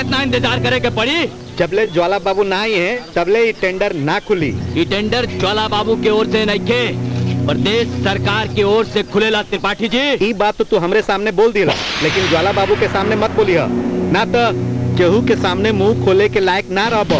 कितना इंतज़ार करे के पड़ी? जबले ज्वाला बाबू ना ही है तबले ये टेंडर ना खुली। ये टेंडर ज्वाला बाबू की ओर से नहीं थे प्रदेश सरकार की ओर से खुलेला त्रिपाठी जी। ये बात तो तू हमारे सामने बोल दिला लेकिन ज्वाला बाबू के सामने मत बोलिया। ना तो केहू के सामने मुँह खोले के लायक ना रहब।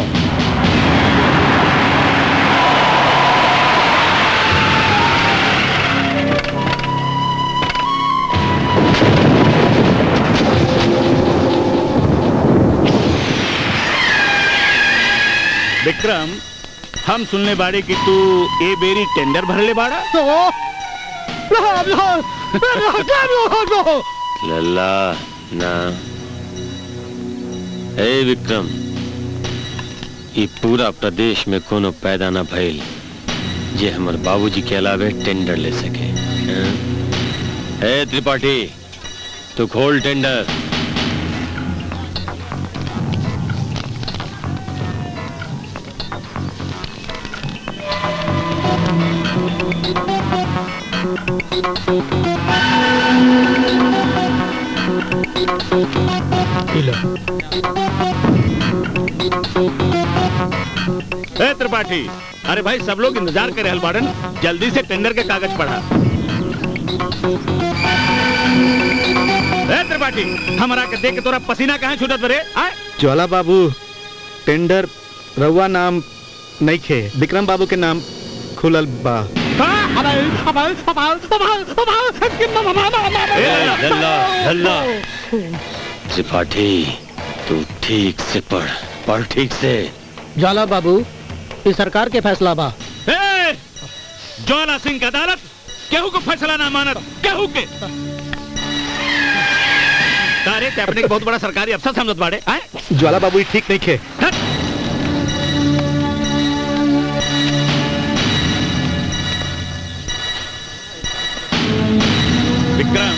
विक्रम हम सुनने बाड़े कि तू ए बेरी टेंडर भरले बाड़ा। लल्ला ना। ए विक्रम ई पूरा प्रदेश में कोनो पैदा ना भइल जे हमर बाबूजी के अलावे टेंडर ले सके। ए त्रिपाठी तू खोल टेंडर। त्रिपाठी अरे भाई सब लोग इंतज़ार करे हलबाड़न जल्दी से टेंडर के कागज़ पढ़ा। त्रिपाठी हमारा के देख के तोरा पसीना कहाँ छूटत बरे ज्वाला बाबू टेंडर रउआ नाम नहीं खे विक्रम बाबू के नाम खुलल बा। ए, लल्ला लल्ला त्रिपाठी तू ठीक से पढ़ पढ़ ठीक से। ज्वाला बाबू ये सरकार के फैसला बा। ज्वाला सिंह की अदालत केहू को फैसला ना मानत केहू के? तारे ते अपने के बहुत बड़ा सरकारी अफसर समझत बाड़े आए? ज्वाला बाबू ठीक नहीं खे विक्रम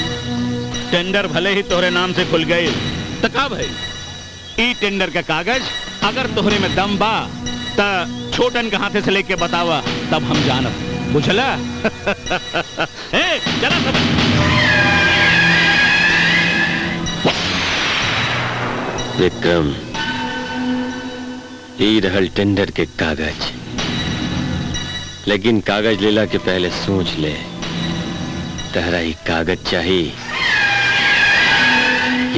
टेंडर भले ही तोहरे नाम से खुल गए तो का भाई ई टेंडर का कागज़ अगर तोहरे में दम बा त छोटन के हाथे से लेके बतावा तब हम जानब। बुझला? ए चला सब विक्रम ई रहल टेंडर के कागज़। लेकिन कागज़ लेला के पहले सोच ले। तहरा ई कागज़ चाहिए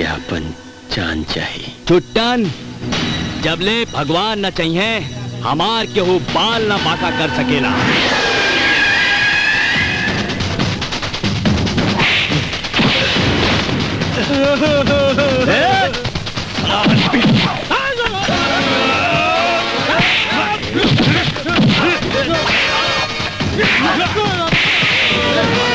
या अपन जान चाहिए छुट्टन जबले भगवान न चाहिए। हमार केहू बाल ना बाका कर सकेला Let's go!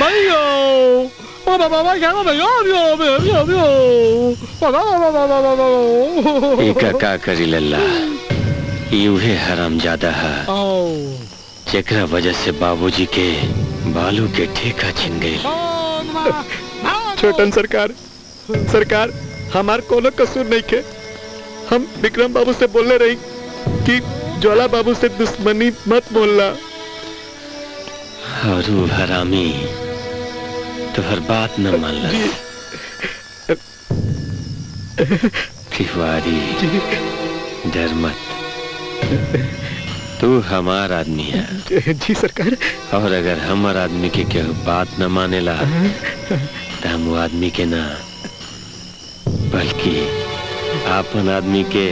भैया ओ बाबा बाबा क्या भैया भैया भैया भैया बाबा बाबा बाबा बाबा एका का करी लल्ला यूहे हराम ज़्यादा है आओ जेकरा वजह से बाबूजी के बालू के ठेका छिन गई छोटन सरकार सरकार हमार कोनो कसूर नहीं के हम विक्रम बाबू से बोलने रही कि ज्वाला बाबू से दुश्मनी मत बोलना। हरामी तो हर बात न मान तिवारी डर मत। तू हमार आदमी है। जी सरकार। और अगर हमार आदमी के केहू बात न मानेला तो हम आदमी के ना बल्कि आपन आदमी के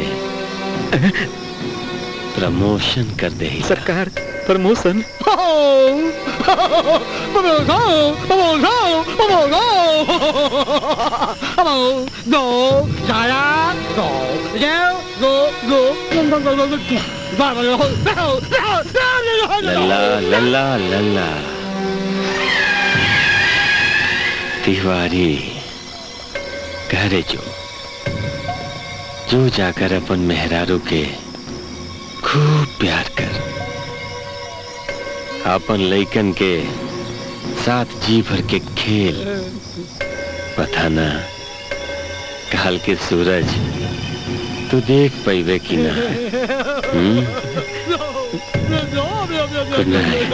प्रमोशन कर दे सरकार प्रमोशन? लल्ला लल्ला लल्ला। तिवारी घरे जो जो जाकर अपन मेहरारू के खूब प्यार कर। अपन लइकन के साथ जी भर के खेल। पता ना काल के सूरज, तू देख पैबे कि ना? हम्म? Good night.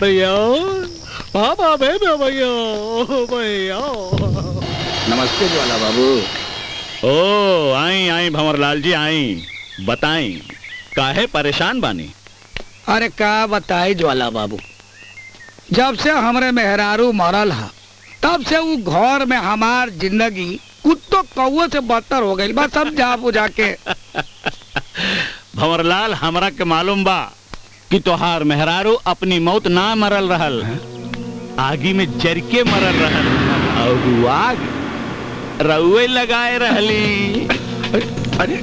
भैया पापा भैया। भैया भैया। नमस्ते ज्वाला बाबू। ओ आई आई भंवरलाल जी आई। बताई काहे परेशान बानी? अरे का बताई ज्वाला बाबू? जब से हमरे मेहरारू मरल हा तब से वो घर में हमार ज़िंदगी कुत्तो कौओ से बदतर हो गई बस सब जा बुझा के। भंवरलाल हमरा के मालूम बा कि तोहार मेहरारू अपनी मौत ना मरल रहल। आगी में जर के मरल रहल। और आग रउए लगाए रहली। अरे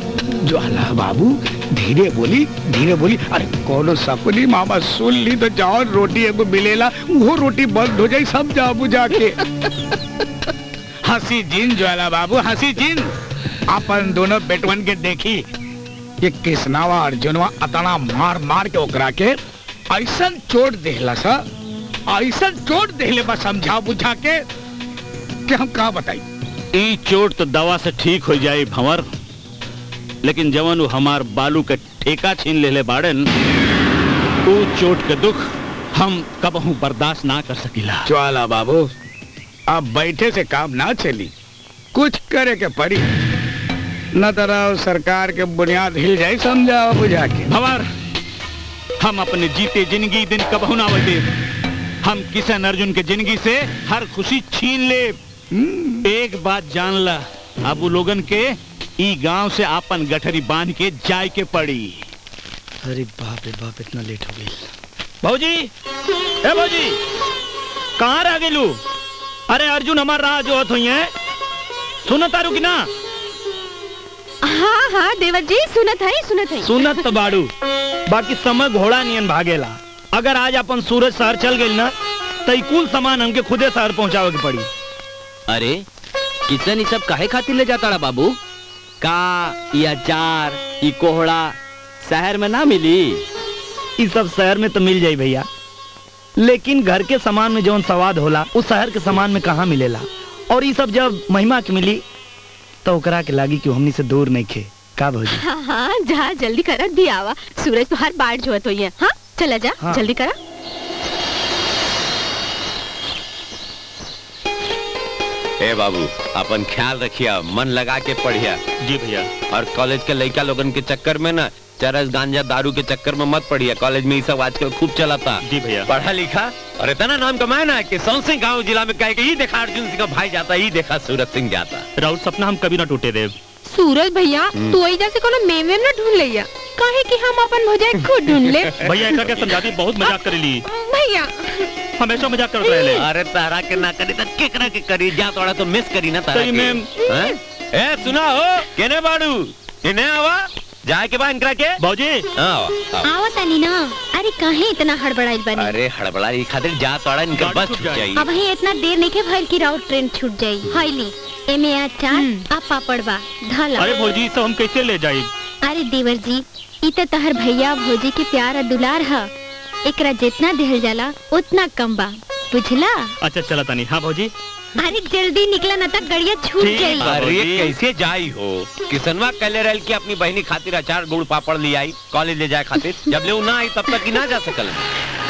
ज्वाला बाबू धीरे बोली धीरे बोली। अरे कोनो सपनी मामा सुन ली तो जाओ रोटी एगो मिलेला वो रोटी बंद हो जाई सब जा बुझा के हँसी जिन ज्वाला बाबू हँसी जिन। अपन दोनों बेटवन के देखी ये कृष्णावा अर्जुनवा अतना मार मार के ओकरा के ऐसा चोट देहला सा। ऐसा चोट देहले बा समझा बुझा के कि हम कहा बताई ई चोट तो दवा से ठीक हो जाई भंवर लेकिन जवन वो हमार बालू के ठेका छीन लेले बाड़न ऊ चोट के दुख हम कबहू बर्दाश्त ना कर सकीला। ज्वाला बाबू अब बैठे से काम ना चली। कुछ करे के पड़ी। न तरह सरकार के बुनियाद हिल जाए समझाओ बुझा के। भंवर हम अपने जीते ज़िंदगी दिन कबहू ना बदे। हम किशन अर्जुन के ज़िंदगी से? हर खुशी छीन ले। एक बात जान ला अब लोगन के ई गाँव से आपन गठरी बाँध के जाय के पड़ी। अरे बाप रे बाप इतना लेट हो गई भौजी ए भौजी कहाँ रह गेलू अरे अर्जुन हमार राह जो हुई है सुन तारू की ना? हाँ हाँ देवर जी सुनत है सुनत है। सुनत तो बाड़ू बाकी समय घोड़ा नियन भागेला। अगर आज अपन सूरज शहर चल गई ना तो कुल सामान हमके खुदे शहर पहुंचावे के पड़ी। अरे किशन ई सब काहे खातिर ले जाता बाबू? का ई अचार ई कोहड़ा शहर में ना मिली? इस सब शहर में तो मिल जाई भैया। लेकिन घर के सामान में जौन स्वाद होला उस शहर के सामान में कहाँ मिलेला? और ये सब जब महिमा के मिली तो ओकरा के लागी कि हमनी से दूर नहीं खे। का भौजी? हाँ हाँ जा जल्दी करा दी आवा। सूरज तो हर बाट जोत हुई है हाँ? चला जा हाँ। जल्दी करा। ए बाबू अपन ख्याल रखिया मन लगा के पढ़िया। जी भैया। और कॉलेज के लड़का लोगन के चक्कर में ना चरस गांजा दारू के चक्कर में मत पड़िया कॉलेज में ये सब आजकल खूब चलाता। जी भैया। पढ़ा लिखा? और इतना नाम कमाए ना कि सौसे गाँव जिला में कहे कि ये देखा अर्जुन सिंह का भाई जाता ये देखा सूरज सिंह जाता। राउत सपना हम कभी ना टूटे देव। सूरज भैया तू ही से कोनो मेम मेम ना ढूंढ लिया। काहे कि हम अपन भौजाई खुद ढूंढ ले? भैया ऐसा क्या समझाती? बहुत मज़ाक कर ली। भैया। हमेशा मज़ाक कर रहे अरे तारा के ना करी तो केकरा के करी? जा तोड़ा तो मिस करी ना तारा सही के। में। ए सुना हो केने बाड़ू? इने आवा? जाए के बा इनकरा के? बाबूजी। हाँ, आओ। आवा ना अरे काहे इतना हड़बड़ाइल बनी? अरे हड़बड़ा ई खातिर जा तोड़ा इनका बस छूट जाई। जाई अब ही इतना देर नहीं के भइल की राउट ट्रेन छूट जाई। हाईली एमे अचार आ पापड़ बा ढाला अरे भौजी सब हम कैसे ले जाए अरे देवर जी ई त तहर भैया भौजी के प्यार दुलार है। एकरा जितना दिहल जाला उतना कम बा। बुझला? अच्छा चला तानी। हाँ भौजी। अरे जल्दी निकला ना तक गड़िया छूट जाई अरे कैसे जाई हो? किसनवा कहले रहल कि अपनी बहनी खातिर अचार गुड़ पापड़ ले आई कॉलेज ले जाए खातिर। जब ले ना आई तब तक ही ना जा सकल।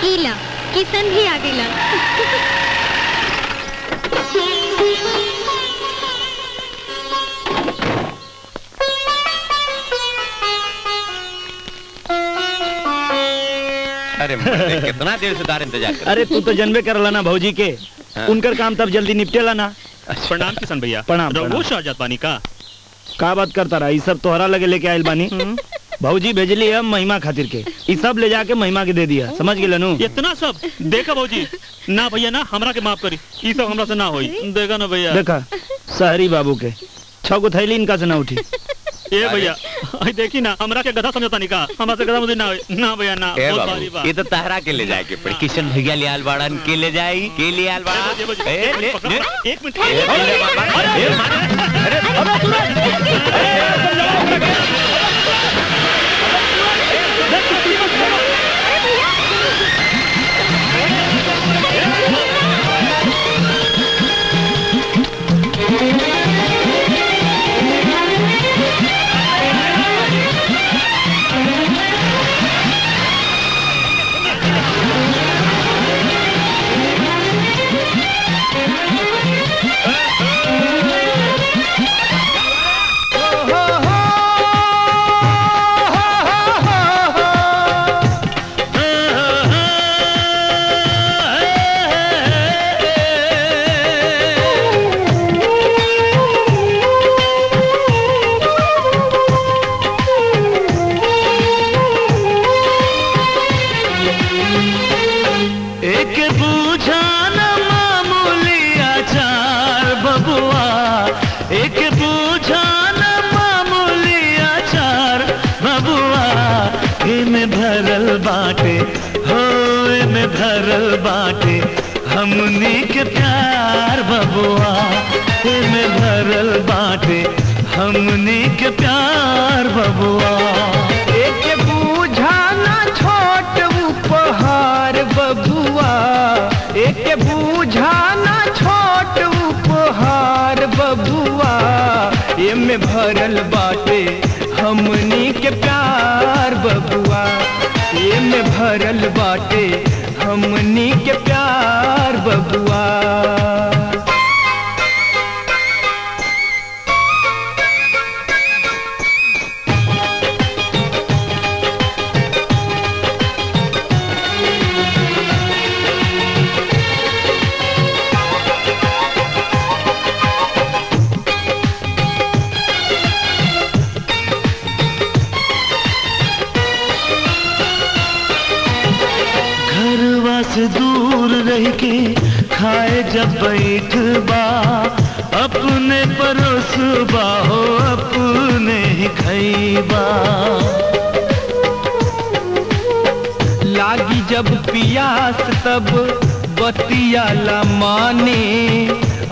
किसन किशन भी आ गेला अरे कितना देर से तार इंतज़ार कर अरे तू तो जनबे करला ना भौजी के। हाँ। उनकर काम तब जल्दी निपटेला ना प्रणाम किशन भैया। प्रणाम, रघु शाहजाद का। का बात करता रहा? सब तोहरा लगे लेके आयल बानी। भौजी भेजली है महिमा खातिर के। ई सब ले जाके महिमा के दे दिया। समझ गेल नु इतना सब? देखा भौजी। ना भैया ना हमरा के माफ़ करी। ई सब हमरा से ना होई। देखा ना भैया। देखा शहरी बाबू के। छह गो थैली इनका से ना उठी। ए भैया देखी ना हमरा के गधा समझता नहीं का हमरा से गधा मुझे ना ना भैया ना ए बाबू ये तो तहरा के ले जाए के पड़ी किशन भैया ले आल बाड़न के ले जाई के ले आल बाड़ा ए, भौजी, ए, एक मिनट अरे अरे एक बबुआ इमे भरल बाटे हमनी के प्यार बबुआ। एक बूझा ना छोट उपहार बबुआ। एक बूझा ना छोट उपहार बबुआ। एमे भरल बाटे हमनी के प्यार बबुआ। एमे भरल बाटे हमनी के प्यार बबुआ। परोसबा हो अपने ही खैबा। लागी जब पियास तब बतियाला माने।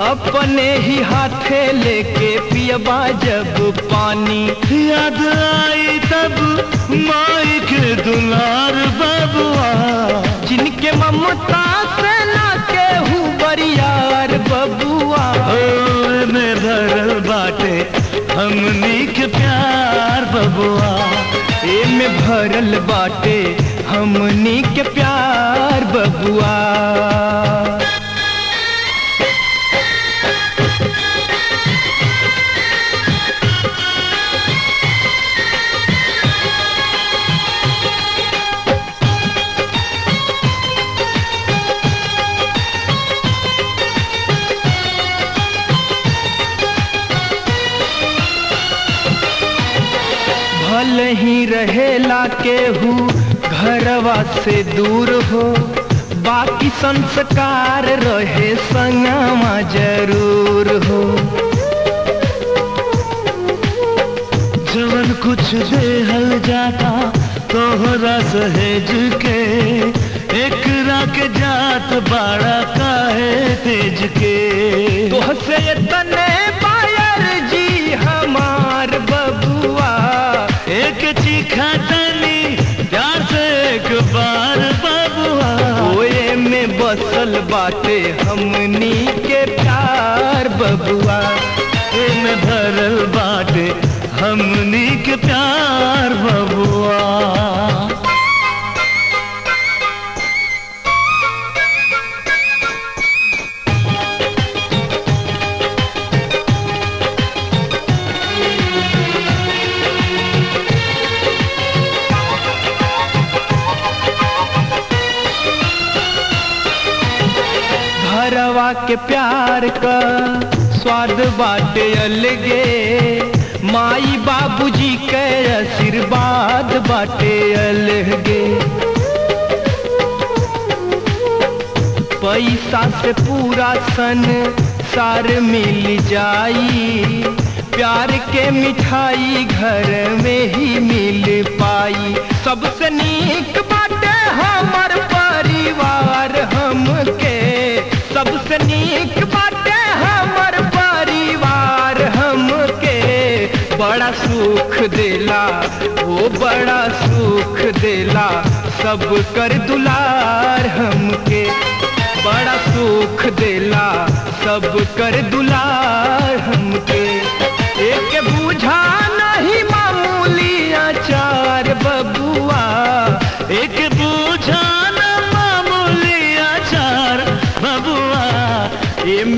अपने ही हाथे लेके पियबा जब पानी। याद आई तब माई के दुलार बबुआ। जिनके ममता से बरियार बबुआ। में भरल बाटे हमनी के प्यार बबुआ। में भरल बाटे हमनी के प्यार बबुआ। भले ही रहेला केहू घरवा से दूर हो। बाकी संस्कार रहे संगमा ज़रूर हो। जवन कुछ देहल जाता तोहरा सहेज के एक के जात बाड़ा काहे तेज के। तोहसे तने एक चीखा तनी प्यार से एक बार बबुआ ओए में बसल बाटे, हमनी के प्यार बबुआ में भरल बाटे, हमनी के प्यार बबुआ के प्यार का स्वाद बाटे अलगे। माई बाबूजी के आशीर्वाद बाटे अलगे। पैसा से पूरा सन सार मिल जाई। प्यार के मिठाई घर में ही मिल पाई। सबसे नीक बाटे हमर परिवार हमके। सबसे नीक बाटे हमर परिवार हमके। बड़ा सुख दिला वो बड़ा सुख दिला, सब कर दुलार हमके। बड़ा सुख दिला, सब कर दुलार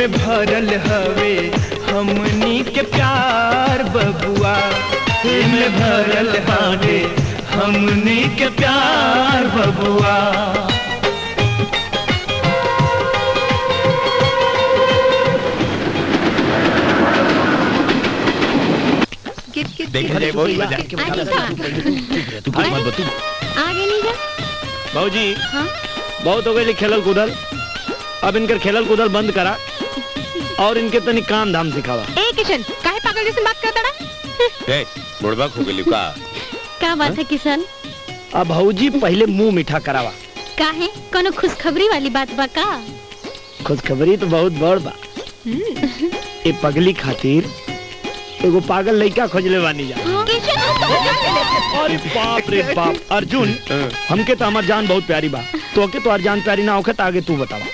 में भरल हवे हमनी के प्यार बबुआ। में भरल हवे हमनी के प्यार बबुआ। देखे जाए बहुत मज़ा तू कुछ मत बतू। आगे नहीं जा? बाबूजी हाँ? बहुत हो गए खेलल कूदल। अब इनकर खेलल कूदल बंद करा। और इनके तनी काम धाम सिखावा। ए किशन काहे पागल जैसे बात करता ना ए बुढ़बा खो गेली का का बात है किशन? अब भाऊजी पहले मुँह मीठा करावा। काहे? कोनो खुशखबरी वाली बात बा का? खुशखबरी तो बहुत बड़ बा। ए पगली खातिर एगो पागल लड़का खोजले बानी जा। अरे बाप रे बाप। अर्जुन हमके तो हमार जान बहुत प्यारी बा। तो के तो हर जान प्यारी ना होखे तो आगे तू बतावा।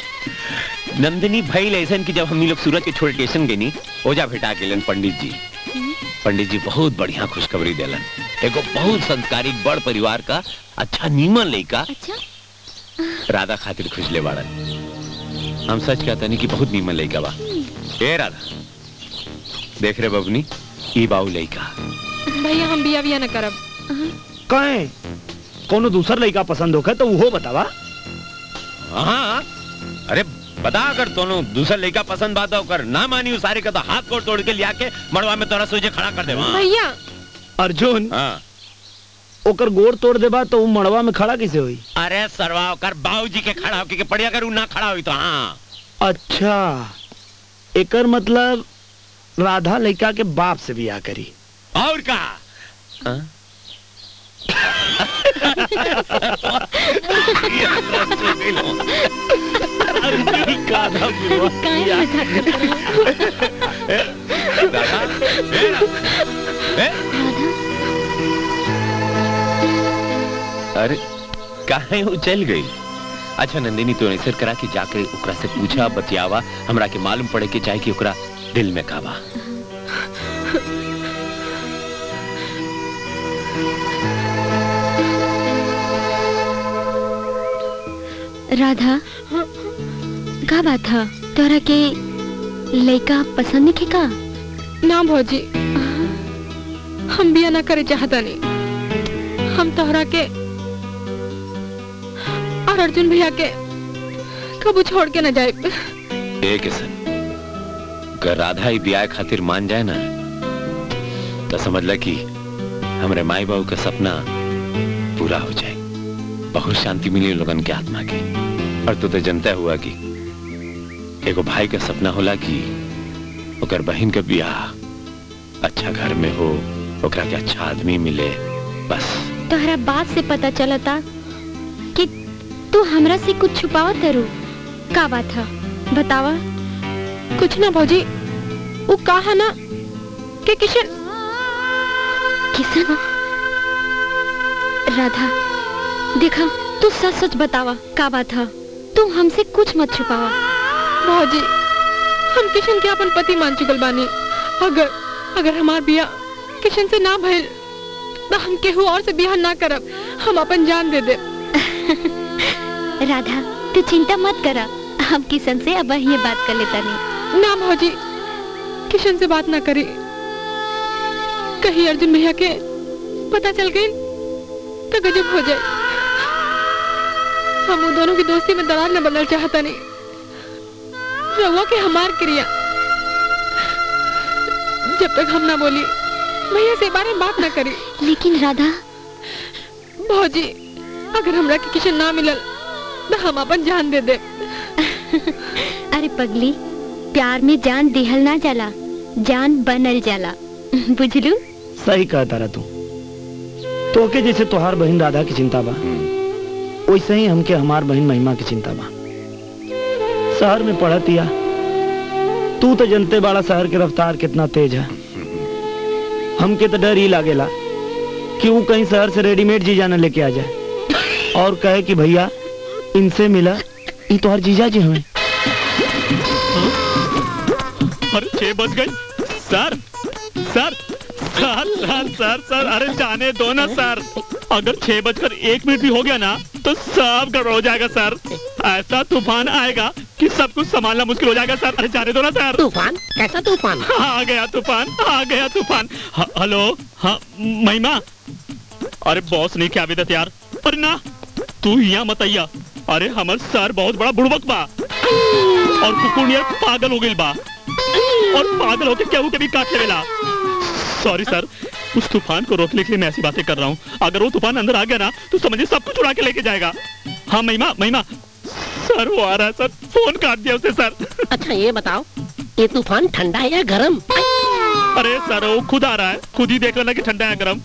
नंदिनी भाई ऐसन की जब हम लोग सूरत के छोड़ स्टेशन गए नी ओजा भेटा गेलन पंडित जी। पंडित जी बहुत बढ़िया खुशखबरी देलन। एगो बहुत संस्कारी बड़ परिवार का अच्छा नीमन लड़का। अच्छा? राधा खातिर खुजले बाड़न हम सच कहते नहीं कि बहुत नीमन लड़का बा। ए राधा देख रहे बबनी ई बाऊ लड़का। भैया हम बिया बिया न करब। कहे कोनो दूसर लड़का पसंद होखे तो वो बतावा। हाँ। अरे बता अगर दोनों दूसरा लड़का पसंद बात कर ना मानी उस सारे का तो हाथ को तोड़ के लिया के मड़वा में तोरा सोचे खड़ा कर दे भैया। अर्जुन हाँ। ओकर गोड़ तोड़ देबा तो मड़वा में खड़ा कैसे हुई? अरे सरवा कर बाबूजी के खड़ा होके के पड़िया कर ना खड़ा हुई तो हाँ। अच्छा एकर मतलब राधा लड़का के बाप से बियाह करी। और का हाँ? काहे मज़ाक करता है? दादा, ए, ए, अरे, काहे चल गई? अच्छा नंदिनी तो ऐसे करा कि जाके ओकरा से पूछा, बतियावा, हमरा के मालूम पड़े कि चाहे कि ओकरा दिल में काबा राधा का बात है तोरा के लड़का पसंद नहीं का? ना भौजी हम बिया ना करे चाहता नहीं। हम तोहरा के और अर्जुन भैया के कबू छोड़ के ना जाए। ए किसन अगर राधा ही ब्याह खातिर मान जाए ना तो समझ ला कि हमरे माई बाबू का सपना पूरा हो जाए बहुत शांति मिली लोगन के आत्मा के। और तू तो जनता हुआ कि एगो भाई का सपना होला कि ओकर बहन का ब्याह अच्छा घर में हो, ओकरा के अच्छा आदमी मिले, बस। तोहरा बात से पता चलता कि तू हमरा से कुछ छुपावा तरू। का बात है? बतावा। कुछ ना भौजी वो कहा ना? कि किशन? किशन? राधा? देखा तू सच सच बतावा का बात है तू हमसे कुछ मत छुपावा। भौजी हम किशन के अपन पति मान चुकल बानी। अगर अगर हमार बिया किशन से ना भइल तो हम केहू और से बियाह ना करब। हम अपन जान दे दे राधा तू चिंता मत करा। हम किशन से अब ये बात कर लेता नहीं। ना भौजी किशन से बात ना करी। कहीं अर्जुन भैया के पता चल गई तो गजब हो जाए। हम उन दोनों की दोस्ती में दरार न बदल चाहता नहीं। रहुआ के हमार क्रिया। जब तक हम ना बोली भैया से बारे में बात ना करी। लेकिन राधा। भौजी अगर हमरा के किशन ना मिलल तो हम अपन जान दे दे अरे पगली प्यार में जान दिहल ना जाला जान बनल जाला। बुझलू? सही कहता रहा तू। तो के जैसे तोहार बहन राधा की चिंता बा। वैसे ही हमके हमार बहन महिमा की चिंता बा। शहर में पढ़तिया तू तो जनते बाड़ा शहर के रफ्तार कितना तेज है। हमके तो डर ही लागेला कि वो कहीं शहर से रेडीमेड जी जाना लेके आ जाए। और कहे कि भैया, इनसे मिला ये तो हर जीजा जी हमें। अरे छह बज गई sir sir sir sir sir अरे जाने दो ना, सर। अगर छह बजकर एक मिनट भी हो गया ना तो सब गड़बड़ हो जाएगा सर। ऐसा तूफ़ान आएगा कि सब कुछ संभालना मुश्किल हो जाएगा सर। अरे जाने दो ना सर। तूफ़ान? कैसा तूफ़ान? आ गया तूफ़ान आ गया तूफ़ान। हेलो? हाँ महिमा? अरे बॉस नहीं क्या विदत यार? अरे ना तू यहाँ मत आइया। अरे हमर सर बहुत बड़ा बुड़बक बा। और कुकुर यार पागल हो गई बा। और पागल होके केहू के भी काट लेवेला। सॉरी सर उस तूफ़ान को रोकने के लिए मैं ऐसी बातें कर रहा हूँ। अगर वो तूफ़ान अंदर आ गया ना तो समझिए सब कुछ उड़ा के लेके जाएगा। हाँ महिमा महिमा। सर वो आ रहा है सर। फ़ोन काट दिया उसे सर। अच्छा ये बताओ ये तूफ़ान ठंडा है या गर्म? अरे सर वो खुद आ रहा है। खुद ही देख लेना कि ठंडा है गर्म।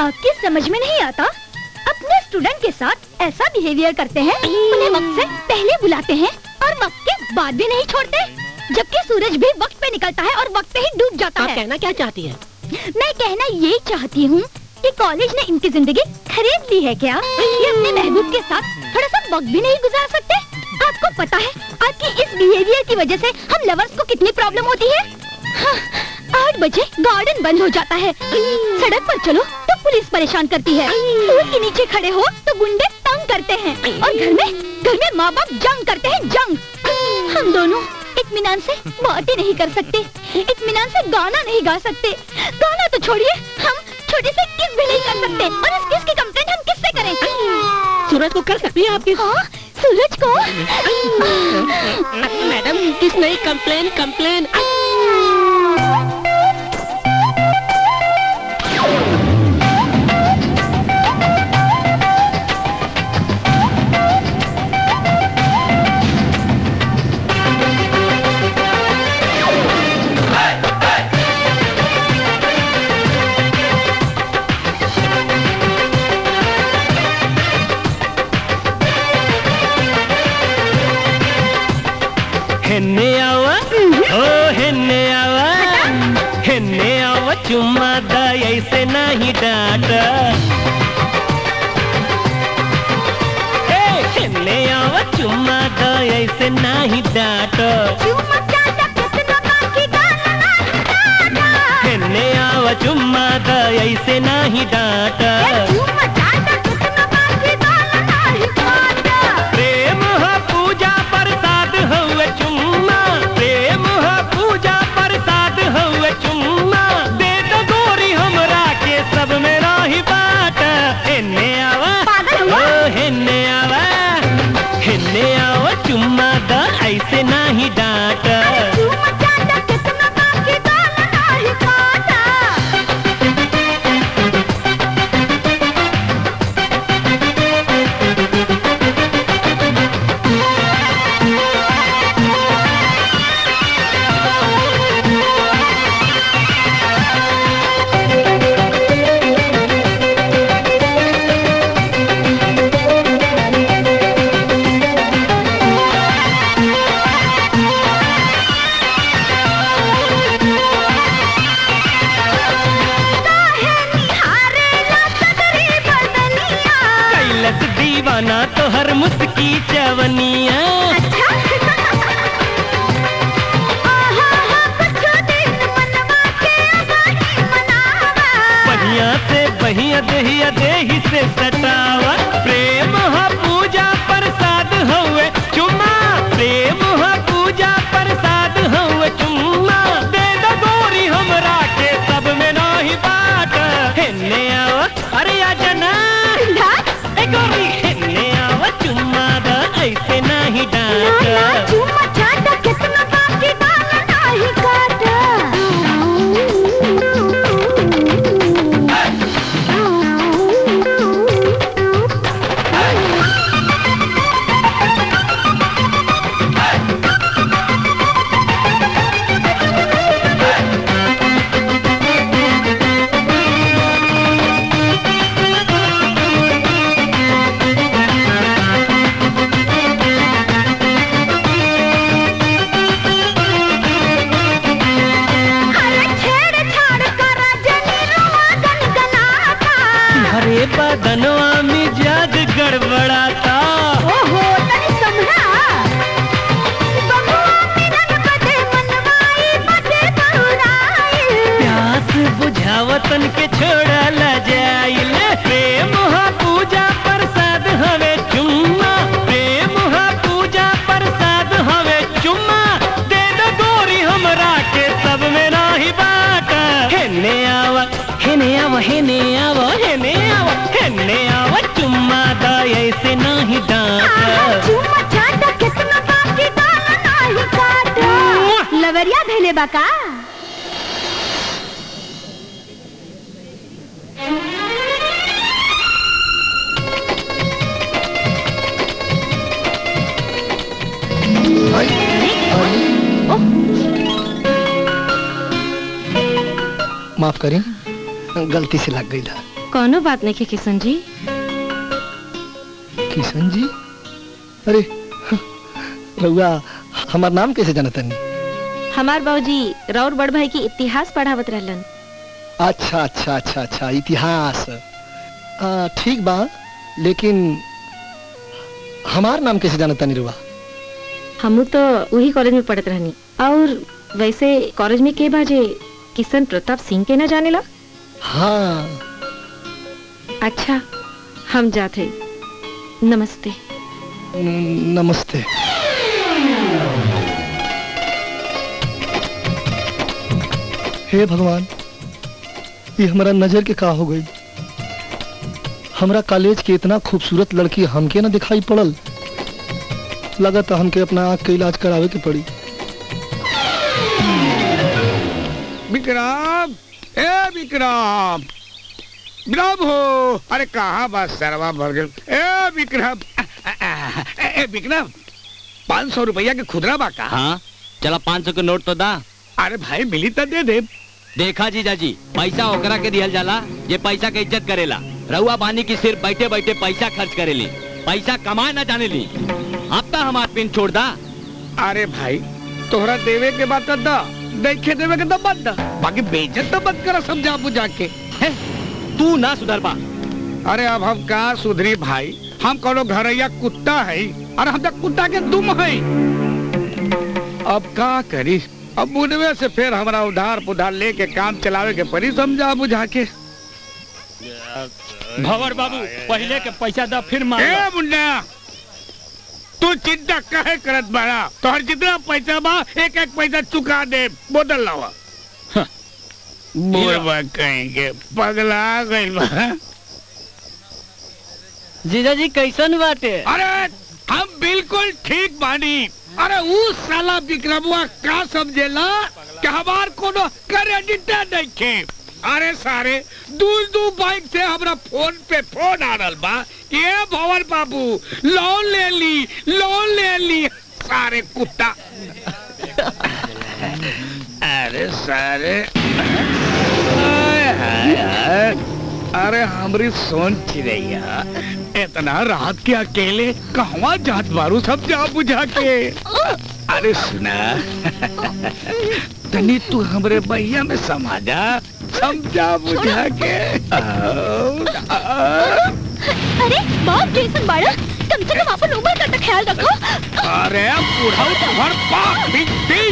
आपकी समझ में नहीं आता? अपने स्टूडेंट के साथ ऐसा बिहेवियर करते हैं उन्हें वक्त से पहले बुलाते हैं और वक्त के बाद भी नहीं छोड़ते जबकि सूरज भी वक्त पे निकलता है और वक्त पे ही डूब जाता आप है। कहना क्या चाहती है? मैं कहना ये चाहती हूँ कि कॉलेज ने इनकी ज़िंदगी खरीद ली है क्या? ये अपने महबूब के साथ थोड़ा सा वक्त भी नहीं गुजार सकते? आपको पता है आपकी इस बिहेवियर की वजह से हम लवर्स को कितनी प्रॉब्लम होती है? हाँ, आठ बजे गार्डन बंद हो जाता है। सड़क पर चलो तो पुलिस परेशान करती है। पुल के नीचे खड़े हो तो गुंडे तंग करते हैं और घर में घर में माँ बाप जंग करते हैं जंग। हम दोनों इतमान से बातें नहीं कर सकते। इतमान से गाना नहीं गा सकते। गाना तो छोड़िए हम छोटे से किस भी नहीं कर सकते। और इस किस की कंप्लेंट हम किससे करें? सूरज को कर सकती है आपकी? हाँ सूरज को। मैडम किस नहीं कंप्लेन कंप्लेन Heneo तुम्हारा दया से नहीं डाटा। खेलने आव चुम्मा दया से नहीं डाटा। खेलने आवा चुम्मा दया से नहीं डाटा। मुस्की चवनिया बहिया देहिया देही से सटावा ऐसे नहीं डांट? बाका। माफ़ करें गलती से लग गई था। कोनो बात नहीं किशन जी। किशन जी? अरे रउआ हमार नाम कैसे जानता नहीं हमार बाबूजी रौर बड़ भाई की इतिहास पढ़ावत रहलन। अच्छा अच्छा अच्छा अच्छा इतिहास। ठीक बा लेकिन हमार नाम कैसे जानता नहीं रुआ हमू तो वही कॉलेज में पढ़त रहनी। और वैसे कॉलेज में के बाजे किशन प्रताप सिंह के न जानेला हाँ। अच्छा हम जाते। नमस्ते। न- नमस्ते। हे भगवान ये हमारा नज़र के का हो गई? हमारा कॉलेज के इतना खूबसूरत लड़की हमके ना दिखाई पड़ल। लगता हमके अपना आँख के इलाज करावे के पड़ी। विक्रम ए विक्रम विक्रम हो। अरे कहाँ बस सरवा भर गए? ए विक्रम ए, ए विक्रम पाँच सौ रुपया के खुदरा बाका हाँ चला पाँच सौ के नोट तो दा। अरे भाई मिली तो दे दे। देखा जीजा जी पैसा ओकरा के दिया जाला ये पैसा के इज़्ज़त करेला। रउआ बानी की सिर्फ़ बैठे बैठे पैसा खर्च करेली। पैसा कमाए ना जाने ली अब तो हमार पिन छोड़ दा। अरे भाई तोहरा देवे के बात दा देखे देवे के तो दा। बाकी बेइज्जत तो मत करा समझा बुझा के है तू ना सुधर पा। अरे अब हम कहा सुधरी भाई? हम कोनो घरैया कुत्ता है? और हम तो कुत्ता के दुम है। अब का करी अब बुढ़वे से फिर हमारा उधार पुधार लेके काम चलावे के परी समझा बुझा के भवर बाबू पहले के पैसा दा फिर मार ए मुन्ना तू चिंता कहे करत बाड़ा? तोहर जितना पैसा बा एक एक पैसा चुका दे बोतल लावा। बुढ़वा कहेंगे पगला गइल बा। जीजा जी कैसन बाटे? अरे हम बिल्कुल ठीक बानी। अरे ऊ साला विक्रमुआ का समझेला कि हमार कोनो क्रेडिट नहीं अरे सारे, दूर दूर बाइक से हमरा फ़ोन पे फ़ोन आ रहा बा। ए भवन बाबू, लोन ले ली, लोन ले ली। सारे कुत्ता। अरे सारे। अरे हमरी सोन चिड़ैया इतना रात के अकेले कहवा जात बारू सब जा बुझा के? अरे सुना। तनी तू हमरे भैया में समा जा समझा बुझा के। अरे बहुत जैसन बाड़ा। कम से कम अपन उम्र का तो ख्याल रखो। अरे बुढ़ाऊ तुम्हार बाप बिकती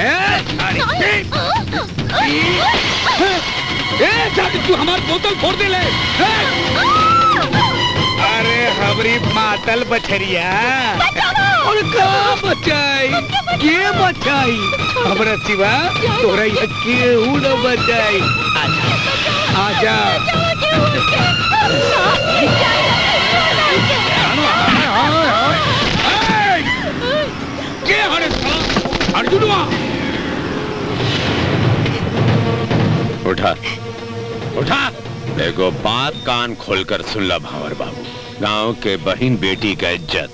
ए अरे ए ए जाके तू हमार बोतल फोड़ दे ले। ए! अरे हमारी मातल बछरिया। और का बचाई? के बचाई? हमरा सिवा तोरा ये केहू न बचाई? आजा। आजा। ए! के हरे साला? अर्जुनवा उठा। उठा। देखो बात कान खोलकर सुन ला भावर बाबू। गाँव के बहन बेटी का इज़्ज़त।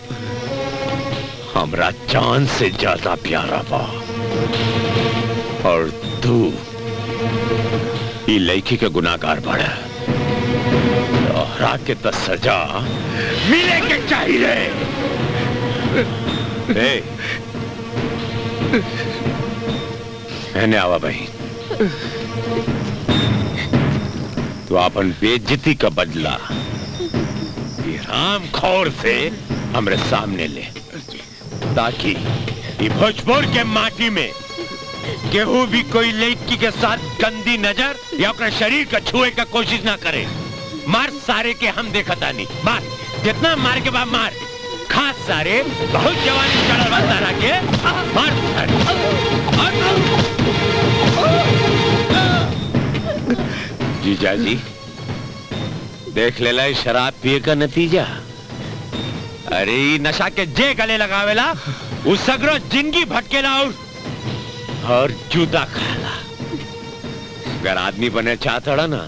हमरा जान से ज़्यादा प्यारा बा। और तू लड़की के गुनाहगार बड़ा के तो सजा मिले के चाहिए। ए, आवा बहन। तो अपन बेइज्जती का बदला राम खौर से हमरे सामने ले। ताकि भोजपुर के माटी में केहू भी कोई लड़की के साथ गंदी नज़र या अपने शरीर का छुए का कोशिश ना करे। मार सारे के हम देखता नहीं। मार, जितना मार के बाद मार। खास सारे बहुत जवानी चढ़ल तारा के। मार। जीजा जी देख लेला शराब पिए का नतीजा। अरे नशा के जे गले लगावेला उ सगरो ज़िंदगी भटकेला और और जूता खाला। अगर आदमी बने चाहता ना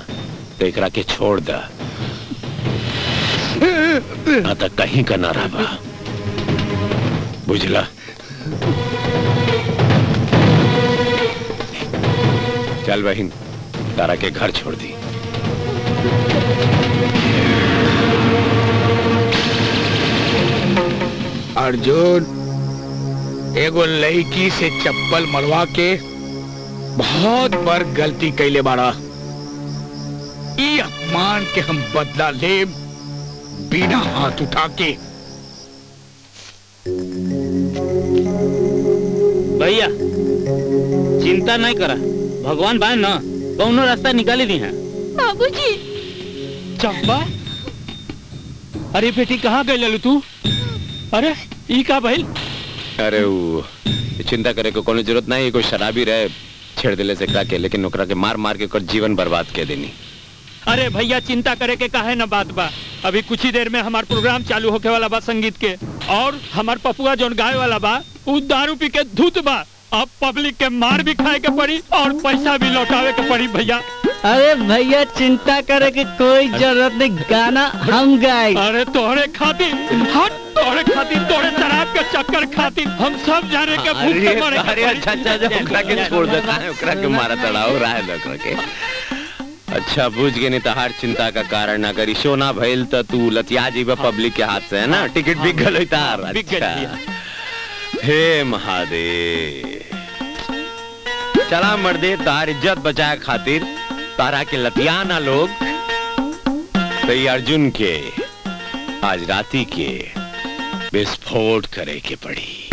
तो एकरा के छोड़ दा। ना तो कहीं का ना रहा बुझला? चल बहन, तारा के घर छोड़ दी। अर्जुन एगो लड़की से चप्पल मरवा के बहुत बार गलती कैले बाड़ा। ई अपमान के हम बदला ले बिना हाथ उठा के भैया चिंता नहीं करा। भगवान बा ना कौनो रास्ता निकाली दी है। बाबूजी। चंपा अरे बेटी कहाँ गई ललू तू? अरे ई का भाई अरे वो चिंता करे को कोनो ज़रूरत नहीं कोई शराबी रहे छेड़ दिले से करा के लेकिन ओकरा के मार मार के ओकर जीवन बर्बाद के देनी। अरे भैया चिंता करे के काहे न बात बा? अभी कुछ ही देर में हमार प्रोग्राम चालू होके वाला बा संगीत के और हमार पपुआ जोन गाय वाला बा उ दारू पी के धूत बा। अब पब्लिक के मार भी खाए के पड़ी और पैसा भी लौटावे के पड़ी भैया। अरे भैया चिंता करे की कोई ज़रूरत नहीं गाना हम गाए अरे तोहरे खातिर हट तोहरे खातिर तोहरे शराब के चक्कर खातिर हम सब जाने के भूख के मरे अरे अच्छा अच्छा अच्छा ओकरा के छोड़ दे काहे ओकरा के मारा तड़ाओ रहे ओकरा के। अच्छा बुझ गए नहीं तहार चिंता का कारण अगर ई शो ना भइल त तू लतिया जीवा पब्लिक के हाथ से है ना? टिकट बिक गल होई तार अच्छा। हे महादेव। चला मर्दे तार इज़्ज़त बचाए खातिर। तारा के लतियाना लोग तो अर्जुन के आज राती के विस्फोट करे के पड़ी।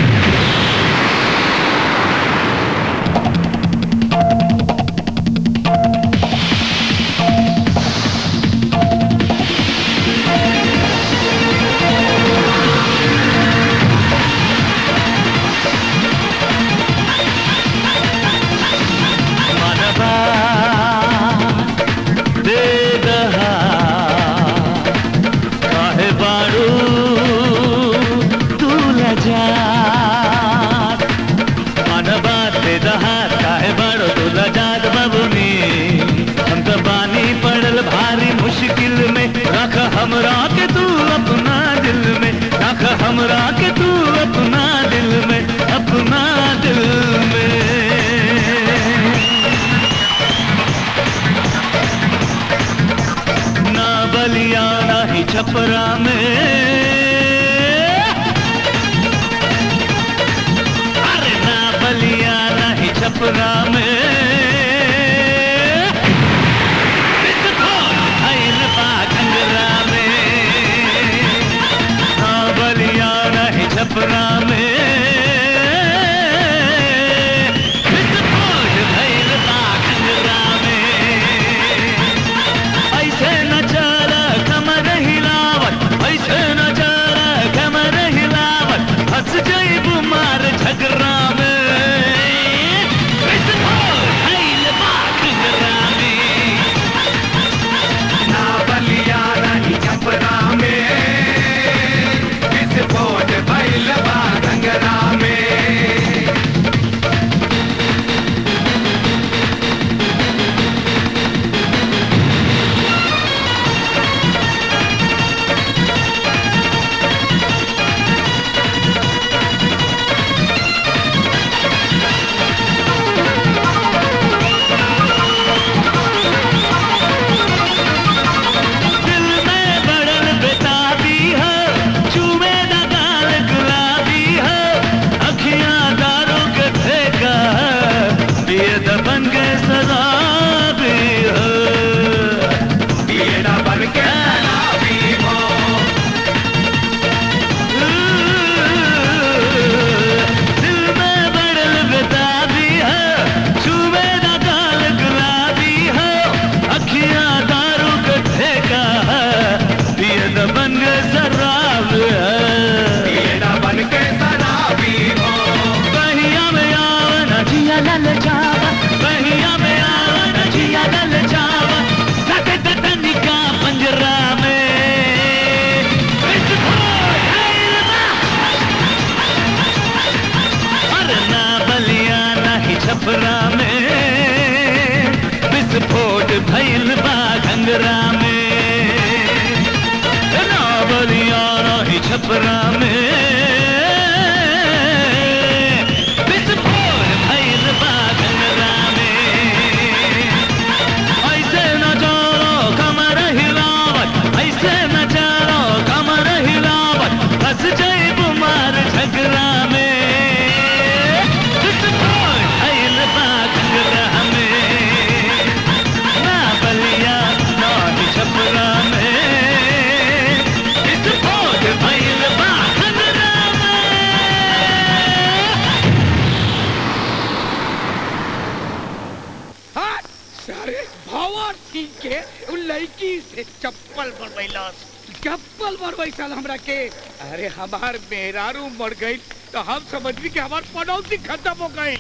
के, अरे हमार मेहरारू मर गई तो हम समझली कि हमार पनौती खत्म हो गई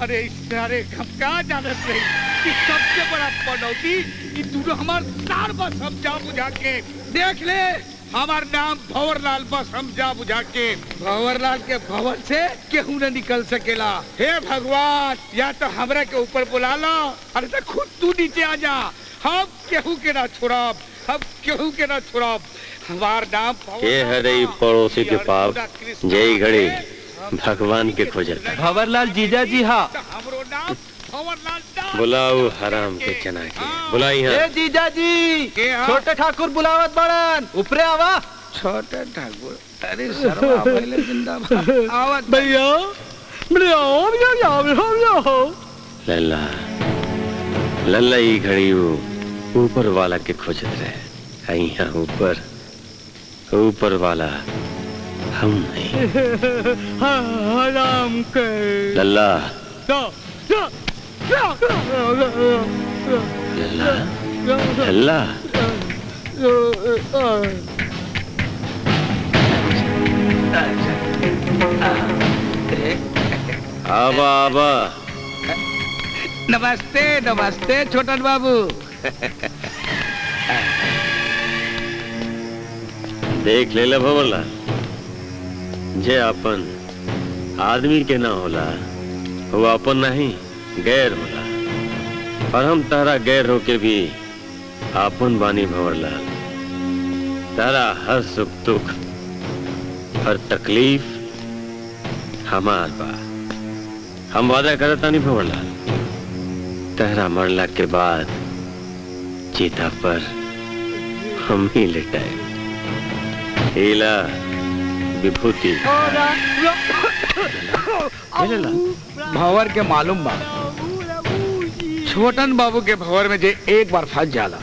अरे इस सारे हम का जानत रही? कि सबसे बड़ा पनौती ये दोनों हमार सार बस समझा बुझा के। देख ले, हमार नाम भंवरलाल बस समझा बुझा के। भंवरलाल के भवन से केहू न निकल सकेला। हे भगवान, या तो हमरा के ऊपर बुला लो, अरे तो खुद तू नीचे आ जा। हम केहू के ना छोड़ब, हम केहू के ना छोड़ब। के हरे पड़ोसी के पाप जय घड़ी भगवान के खोजता भंवरलाल जीजा जी हाँ। बुलाओ हराम के चना के बुलाई ए यहाँ जीजा जी छोटे ठाकुर बुलावत बड़न। ऊपरे आवा। छोटे ठाकुर अरे आवत भैया लल्ला लल्ला घड़ी ऊपर वाला के खोजत रहे। ऊपर। ऊपर वाला हम नहीं हराम के लल्ला जा, जा, जा, लल्ला लल्ला आबा आबा नमस्ते नमस्ते छोटन बाबू देख ले ला भवरला जे अपन आदमी के ना होला, वो अपन नहीं, गैर होला। और हम तारा गैर होके भी आपन बानी भंवरलाल तारा हर सुख दुख, हर तकलीफ़ हमार बा। हम वादा करता नहीं भंवरलाल तहरा मरला के बाद चीता पर हम ही लेटाए हीला विभूति। भंवर के मालूम बा छोटन बाबू के भंवर में जे एक बार फंस जाला,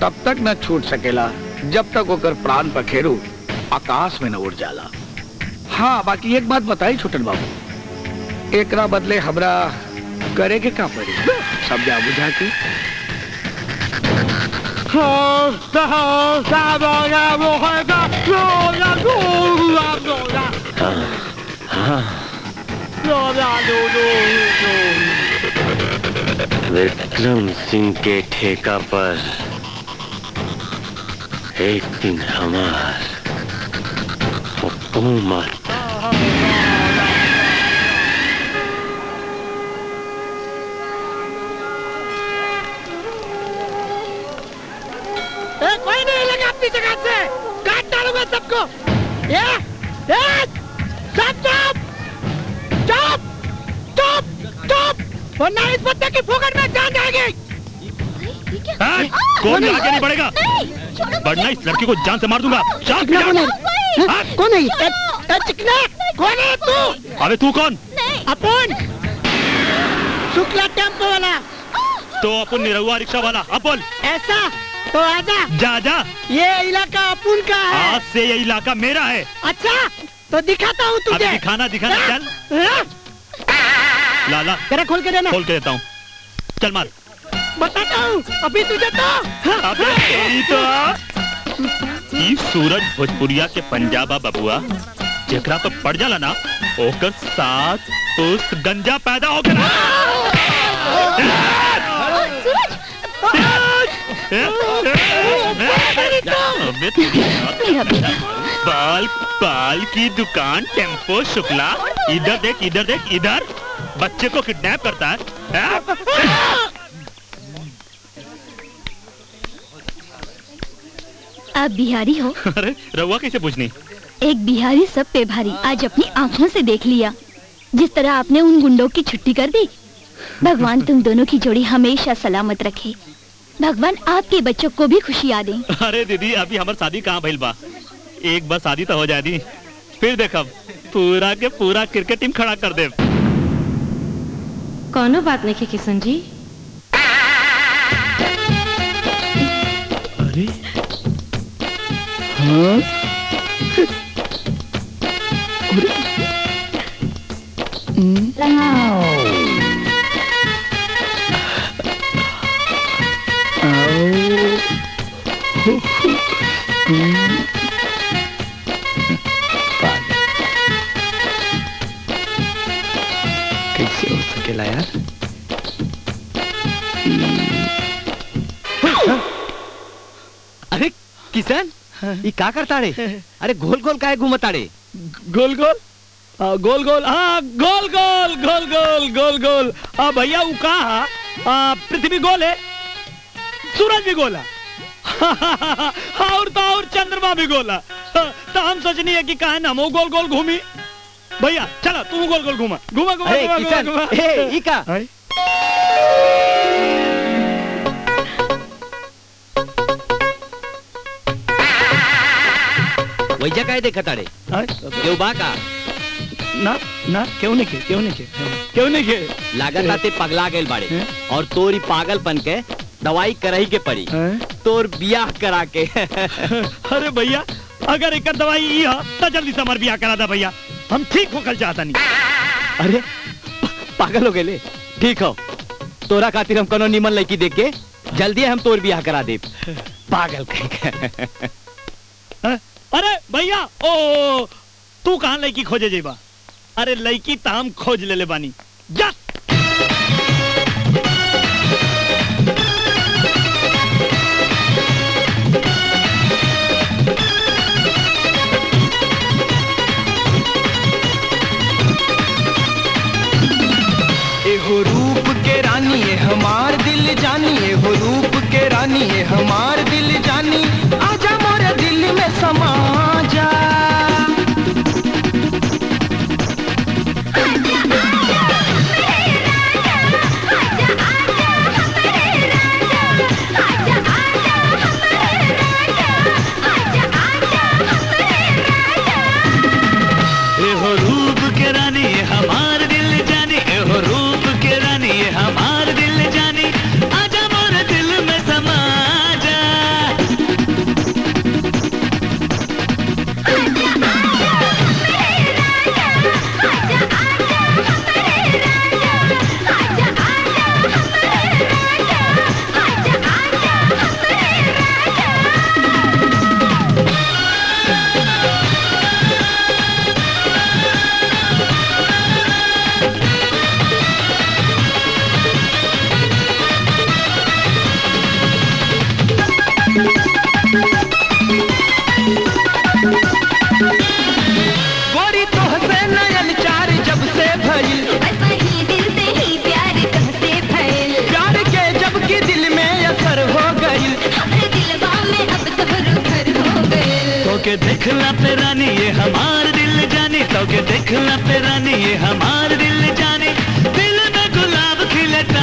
तब तक न छूट सकेला, जब तक ओकर प्राण पखेरु आकाश में न उड़ जाला। हाँ बाकी एक बात बताई छोटन बाबू। एकरा बदले हमरा करे के का पड़ी? समझा बुझा के विक्रम सिंह के ठेका पर एक दिन हमार हुकूमत सबको ये ये सब चुप चुप चुप चुप। वरना इस बच्चे की फोकट में जान जाएगी। हाँ? कौन आगे नहीं बढ़ेगा? बढ़ना इस लड़की को जान से मार दूँगा। कौन हाँ? है है चिकना कौन है तू? अबे तू कौन? अपन। शुक्ला टेंपो वाला। तो अपन निरहुआ रिक्शा वाला। बोल ऐसा तो आजा। जा जा। ये इलाका अपुन का है। आज से ये इलाका मेरा है। अच्छा तो दिखाता हूँ अबे तुझे दिखाना दिखाना चल। हाँ? लाला जरा खोल के देना। खोल के देता हूँ। चल मार। बताता हूँ। अभी तुझे तो। अबे तेरी तो। ई सूरज भोजपुरिया के पंजाबा बबुआ जेकरा पर पड़ जाला ना ओकर साथ पुस्त गंजा पैदा हो गया। अबे तेरी बाल बाल की दुकान टेंपो शुक्ला। इधर देख इधर देख इधर। बच्चे को किडनैप करता है? आप बिहारी हो? अरे रहुआ कैसे पूछनी? एक बिहारी सब पे भारी आज अपनी आँखों से देख लिया। जिस तरह आपने उन गुंडों की छुट्टी कर दी भगवान तुम दोनों की जोड़ी हमेशा सलामत रखे। भगवान आपके बच्चों को भी खुशियाँ दे अरे दीदी अभी हमारे शादी कहाँ भइल बा? एक बार शादी तो हो जाए दी। फिर देखब पूरा के पूरा क्रिकेट टीम खड़ा कर दे कोनो बात नहीं किशन जी। अरे। हाँ? अरे। ये का करता रे अरे गोल गोल काहे घूमता रे गोल गोल? आ, गोल गोल हाँ गोल गोल गोल गोल गोल गोल। भैया वो कहा पृथ्वी गोल है सूरज भी गोला और तो और चंद्रमा भी गोला तो हम सोचनी है कि कहा ना हम गोल गोल घूमी। भैया चलो तुम गोल गोल घूमा। घूमा घूमा घूमा घूमा। वैजा काहे देखता रे केहू बा का ना ना क्यों नहीं के क्यों नहीं के क्यों नहीं के लागत आते पगला गए बाड़े। और तोरी पागलपन के दवाई करही के पड़ी। तोर बियाह करा के। अरे भैया अगर एक दवाई ई है तो जल्दी से हमार बियाह करा दा भैया। हम ठीक होकर चाहता नहीं अरे पागल हो गए ठीक हो। तोरा खातिर हम कोनो निमन लड़की देख के जल्दी हम तोर बियाह करा दे पागल कहीं के। हाँ? अरे भैया, ओ तू कहाँ लड़की खोजे जेबा? अरे लड़की तो हम खोज ले ले बानी। जा। एहो रूप के रानी ये हमार दिल जानी, एहो रूप के रानी ये हमार दिल जानी। आजा मोरे दिल में समा। के देखला पे रानी, ये हमार दिल जानी। तो के देखला पे रानी, ये हमार दिल जानी। दिल में गुलाब खिलता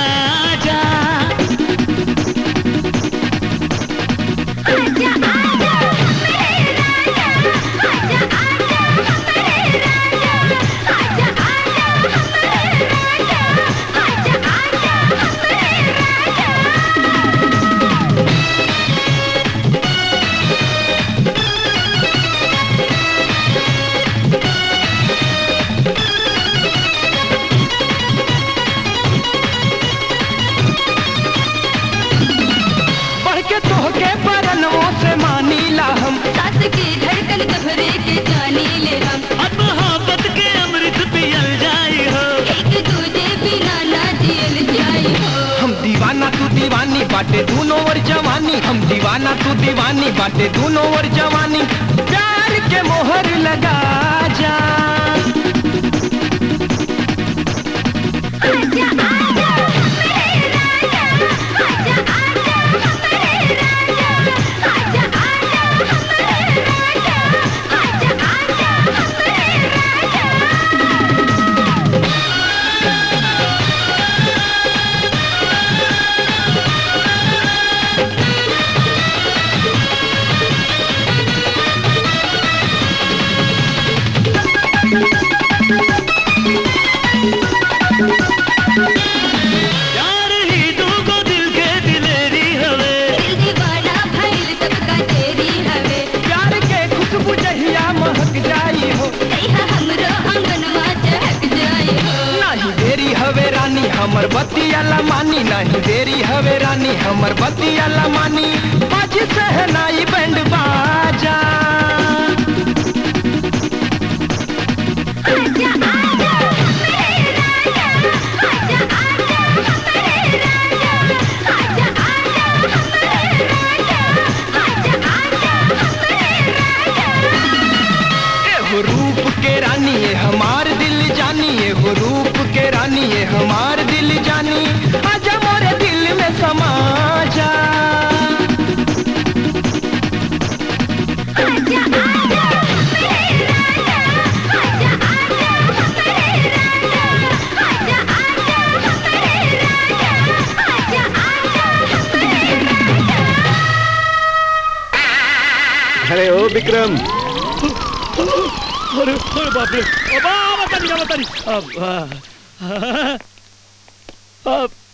बाटे दोनों और जवानी, हम दीवाना तू दीवानी, बाटे दोनों और जवानी। प्यार के मोहर लगा जा।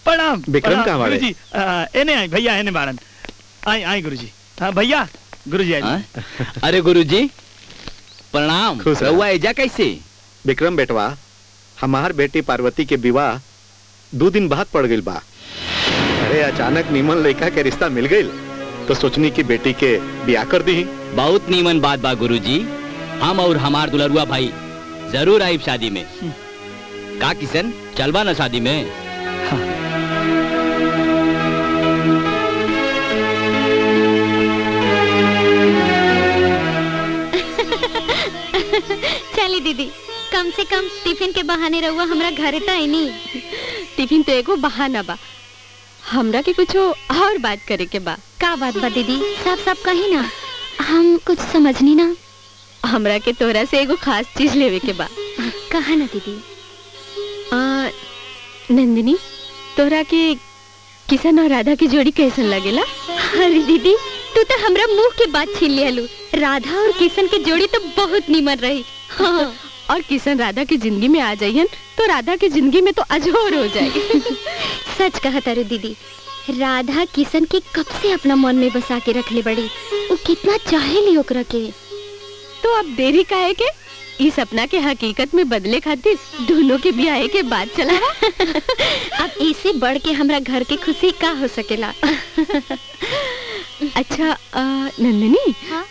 प्रणाम विक्रम प्रणाम, कहाँ बाड़े? गुरुजी आ, एने आई भैया एने बारन। आई आई गुरुजी। हाँ भैया गुरुजी आई अरे गुरुजी प्रणाम। खुश एजा कैसे? विक्रम बेटवा हमार बेटी पार्वती के विवाह दो दिन बाद पड़ गई बा। अरे अचानक नीमन लड़का के रिश्ता मिल गई तो सोचनी की बेटी के ब्याह कर दी बहुत नीमन बात बा गुरुजी। हम और हमार दुलरुआ भाई ज़रूर आइब शादी में। का किशन चलबा ना शादी में। चली दीदी कम से कम टिफ़िन के बहाने रहुआ हमरा घरे तो आई नहीं। टिफ़िन तो एगो बहाना बा। हमरा के कुछ और बात करे के बा। का बात बा दीदी? सब सब कही ना। हम कुछ समझनी ना। हमरा के तोरा से एगो खास चीज़ लेवे के बा। कहा ना दीदी। आ, नंदिनी तोरा के किशन और राधा की जोड़ी कैसन लगेला? अरे दीदी तू तो हमरा मुँह के बात छीन लियालू। राधा और किशन की जोड़ी तो बहुत नीमन रही। हाँ, और किशन राधा की ज़िंदगी में आ जाइयन तो राधा की ज़िंदगी में तो अजोर हो जाए सच कहा तारू दीदी राधा किशन के कब से अपना मन में बसा के रख ले बड़ी वो कितना चाहे ली ओकरा के। तो अब देरी काहे के? इस सपना के हकीकत में बदले खातिर दोनों के ब्याह के बाद चला। अब इसे बढ़ के हमरा घर के खुशी का हो सकेला? अच्छा आ, नंदिनी? हाँ?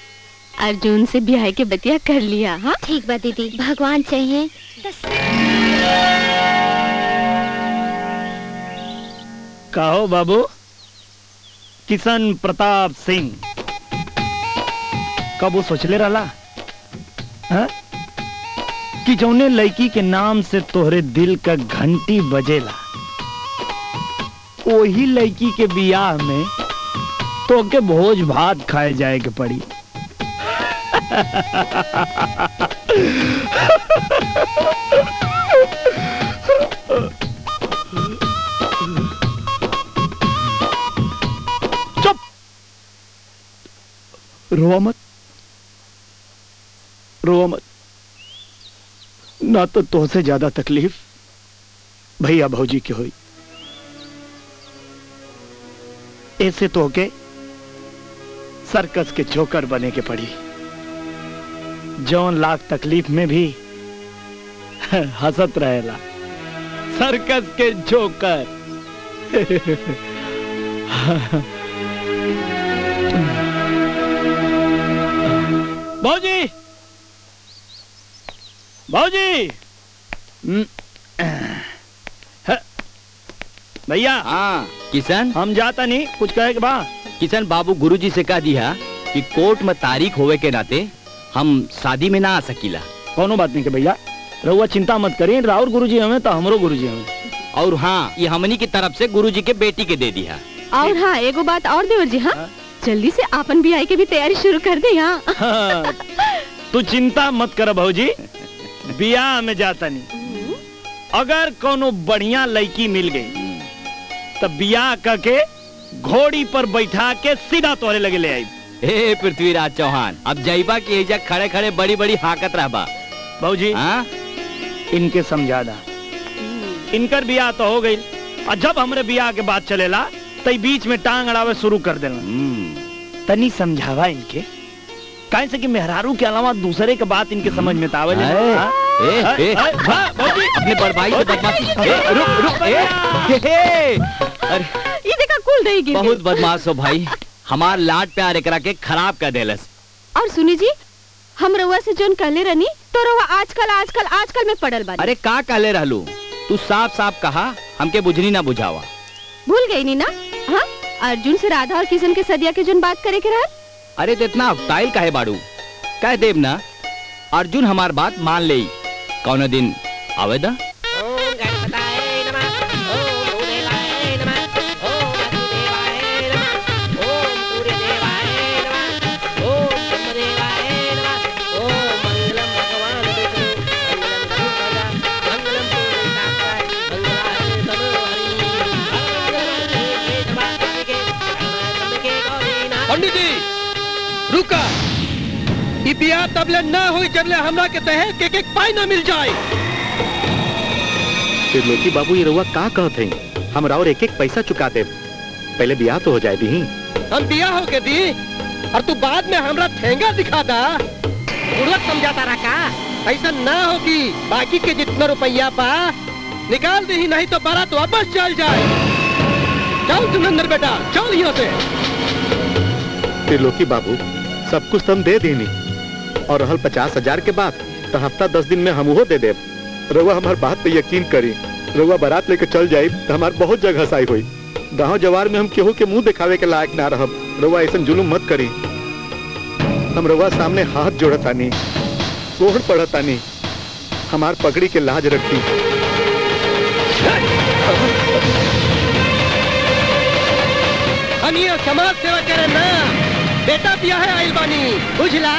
अर्जुन से ब्याह के बतिया कर लिया हाँ? ठीक बा दीदी। भगवान चाहिए। कहो बाबू? किशन प्रताप सिंह। कब वो सोचले रहला? हाँ? कि जौने लड़की के नाम से तोहरे दिल का घंटी बजेला। वही लड़की के बियाह में तो के भोज भात खाए जाए के पड़ी। चुप! रोआ मत। रोआ मत। ना तो तुझसे ज़्यादा तकलीफ़ भैया भौजी की हुई। ऐसे तो के सर्कस के जोकर बने के पड़ी। जौन लाख तकलीफ़ में भी हंसत रहेला। सर्कस के जोकर भौजी! भौजी हम्म, भैया हाँ किशन। हम जाता नहीं कुछ कहे के बा। किशन बाबू गुरुजी से कह दिया कि कोर्ट में तारीख होवे के नाते हम शादी में ना आ सकीला। कोनो बात नहीं के भैया रहुआ चिंता मत करिए राहुल गुरुजी हमें तो हमरो गुरुजी हमें। और हाँ ये हमनी की तरफ़ से गुरुजी के बेटी के दे दिया। और हाँ एगो बात और देवर जी हाँ। जल्दी से आपन ब्याह की भी तैयारी शुरू कर दे हाँ हाँ, तू चिंता मत कर भौजी बियाह में जाता नहीं। अगर कोनो बढ़िया लड़की मिल गई तो बियाह करके घोड़ी पर बैठा के सीधा तोहरे लगे ले आई। हे पृथ्वीराज चौहान अब जईबा की एजा खड़े खड़े बड़ी बड़ी हाकत रहबा। भौजी हाँ? इनके समझा दा इनकर बियाह तो हो गई और जब हमरे बियाह के बात चलेला तई बीच में टांग अड़ावे शुरू कर देना तनी समझावा इनके। काहे से कि मेहरारू के अलावा दूसरे के बात इनके समझ में तावे ले ए, हाँ? ए, हाँ? ए, हाँ? भौजी। अपने बड़ भाई से बदमाशी रुक रुक ए, अरे। ये देखा कुल दही गिर बहुत बदमाश हो भाई। हमार लाड प्यार एकरा के खराब कर देलस। और सुनी जी हम रउआ से जोन कहले रहनी तो रउआ आजकल आजकल आजकल में पड़ल बानी। अरे का कहले रहलू? तू साफ़ साफ़ कहा हमके बुझनी ना बुझावा। भूल गई नी ना? हाँ? अर्जुन से राधा और किशन के सदिया के जोन बात करे के रहल? अरे तो इतना अफताइल काहे बाड़ू कह देव ना अर्जुन हमार बात मान ले कौन दिन आवेदा पंडित जी रुका। ई बिया तबले ना हुई जबले हमरा के दहेज के एक पाई ना मिल जाए। फिर लोकी बाबू ये रुआ का कहत हैं? हम और एक एक पैसा चुका दे पहले बियाह तो हो जाए दी हम बिया हो के दी। और तू बाद में हमरा ठेंगा दिखा दा। बुढ़त समझाता रहा का? ऐसा ना होगी बाकी के जितना रुपया पा निकाल दी नहीं तो बारात वापस चल जाए। चल सुनंदर बेटा चल यहाँ से। फिर लोकी बाबू सब कुछ तुम दे देनी। और रहल पचास हज़ार के बाद तो हफ़्ता दस दिन में हम वो दे दे रउआ हमार बात पे यकीन करी। रउआ बारात लेके चल जाए तो हमार बहुत जगह हसाई हुई। गाँव जवार में हम केहू के मुँह दिखावे के लायक ना रहब। रउआ ऐसा जुलूम मत करी। हम रउआ सामने हाथ जोड़तानी कोहड़ पड़तानी हमार पगड़ी के लाज रखी। हम ये समाज सेवा करे ना। बेटा बिया है आइल बानी बुझला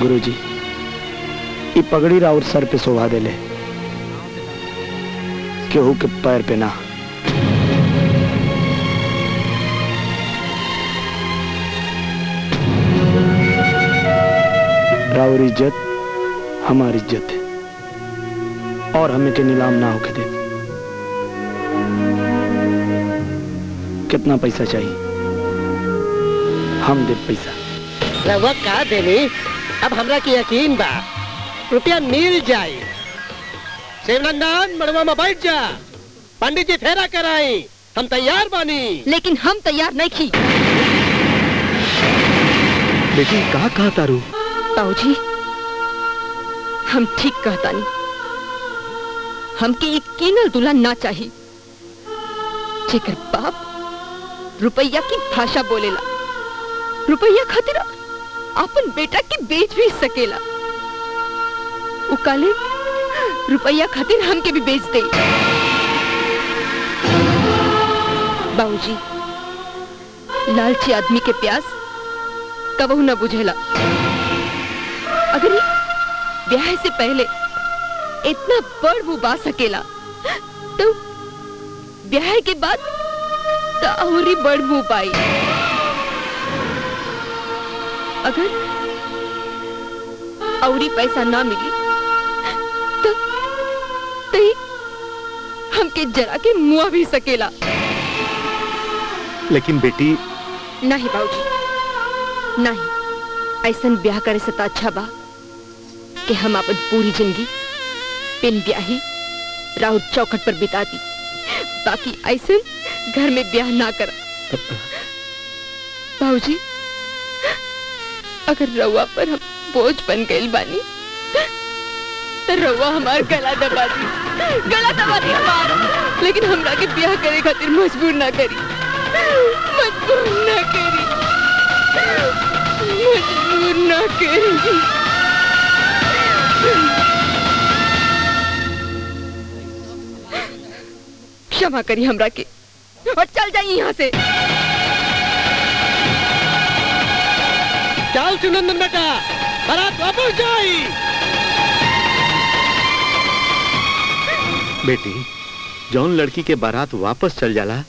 गुरुजी, ई पगड़ी राउर सर पे शोभा देले। केहू के पैर पे ना। राउर इज़्ज़त, हमारी इज़्ज़त। है और हमें के नीलाम ना होके दे। कितना पैसा चाहिए? हम दे पैसा। रवा का देनी? अब हमरा के यकीन बा। रुपया मिल जाए। शिवनंदन मड़वा में बैठ जा। पंडित जी फेरा कराई। हम तैयार बानी। लेकिन हम तैयार नहीं खी बेटी कहा कहा तारू? ताऊजी हम ठीक कहता नहीं हमके एक कीनल दुल्हन ना चाहिए जेकर बाप रुपया की भाषा बोलेला, रुपया खातिर अपन बेटा के बेच भी सकेला। उ काले रुपया खातिर हमके भी बेच दे। बाबूजी लालची आदमी के प्यास कबहू न बुझेला। अगर ब्याह से पहले इतना बड़ बा सकेला तो ब्याह के बाद तो और ही बड़ पाई। अगर औरी पैसा ना मिली तो, तो हमके जरा के मुआ भी सकेला। लेकिन बेटी नहीं बाबूजी नहीं। ऐसन ब्याह करे से तो अच्छा बा कि हम अपन पूरी ज़िंदगी बिन ब्याही राउत चौखट पर बिता दी। बाकी ऐसे घर में ब्याह ना कर। बाबूजी, अगर रउआ पर हम बोझ बन गए बानी तो रउआ हमार गला दबा दी। गला दबा दी हमार। लेकिन हमरा के ब्याह करे खातिर मजबूर ना करी। मजबूर ना करी। मजबूर ना करी। क्षमा करी हमरा के और चल जाइए यहाँ से। चल सुनंदन बेटा बारात वापस जाई बेटी जौन लड़की के बारात वापस चल जाला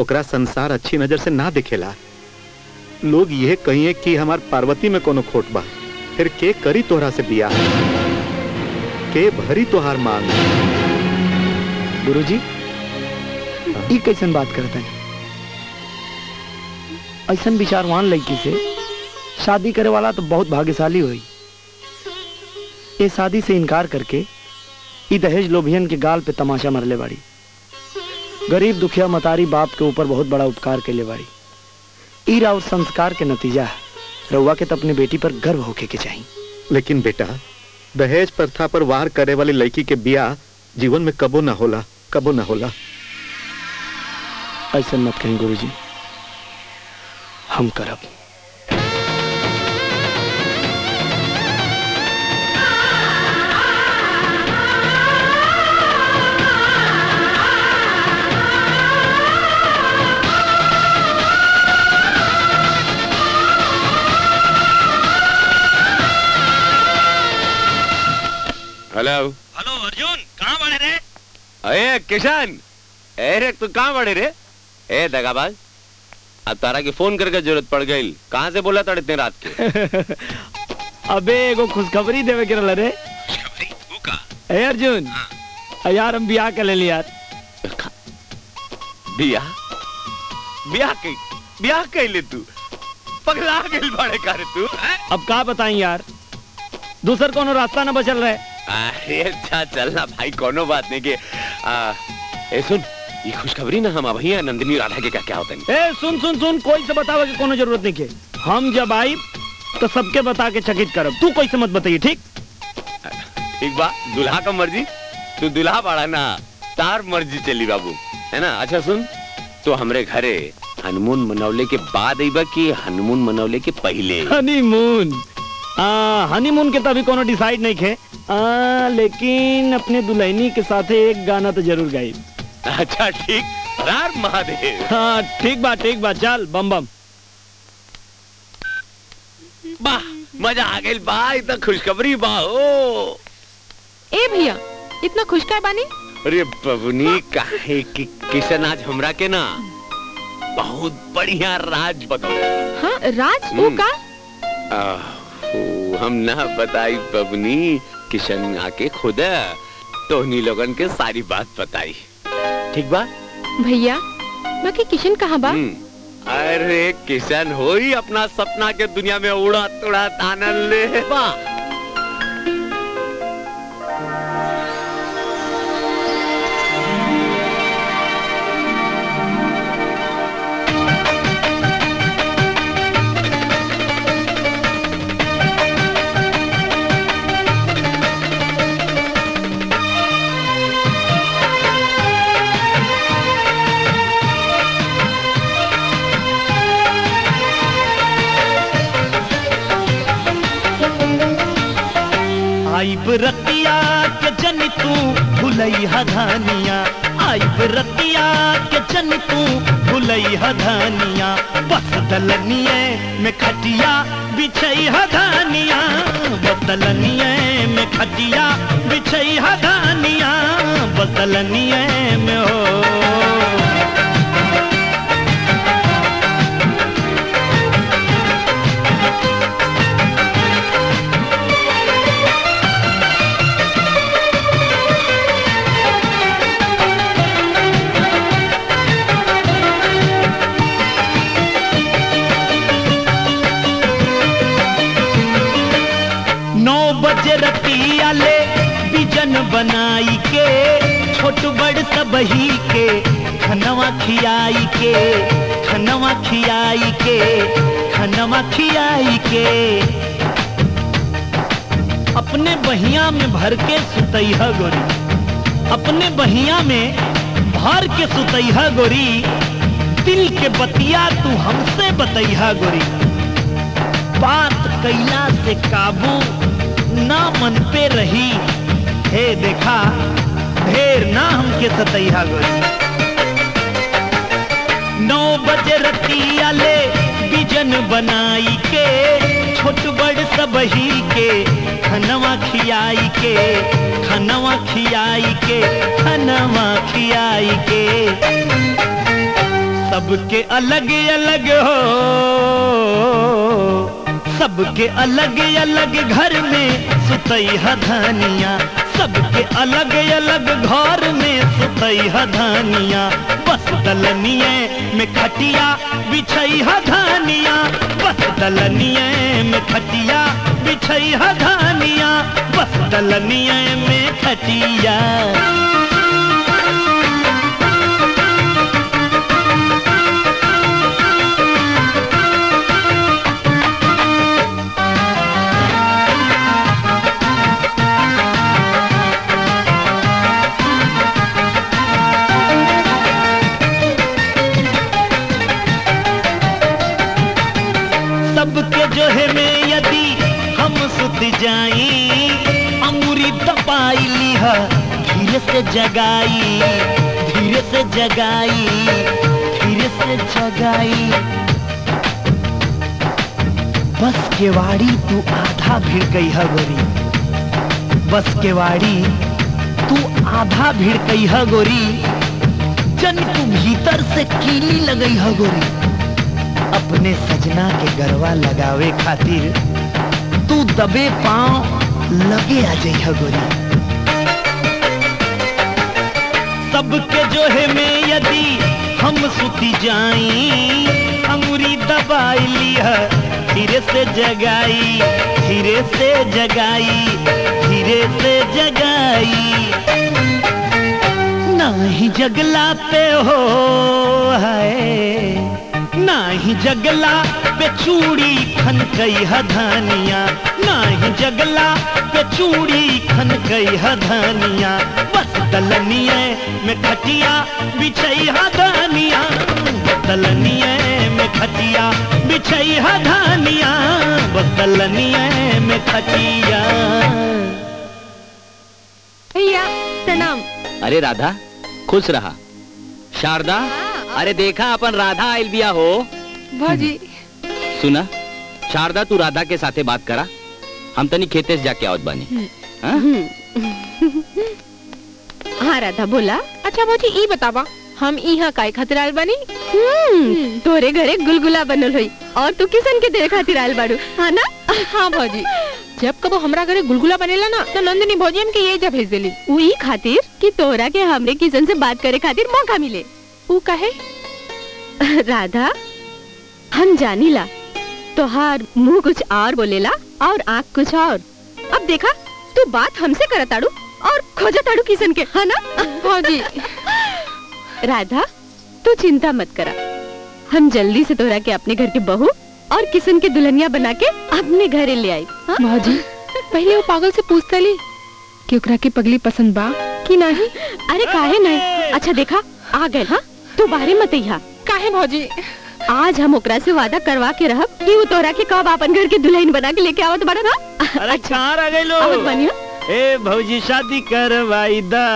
ओकरा संसार अच्छी नज़र से ना दिखेला। लोग यह कहिए कि हमार पार्वती में कोनो खोट बा फिर के करी तोहरा से बिया के भरी तोहार मांग? गुरुजी ई कैसन बात करते हैं ऐसन विचारवान लड़की से शादी करे वाला तो बहुत भाग्यशाली हुई। ये शादी से इनकार करके ई दहेज लोभियन के गाल पे तमाशा मरले बाड़ी। गरीब दुखिया मतारी बाप के ऊपर बहुत बड़ा उपकार के ले बाड़ी। ई राउर संस्कार के नतीजा है रउआ के तो अपने बेटी पर गर्व होके के चाहिए लेकिन बेटा, दहेज प्रथा पर वार करे वाली लड़की के बिया जीवन में कबो ना होला, कबो ना होला। ऐसा मत कहीं गुरुजी। हम करब। हेलो हेलो अर्जुन कहाँ बने रे? अरे किशन! अरे तू कहाँ बड़े रे? ए दगाबाज अब तारा की फ़ोन करके ज़रूरत पड़ गई। कहाँ से बोला था इतने रात के? अबे एगो खुशखबरी देवे के रे ए अर्जुन। आ यार हम बियाह कर ले यार। बियाह? बियाह? कई बियाह कैले तू। पगला गेल बड़े कर तू अब का बताई यार? दूसर कोनो रास्ता ना बचल रहे। अरे अच्छा चल ना भाई कोनो बात नहीं के आ, ए सुन। ये खुशखबरी ना हम अभी नंदिनी राधा के क्या क्या होते हैं। ए सुन सुन सुन कोई से बतावे के कोनो ज़रूरत नहीं के? हम जब आई तो सबके बता के चकित करब तू कोई से मत बताइए ठीक? ठीक बा दुल्हा का मर्ज़ी? तू दुल्हा बाड़ा ना तार मर्ज़ी चली बाबू है ना? अच्छा सुन तो हमरे घरे हनुमान मनौले के बाद अइबा कि हनुमान मनौले के पहले? हनीमून। आ हनीमून के तो अभी कोनो डिसाइड नहीं खे। आ, लेकिन अपने दुल्हनी के साथ एक गाना तो ज़रूर गाई अच्छा ठीक। रार महादेव। हाँ ठीक बा ठीक बा चल बम बम। वाह मज़ा आ गई। बा तो खुशखबरी बा ओ। ए भैया इतना खुश का बानी? अरे बबनी काहे कि किशन आज हमरा के ना? बहुत बढ़िया राज बताओ हाँ राज वो हम्म। का? आहो, हम ना बताई बबनी। किशन आके खुद तोहनी लोगन के सारी बात बताई। ठीक बा? भैया बाकी किशन कहाँ बा? हम्म, अरे किशन हो ही अपना सपना के दुनिया में उड़ा तुड़ा आनंद ले। बा आई बरतिया के जन तू भुलई हधानिया। आई बरतिया के जन तू भुलई हधानिया। बस दलनिए में खटिया बिछई हधानिया। बदलनिए में खटिया बिछई हधानिया। बदलनिए में हो। बड़ के, खनवा खियाई के, खनवा खियाई के, खनवा खियाई के। अपने बहिया में भर के सुतैहा गोरी। अपने बहिया में भर के सुतैहा गोरी। दिल के बतिया तू हमसे बतैहा गोरी। बात कैला से काबू ना मन पे रही। हे देखा ढेर ना हमके सतैहा गोरी नौ बजे रतिया ले बिजन बनाई के छोट बड़ सबही के, खनवा खियाई के, खनवा खियाई के, खनवा खियाई के। सबके अलग अलग हो। सबके अलग अलग घर में सुतई हधानिया। सबके अलग अलग घर में सुतई हधानिया। बस दलनिए में खटिया बिछई हधानिया। बस दलनिए में खटिया बिछई हधानिया। बस दलनिए में खटिया। जाई, अंगूरी दबाई लिहा, धीरे से जगाई, धीरे से जगाई, धीरे से जगाई। बस केवाड़ी तू आधा भिड़ गई है गोरी। बस केवाड़ी तू आधा भीड़ गई है गोरी। जन तू भीतर से कीली लगई है गोरी। अपने सजना के गरवा लगावे खातिर तू दबे पाँव लगे आ जाई है गोरी सबके जो है में यदि हम सुती जाई, अंगुरी दबाई लिया धीरे से जगाई, धीरे से जगाई, धीरे से जगाई। नाही जगला पे हो जगला पे चूड़ी खन कई हधानिया। नाही जगला पे चूड़ी खन कई हधानिया। बस दलनिए में खटिया बिछई हधानिया। दलनिए में खटिया बिछई हधानिया। बस दलनिए में खटिया। भैया प्रणाम। अरे राधा खुश रहा। शारदा अरे देखा अपन राधा आयल बिया हो। भौजी। सुना शारदा तू राधा के साथे बात करा। हम तनी खेते से जाके आवत बानी। हाँ? हाँ राधा बोला। अच्छा भौजी ई बतावा। हम यहाँ काय खातिर आयल बानी? हम्म, तोरे घरे गुलगुला बनल हुई और तू किसन के देर खातिर आयल बाड़ू हाँ ना? हाँ भाजी। जब कबो हमरा घरे गुलगुला बनेला ना तो नंदिनी भौजी हमके ये जा भेज देली। वही खातिर कि तोरा के हमरे किशन से बात करे खातिर मौका मिले। ऊ कहे? राधा हम जानीला तोहार मुँह कुछ और बोलेला और आँख कुछ और। अब देखा तू बात हमसे करताड़ू और खोजताड़ू किशन के है ना? भौजी राधा तू चिंता मत करा। हम जल्दी से तोरा के अपने घर के बहू और किशन के दुल्हनिया बना के अपने घरे ले आई। हाँ? भौजी पहले वो पागल से पूछता ली कि ओकरा के पगली पसंद बा कि नहीं? अरे काहे नहीं? अच्छा देखा आ गए। हाँ? तू बाहरे मत यहाँ काहे भौजी आज हम ओकरा से वादा करवा के रहब कि वो तोरा के कब अपन घर के दुल्हन बना के लेके आवत बड़ा ना अरे रह गए आवत लोग ए भौजी शादी करवाई दा।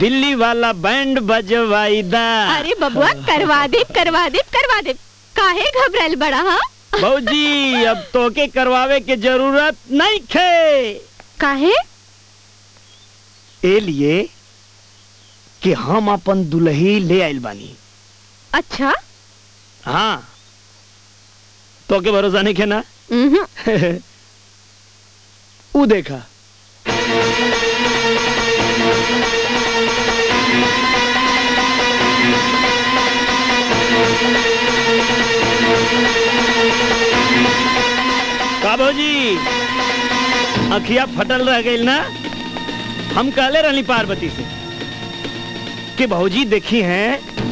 दिल्ली वाला बैंड बजवाई दा। अरे बबुआ करवा दे करवा दे करवा दे काहे घबराइल बड़ा हाँ? भौजी अब तोके करवावे के ज़रूरत नहीं खे। काहे? ए लिए कि हम अपन दुल्ही ले आइल बानी। अच्छा। हाँ। तोके भरोसा नहीं खे ना उहुं। ऊ देखा। का भौजी अखिया फटल रह गई ना? हम कहले रहनी पार्वती से। कि भौजी देखी हैं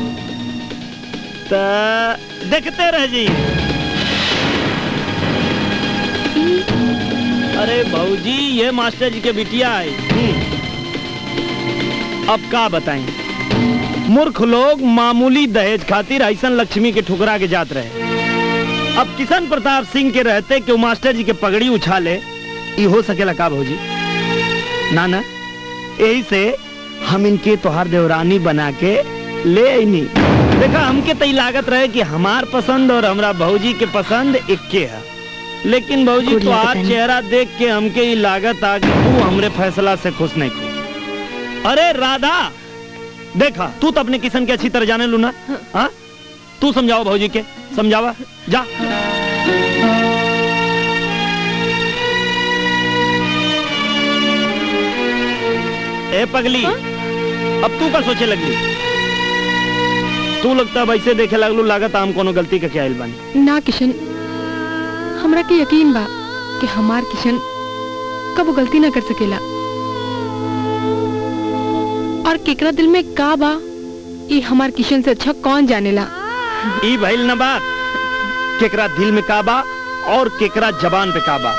त देखते रह जी। अरे भौजी ये मास्टर जी के बिटिया है। हम्म। अब का बताएँ? मूर्ख लोग मामूली दहेज खातिर ऐसन लक्ष्मी के ठुकरा के जात रहे। अब किशन प्रताप सिंह के रहते कि मास्टर जी के पगड़ी उछाले? हो सकेला का भौजी? ना ना यही से हम इनके तोहार देवरानी बना के ले आईनी देखा हमके तो लागत रहे कि हमार पसंद और हमरा भौजी के पसंद इक्के है। लेकिन भौजी तोहार बतानी। चेहरा देख के हमके ये लागत आ कि तू हमरे फैसला से खुश नहीं थी। अरे राधा! देखा तू तो अपने किशन के अच्छी तरह जाने लू ना? हाँ। तू समझाओ भौजी के? समझावा? जा। ए पगली। अब तू का सोचे लगली। तू लगता ऐसे देखे लगलू लागत हम कोनो गलती का क्या बानी? ना किशन हमरा के यकीन बा कि हमार किशन कबो गलती ना कर सकेला। और केकरा दिल में का बा ये हमार किशन से अच्छा कौन जानेला? ई भइल न बात। केकरा दिल में काबा और केकरा जबान पे काबा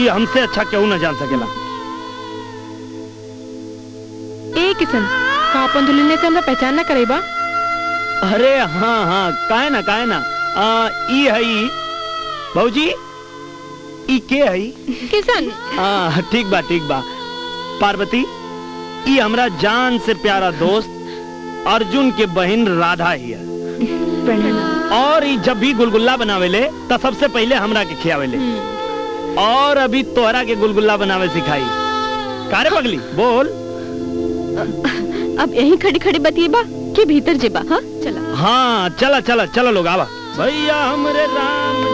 ई हमसे अच्छा क्यों न जान सकेला? ए किशन का अपन दुल्हन से हमरा पहचान ना करेबा अरे हाँ हाँ काहे ना काहे ना। आ, ई है ई। भौजी ई के है ई? किशन हाँ ठीक बा ठीक बा। पार्वती ई हमरा जान से प्यारा दोस्त अर्जुन के बहन राधा ही है। और ई जब भी गुलगुल्ला बनावेले त सबसे पहले हमरा के खियावेले। और अभी तोहरा के गुलगुल्ला बनावे सिखाई। कारे पगली? बोल। अब यहीं खड़े खड़े बतिएबा के भीतर जेबा हाँ? चला। हाँ चला चला चलो लोग आवा। भैया हमरे राम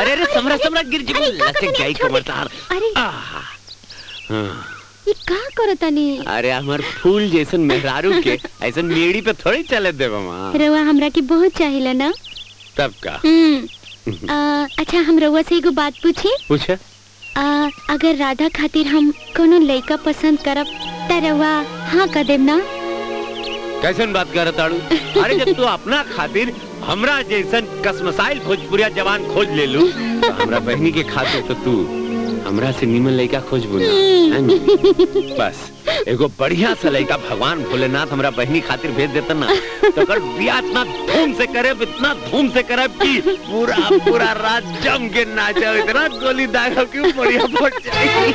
अरे अरे समरा समरा गिर जी अरे हाँ। ये का करो तनी? अरे हमार फूल जैसन मेहरारू के ऐसन मेड़ी पे थोड़ी चले देव माँ। रउआ हमरा के बहुत चाहिला ना। तब का? हम्म। आ, अच्छा हम रउआ से एगो बात पूछी? पूछे? आ, अगर राधा खातिर हम कोनो लड़का पसंद करब त रउआ हाँ कर देब ना। कैसन बात कर ताड़ू अरे जब तू अपना खातिर हमरा जैसन कसमसाइल भोजपुरिया जवान खोज ले लू तो हमरा बहनी के खातिर तो तू हमरा से निमन लड़का खोजबू ना बस एगो बढ़िया सा लड़का भगवान भोलेनाथ हमरा बहनी खातिर भेज देता ना। तो कर बियाह इतना धूम से करे इतना धूम से करे कि पूरा पूरा रात जम के नाचा इतना गोली दागा की बढ़िया फट जाएगी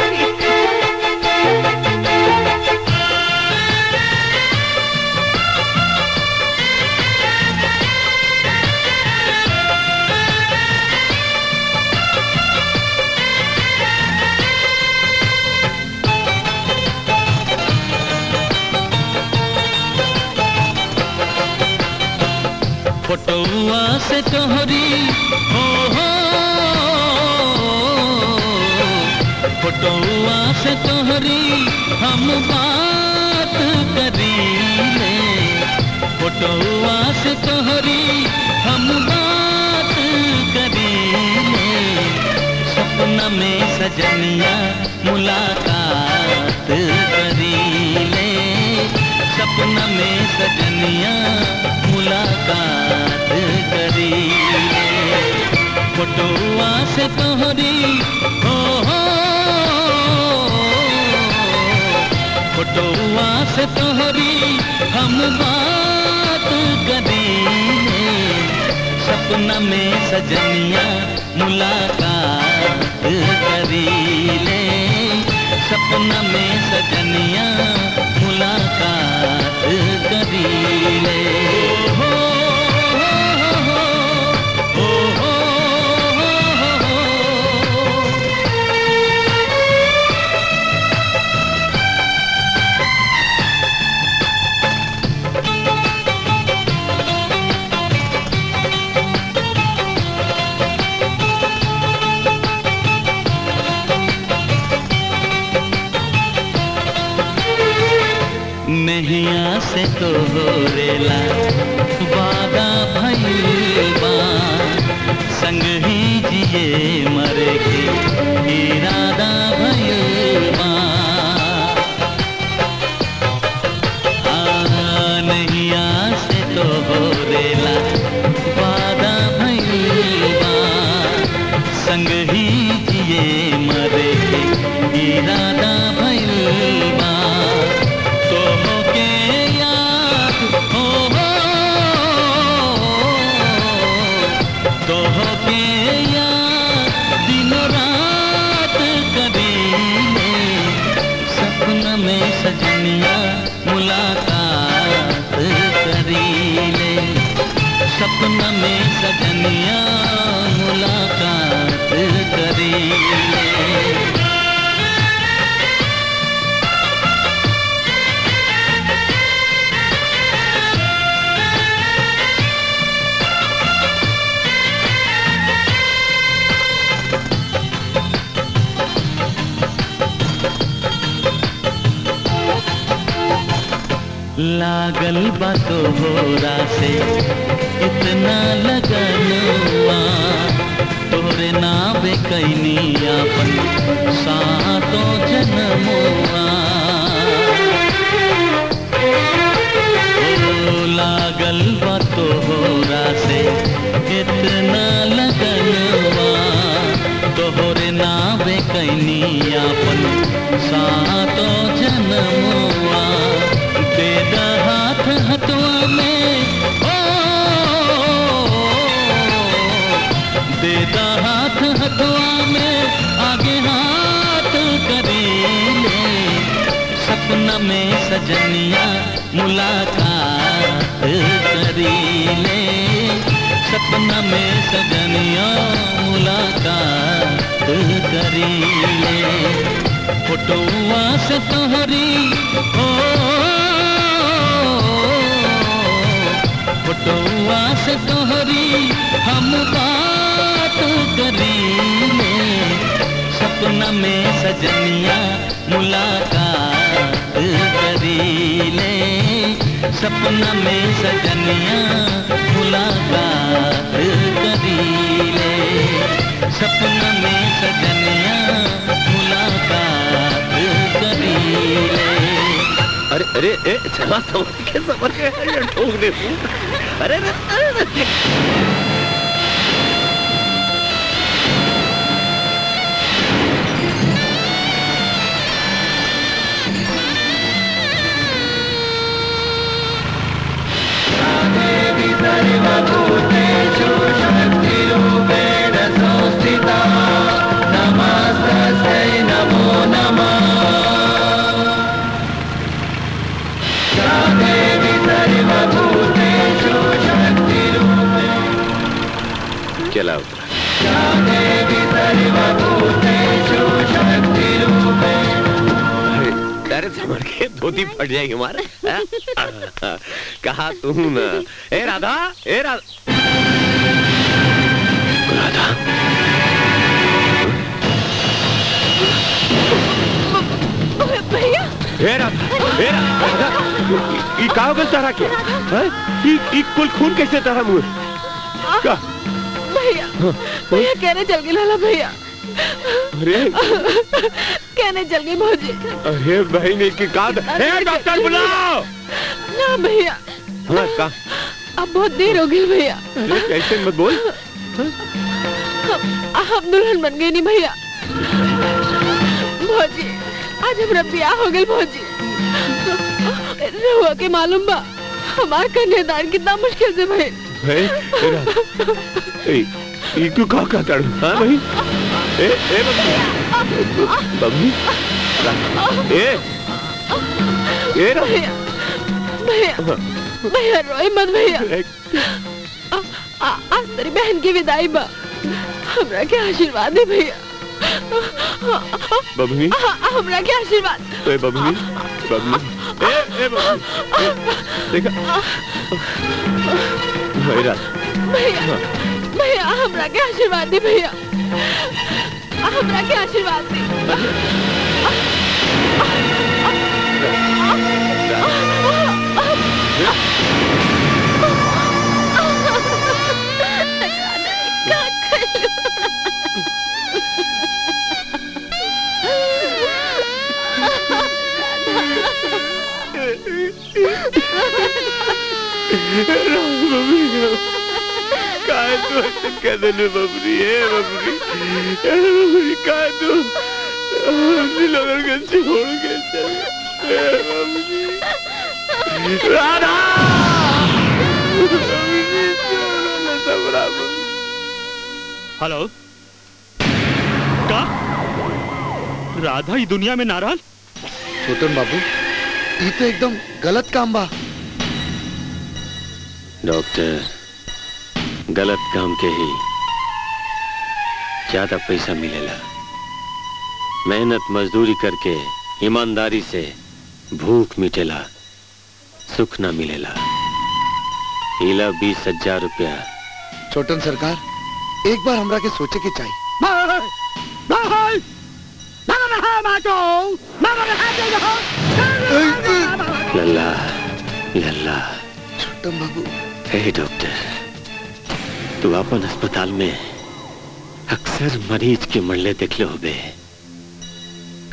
फोटोआ से तोहरी हो हो फोटोआ से तोहरी हम बात करी ले फोटोआ से तोहरी हम बात करी सपना में सजनिया मुलाकात करी ले सपना में सजनिया मुलाकात करी। फोटोआ से तोहरी हो फोटोआ से तोहरी हम बात करी। सपना में सजनिया मुलाकात करी ले। सपना में सजनिया मुलाकात करी ले। हो, नैया से तो रेला वादा भैया संग ही जिए मरे के इरादा भैलबा लागल बातो होरा से इतना लगनवा तोरे नावे कैनी अपन सातो जन्मवा ओ लागल बातो होरा से इतना लगनवा। तोहरे नावे कैनी अपन सातो जन्मवा दे हाथ हथवा में में आगे हाथ करीले सपना में सजनिया मुलाकात करीले सपना में सजनिया मुलाकात करीले फोटोआ से तोहरी ओ, फोटोआ से तोहरी हम बात करीले सपना में सजनिया मुलाकात करीले सपना में सजनिया मुलाकात करीले सपना में सजनिया मुलाकात करीले अरे अरे ए चला समझ के समझ के ठोक दे। अरे अरे, समझ के धोती फट जाएगी हमारे हाँ? कहा तू ना। ए राधा ए राधा राधा। भैया। ए राधा ए राधा ई का हो गल तारा के? हैं? ई ई कुल खून कैसे तारा मुँह? का? भैया भैया कहने चल गई लाला भैया। अरे। कहने चल गई भौजी। अरे बहन की का ए डॉक्टर बुलाओ। ना भैया। हाँ का? अब बहुत देर हो गई भैया। कैसे मत बोल। हम हम दुल्हन बन गए नहीं भैया। भौजी आज हमरा ब्याह हो गई भौजी। रहुआ के मालूम बा हमार कन्यादान कितना मुश्किल से ए ए राधा ए क्यों का का ताड़ हाँ भाई ए ए बब्बी बब्बी ए ए रा भैया भैया भैया रोई मत भैया आ- आ- आज तेरी बहन की विदाई बा हमरा के आशीर्वाद दे भैया बब्बी आ- आ- हमरा के आशीर्वाद ए बब्बी हमरा के आशीर्वाद दे? भैया काय तू ऐसे बबरी बबरी बबरी काय तू लोगों के छोड़ के चल बबरी राधा! हेलो। का? राधा ई दुनिया में नाराज़? छोटन बाबू ये तो एकदम गलत काम बा। डॉक्टर गलत काम के ही ज़्यादा पैसा मिलेला। मेहनत मजदूरी करके ईमानदारी से भूख मिटेला सुख ना मिलेला। इला बीस हज़ार रुपया। छोटन सरकार एक बार हमरा के सोचे के चाहिए लल्ला लल्ला। छोटन बाबू। हे डॉक्टर। तू अपन अस्पताल में अक्सर मरीज़ के मरले देखले होबे।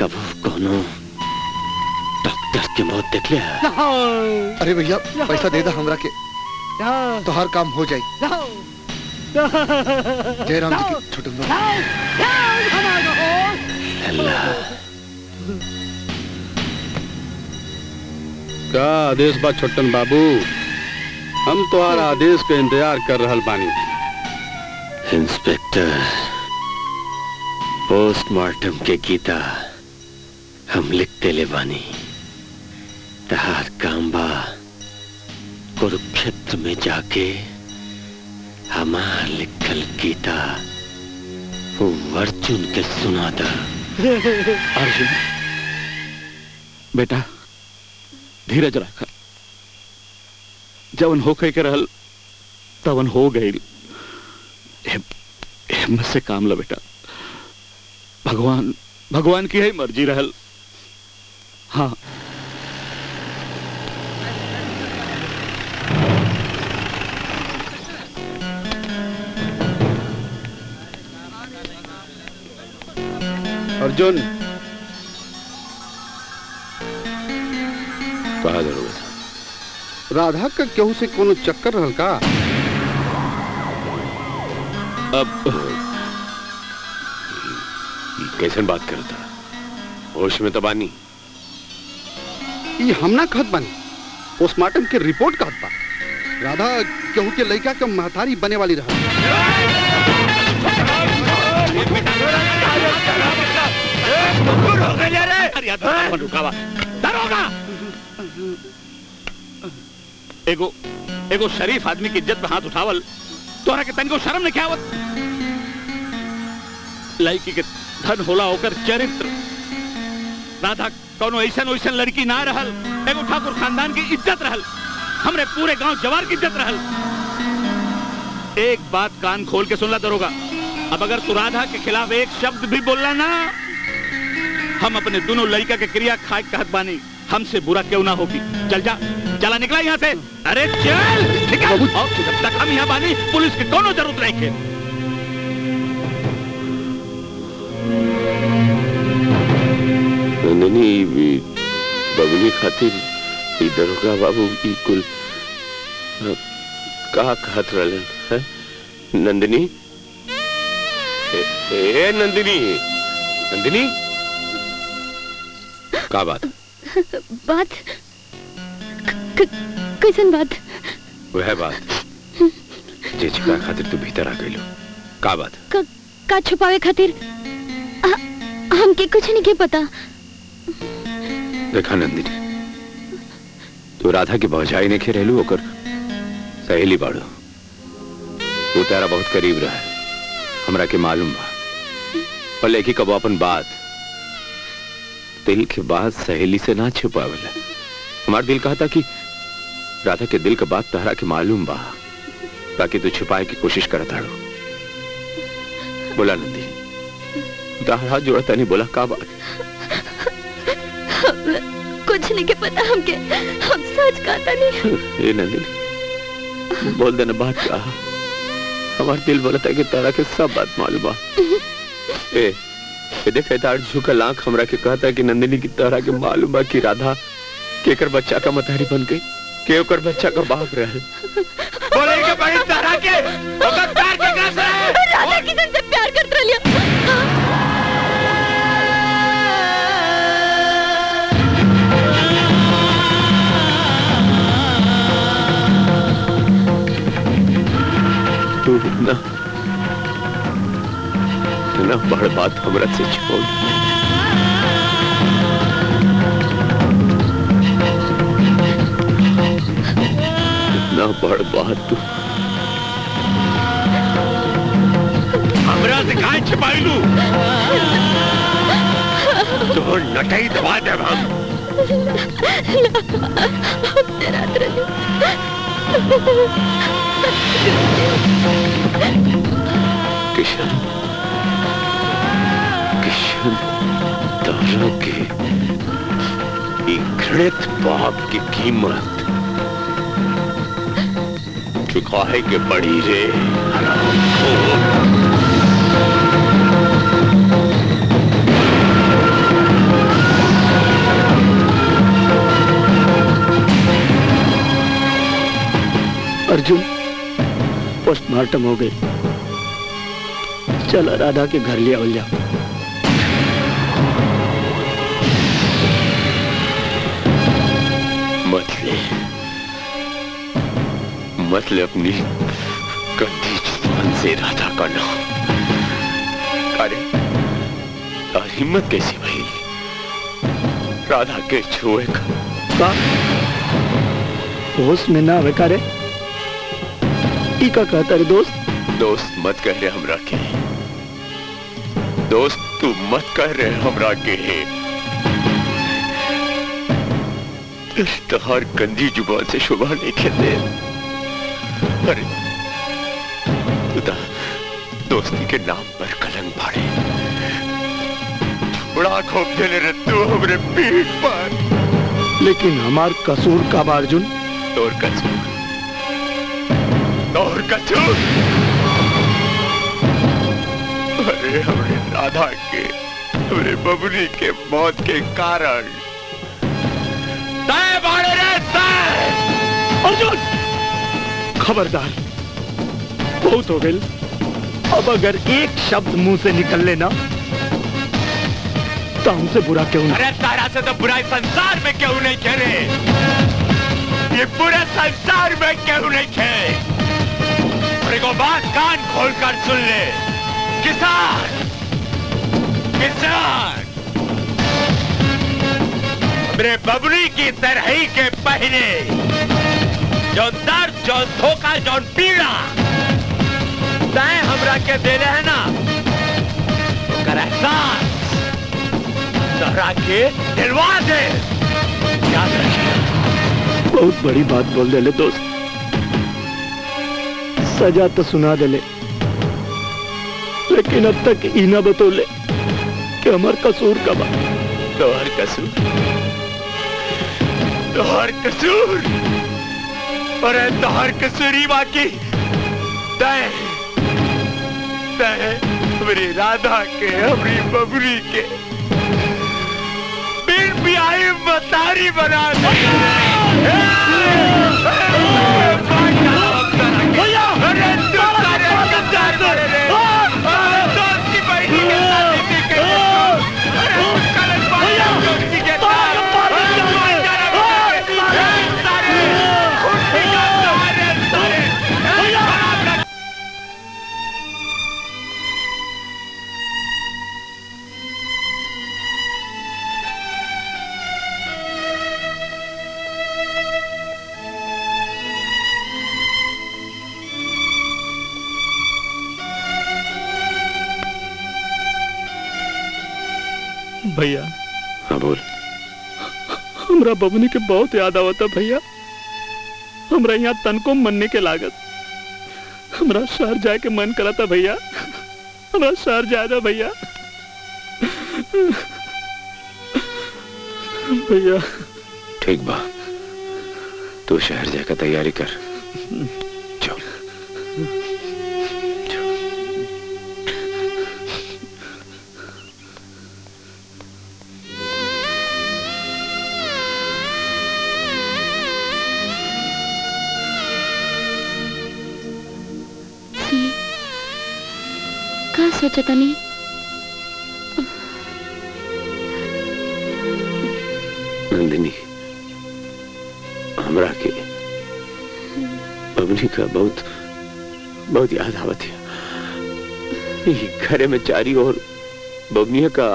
कबो कोनो डॉक्टर के मौत देखले अरे भैया पैसा दे दा हमरा के। तो हर काम हो जाए। जय राम जी की छोटन बाबू लल्ला का आदेश बा छोटन बाबू? हम तोहार आदेश के इंतज़ार कर रहल बानी। इंस्पेक्टर पोस्टमार्टम के गीता हम लिखते ले बानी तहार काम्बा कुरुक्षेत्र में जाके हमार लिखल गीता अर्जुन के सुना दा अर्जुन बेटा धीरज रखा जवन होके के रहल तवन हो गई हिम्मत से काम ला बेटा। भगवान भगवान की है मर्ज़ी रहल हाँ। अर्जुन। कहा राधा का केहू से कोनो चक्कर रहल का? अब कैसन बात करता होश में तो बानी। ये हम ना कहत बानी। पोस्टमार्टम के रिपोर्ट कहत बा। राधा केहू के लड़का के महतारी बने वाली दरोगा एगो एगो शरीफ आदमी की इज़्ज़त पे हाथ उठावल। तोरा के तनिको शर्म नहीं आवत लड़की के धन होला होकर चरित्र। राधा, कोनो ऐसन वैसन लड़की ना रहल। एगो ठाकुर खानदान की इज़्ज़त रहल। हमरे पूरे गाँव जवार की इज़्ज़त रहल। एक बात कान खोल के सुन ला दरोगा। अब अगर तू राधा के खिलाफ एक शब्द भी बोलना ना, हम अपने दोनों लड़का के क्रिया खाए कहत बानी। हमसे बुरा क्यों ना होगी? चल जा। चला निकला यहाँ से। अरे चल निकल। और जब तक हम यहाँ बानी पुलिस की कोनो ज़रूरत नहीं है नंदनी बबली खातिर दरोगा बाबू ई कुल का कहत रहलन है? नंदिनी? ए, ए नंदिनी। नंदिनी? का बात? बात? कैसन बात? वह बात। जे छिपा खातिर तू भीतर आ गइलो का बात? क- का छुपावे खातिर? आ- हमके कुछ नहीं के पता। देखा नंदिनी तू राधा की भौजाई ने खेलू ओकर सहेली बाड़ो। तू तेरा बहुत करीब रहा। हमरा के मालूम बा। पर लेकिन कब अपन बात दिल के बात सहेली से ना छुपावेला हमार दिल कहता कि राधा के दिल के बात तहरा के मालूम बा ताकि तू छुपाए की कोशिश करत हाड़ो बोला नंदी तहरा हाथ जोड़ता नहीं बोला का बात? कुछ नहीं के पता हमके हम सच कहता नहीं। ए नंदिनी बोल देना बात का। हमार दिल बोलता है कि तारा के सब बात मालूम बा। ए ए देख तार झुकल आँख हमरा के कहता कि नंदिनी की तरह के मालूम बा कि राधा केकर बच्चा का मतारी बन गई के ओकर बच्चा का बाप रहे बोलेंगे बड़ी तरह के ओकर प्यार के कैसे राधा किशन से प्यार करत रहिया तू ना ना बड़ बात हमरा से छोड़ ना बड़ बात तू हमरा से काहे छिपाई लू तो नटई दबा दे हम। किशन तारा के घृणित पाप की कीमत चुकाए के बड़ी रे। अर्जुन पोस्टमार्टम हो गई। चल राधा के घर ले आवल जाओ मत ले अपनी गंदी ज़ुबान से राधा का नाम अरे हिम्मत कैसी भाई? राधा के छुए का होश में ना आवे का रे कहता रे दोस्त। दोस्त मत कह रहे हमरा के। दोस्त तू मत कह रहे हमरा के। तहार गंदी ज़ुबान से शुभा नहीं खेते अरे। तू दोस्ती के नाम पर कलंक फाड़े। बड़ा खोप देने रे तू हमरे पीठ पर। लेकिन हमार कसूर का बा अर्जुन तोर कसूर। तोर कसूर। अरे हमरे राधा के हमरे बबुनी के मौत के कारण। तय बाड़े रे तय! अर्जुन! खबरदार। बहुत हो गई। अब अगर एक शब्द मुँह से निकल लेना तो हमसे बुरा क्यों नहीं? अरे तारा से तो बुराई संसार में क्यों नहीं करे ये पूरे संसार में क्यों नहीं खे? और एक बात कान खोल कर सुन ले। किसान! किसान! मेरे बबरी की तरह के पहने। जो दर्द जो धोखा जो पीड़ा तय हमरा के दे रहे ना ओकर एहसास। तोहरा के दिलवा दे। याद रखिए। बहुत बड़ी बात बोल देले दोस्त। सजा तो सुना देले। लेकिन अब तक ई ना बतौले कि हमार कसूर का बा तोहर कसूर। तोहर कसूर। अरे तोहर की तय तय मेरी राधा के हमारी बबरी के। बिन बियाई मतारी बना दे। भैया। हाँ बोल। हमरा बबनी के बहुत याद आवता भैया। हमरा यहाँ तनको मनने के लागत। हमरा शहर जाए के मन करता भैया। हमरा शहर जाए ना भैया। भैया। ठीक बा। तू शहर जाकर तैयारी कर। सोचा तनी नंदिनी हमरा के बबनी का बहुत बहुत याद आवत है। घरे में चारी और बबनिया का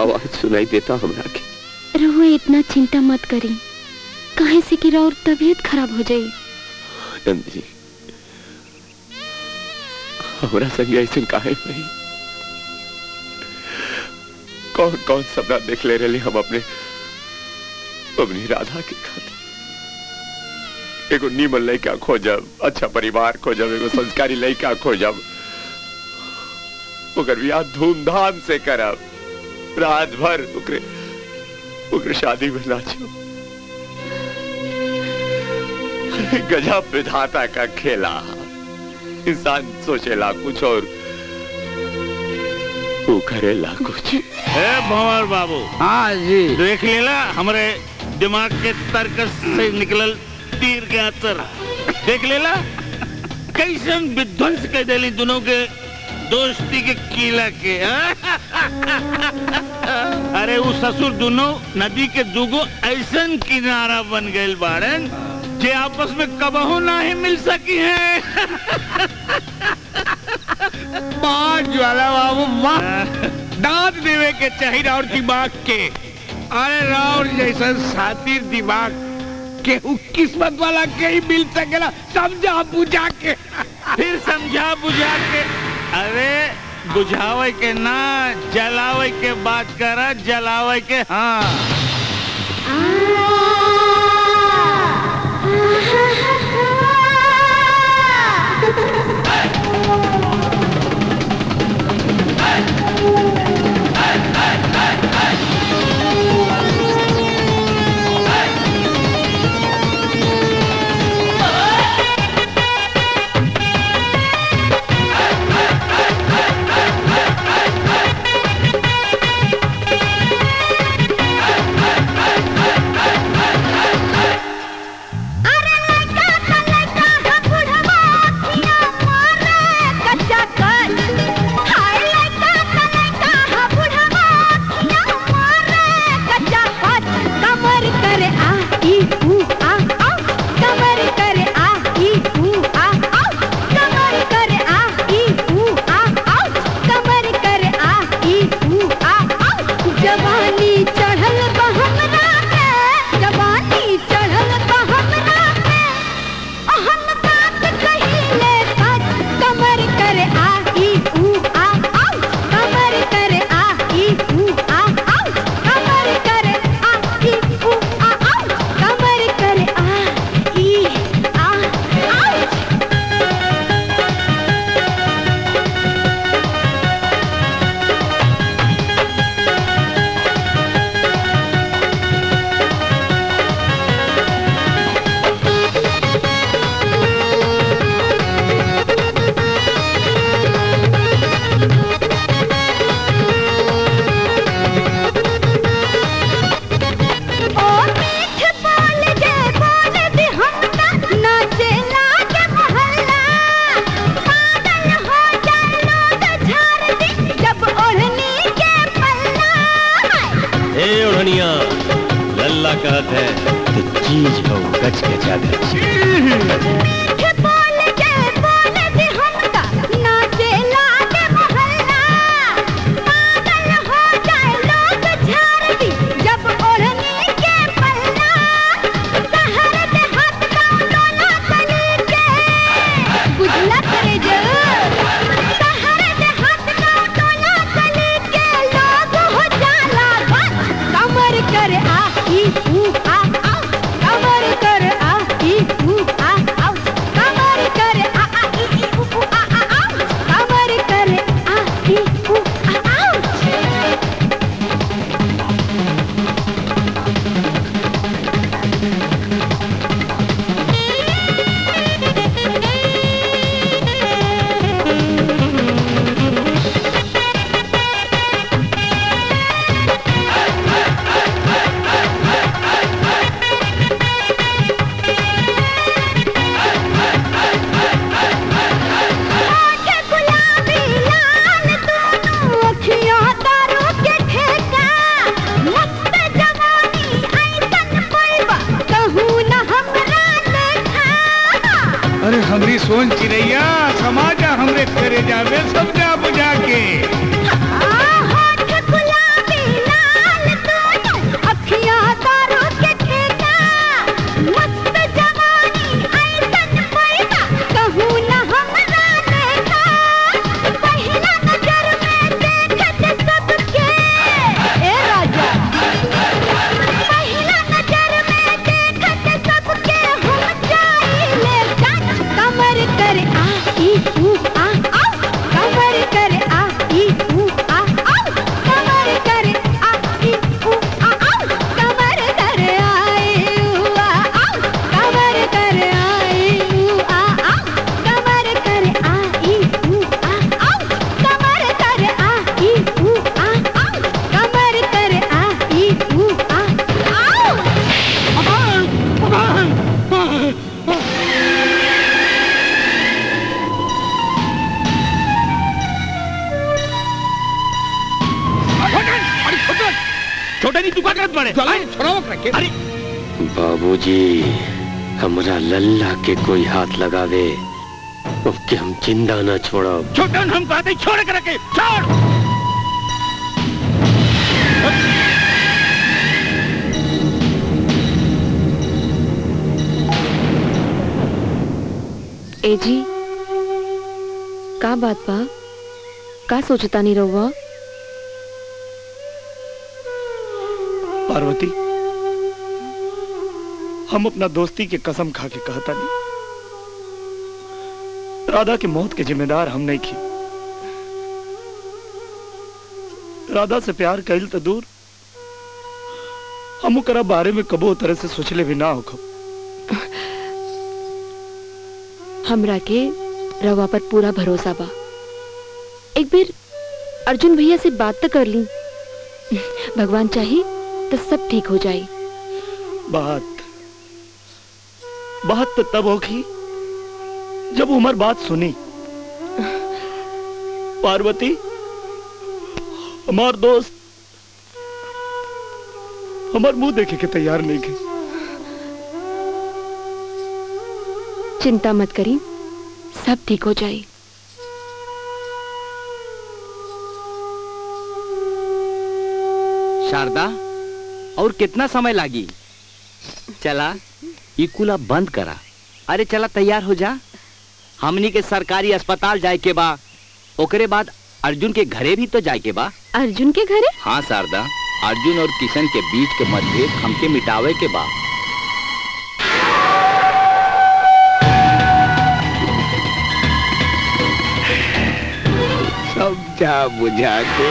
आवाज़ सुनाई देता हमरा के। रहुआ इतना चिंता मत करी। काहे से कि और तबीयत खराब हो जाई? नंदिनी हमरा संग ऐसे काहे भाई कौन कौन सपना देख ले रहे हम अपने? अपनी राधा के खातिर एगो नीमन लड़का खोजब अच्छा परिवार खोजब एगो संस्कारी लड़का खोजब ओकर बियाह धूमधाम से करब रात भर ओकरे ओकरे शादी में नाचो। गजब विधाता का खेला। इंसान सोचेला कुछ और वो करेला कुछ ए भंवर बाबू हाँ जी। देख लेला हमरे दिमाग के तर्क से निकलल तीर के असर देख लेला कैसन विध्वंस कर देली दोनों के दोस्ती के किला के हाँ? अरे वो ससुर दोनों नदी के दुगो ऐसन किनारा बन गए बाड़न जे आपस में कबहू ना ही मिल सकी हैं। माँ ज्वाला बाबू माँ। दांत देवे के चाहिए राउर दिमाग के। अरे राउर जैसा साथी दिमाग। के किस्मत वाला कहीं मिल सकेला समझा बुझा के। फिर समझा बुझा के। अरे बुझावे के ना जलावे के बात करा जलावे के हाँ। बात बा? का सोचता नहीं रहुआ? पार्वती हम अपना दोस्ती के कसम खा के कहता नहीं। राधा की मौत के जिम्मेदार हम नहीं की राधा से प्यार कैल तो दूर। हम ओकरा बारे में कबो तरह से सोचले भी ना हो हमरा के रवा पर पूरा भरोसा बा। एक बार अर्जुन भैया से बात तो कर ली। भगवान चाहे तो सब ठीक हो जाए। बात बात तो तब होगी जब उमर बात सुनी। पार्वती हमार दोस्त हमार मुँह देखे के तैयार नहीं के चिंता मत करी। सब ठीक हो जाए। शारदा और कितना समय लागी? चला ई कुला बंद करा। अरे चला तैयार हो जा। हमनी के सरकारी अस्पताल जाए के बा। ओकरे बाद अर्जुन के घरे भी तो जाए के बा। अर्जुन के घरे? हाँ शारदा। अर्जुन और किशन के बीच के मतभेद हमके मिटावे के बा। समझा बुझा के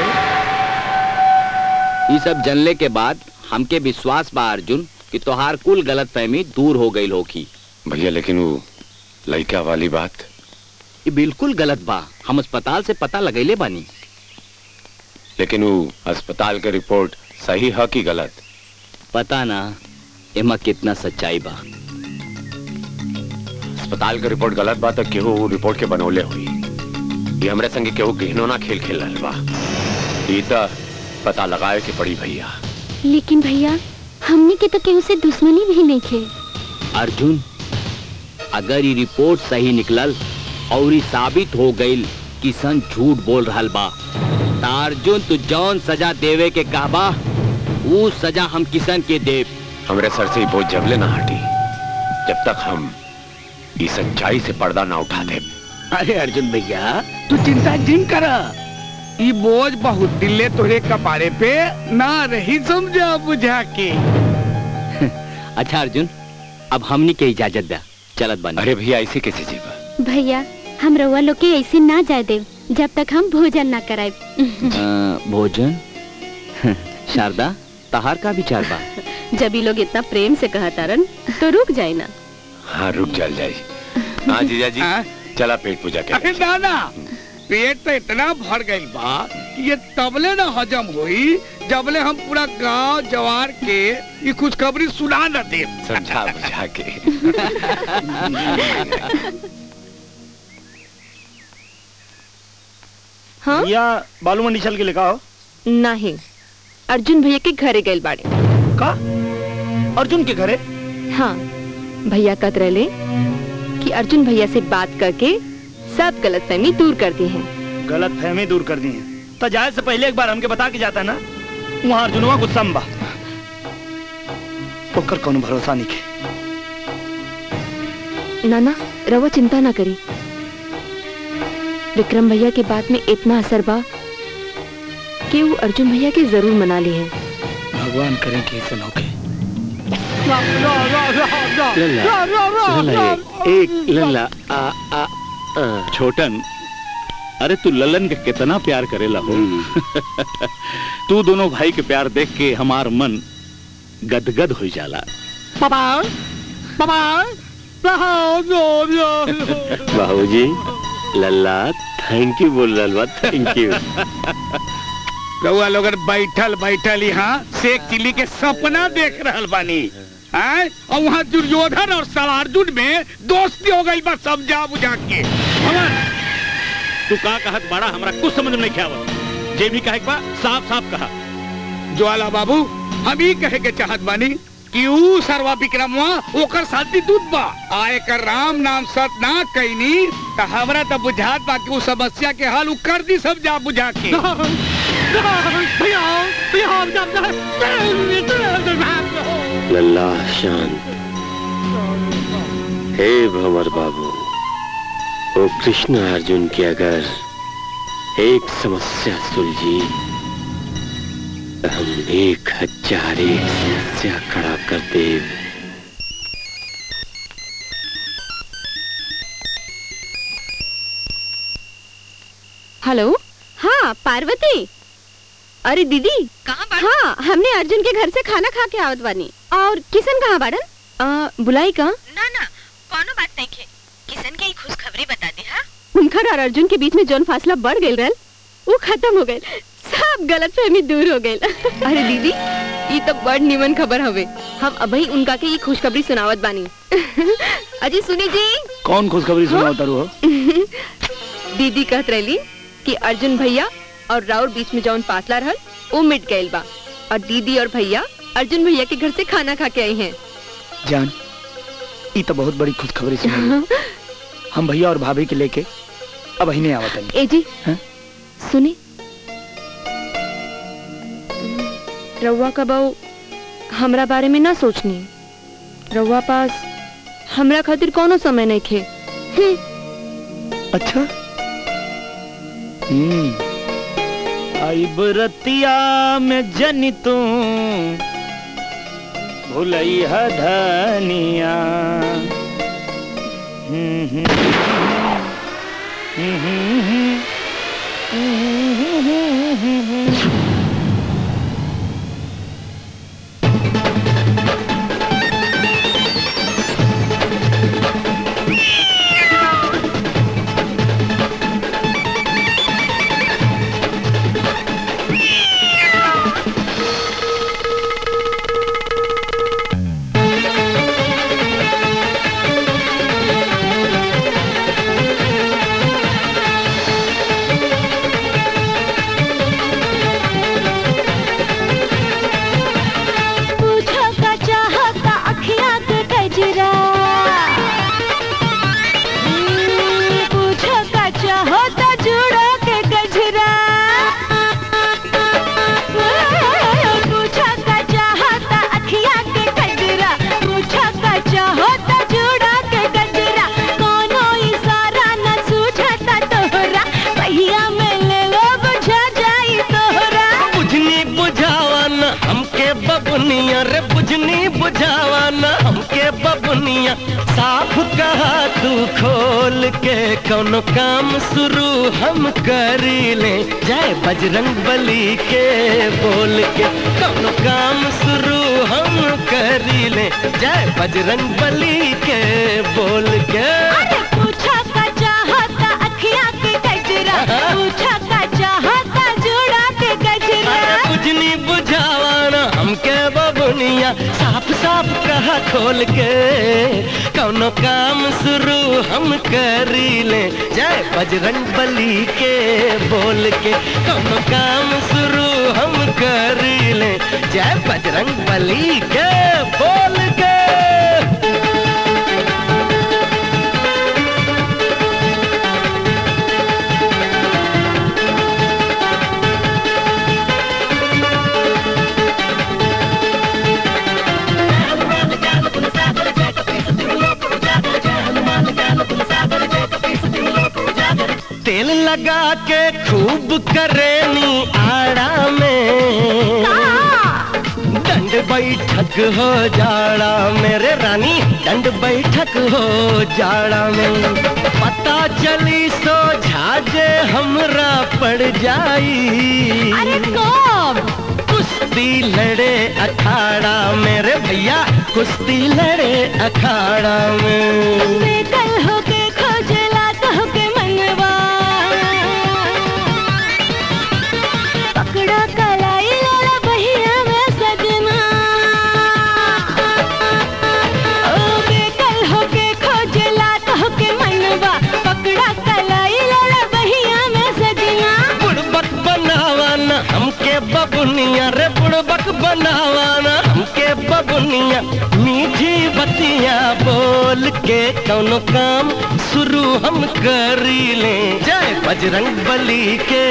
ये सब जनले के बाद हमके विश्वास बा अर्जुन कि तोहार कुल गलत फहमी दूर हो गई होगी भैया लेकिन वो लड़का वाली बात। ये बिल्कुल गलत बा। हम अस्पताल से पता लगैले बानी। लेकिन वो अस्पताल के रिपोर्ट सही है कि गलत? पता ना एमा कितना सच्चाई बा। अस्पताल के रिपोर्ट गलत बा तो केहू वो रिपोर्ट के बनौले हुई। ये हमरे संगे केहू घिनौना खेल खेल रहल बा। ई पता लगाए के पड़ी भैया। लेकिन भैया हमने के तो केहू से दुश्मनी भी नहीं खे अर्जुन अगर ये रिपोर्ट सही निकलल और ये साबित हो गई किशन झूठ बोल रहा बा त अर्जुन तू जौन सजा देवे के कहबा वो सजा हम किशन के देव हमरे सर से बोझ जबले ना हटी जब तक हम इस सच्चाई से पर्दा ना उठा दे अरे अर्जुन भैया तू चिंता जिन कर। बोझ बहुत दिले तोरे कपारे पे ना रही समझा बुझा के अच्छा अर्जुन अब हमनी के इजाज़त दा चलत बन। अरे भैया ऐसे कैसे जीवा भैया हम रउआ लोग के ऐसे ना जाए देव जब तक हम भोजन ना कराए भोजन? शारदा तहार का विचार बा। जब ये लोग इतना प्रेम से कहा रन तो रुक जाए ना। हाँ रुक जाए। जाई हाँ जीजा जी चला पेट पूजा के अरे दादा पेट तो इतना भर गई बा कि ये तबले ना हजम हुई जबले हम पूरा गाँव जवार के ये खुशखबरी सुना न दे समझा बुझा के। हाँ? या बालू मंडी चल के लेका हो नहीं अर्जुन भैया के घरे गए बाड़े। का? अर्जुन के घरे? हाँ भैया कत रहे कि अर्जुन भैया से बात करके सब गलतफहमी दूर कर दी है। गलत फहमी दूर कर दी है। तो जाए से पहले एक बार हमके बता के जाता ना वहाँ अर्जुनवा गुस्सा में बा। ओकर कोनो भरोसा नहीं के नाना रवा चिंता ना करी। विक्रम भैया के बात में इतना असर बा कि वो अर्जुन भैया के ज़रूर मना ली है। भगवान करें कि ऐसा ना होके लल्ला लल्ला एक लल्ला आ आ आ। छोटन अरे तू ललन के कितना प्यार करेला हो। तू दोनों भाई के प्यार देख के हमार मन गदगद हो जाला। पापा पापा बाबूजी लल्ला थैंक यू बोल रहा थैंक यू रउआ लोग बैठल बैठल यहाँ शेख चिल्ली के सपना देख रहल बानी। हैं? और वहाँ दुर्योधन और सलार्जुन में दोस्ती हो गई बस समझा बुझा के तू का कहत बड़ा हमरा कुछ समझ में नहीं आवत जे भी कहे बा साफ़ साफ़ कहा। ज्वाला बाबू, हम ही कहे के चाहत बानी कि ऊ सर्वा विक्रमवा ओकर शादी दूध बा। आए कर राम नाम सत ना कैनी त हमरा त बुझात बा कि ऊ समस्या के हल ऊ कर दी सब जा बुझा के। लल्ला शांत हे भंवर बाबू ओ कृष्ण अर्जुन की अगर एक समस्या सुलझी तो हम एक हज़ार एक समस्या खड़ा कर दे हेलो? हाँ पार्वती। अरे दीदी कहाँ हाँ हमने अर्जुन के घर से खाना खा के आवत बानी और किशन कहाँ बाड़न बुलाई का ना ना कोनो बात नहीं के किशन के खुश खबरी बता दे हाँ? उनकर और अर्जुन के बीच में जौन फासला बढ़ गई रहल वो खत्म हो गई सब गलत फहमी दूर हो गई। अरे दीदी ये तो बड़ निमन खबर हवे। हम अभी उनका के ये खुशखबरी सुनावत बानी। अजी सुनी जी? कौन खुशखबरी सुना उतर हो? दीदी कहत रही कि अर्जुन भैया और राउर बीच में जौन फासला रहल वो मिट गईल बा। और दीदी और भैया अर्जुन भैया के घर से खाना खा के आई हैं। जान ये तो बहुत बड़ी खुशखबरी सुना हम भैया और भाभी के लेके अब ही नहीं आवत ए जी हैं? सुनी रउआ का बहू हमरा बारे में ना सोचनी। रउआ पास हमरा खातिर कोनो समय नहीं खे। अच्छा? हम्म। आई बरतिया में जनी तू। भूलैया धनिया हम्म, बबुनिया साफ़ कहा तू खोल के, कौन काम शुरू हम कर ले। जय बजरंग बली के बोल के, कौन काम शुरू हम कर ले। जय बजरंग बली के बोल के। खोल के कौनो काम शुरू हम करी ले। जय बजरंग बली के बोल के कौनो काम शुरू हम करी ले। जय बजरंग बली के बोल के तेल लगा के खूब करेनी आड़ा में। दंड बैठक हो जाड़ा मेरे रानी दंड बैठक हो जाड़ा में। पता चली सो झाजे हमरा पड़ जाई। अरे कौन? कुश्ती लड़े अखाड़ा मेरे भैया कुश्ती लड़े अखाड़ा में। बबुनिया रे बुड़बक बनावाना। हमके बबुनिया, मीठी बतिया बोल के कौनो काम शुरू हम करी ले। जय बजरंग बली के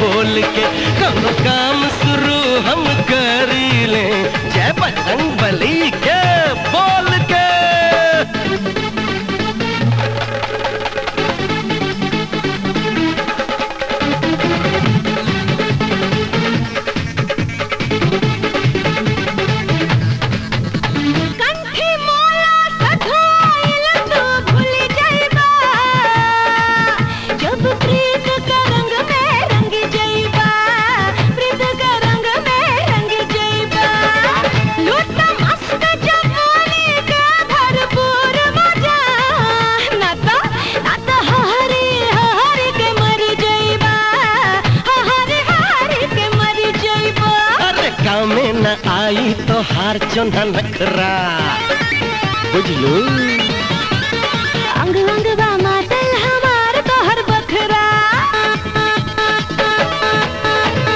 बोल के कौनो काम शुरू हम करी ले। जय बजरंग बली के बोल के हार चोना नखरा बुझलू? अंग अंग बा मातल हमार तो हर बखरा।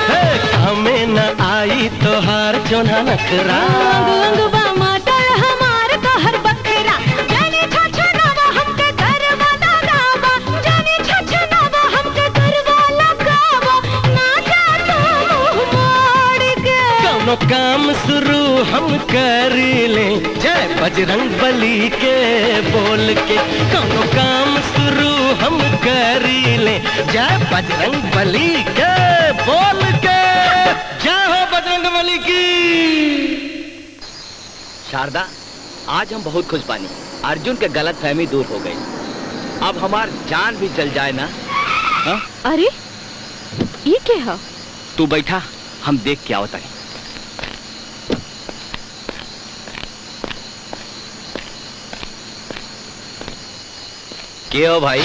हे, काम में न आई तो हार चोना नखरा अंग अंग कौनो काम शुरू हम कर ले। जय बजरंग बली के बोल के। कौनो काम शुरू हम कर ले। जय बजरंग बली के बोल के। जय हो बजरंग बली की। शारदा आज हम बहुत खुश बानी अर्जुन के गलत फहमी दूर हो गई। अब हमार जान भी चल जाए ना? हाँ? अरे ये क्या तू बैठा हम देख के आवता है के हो भाई?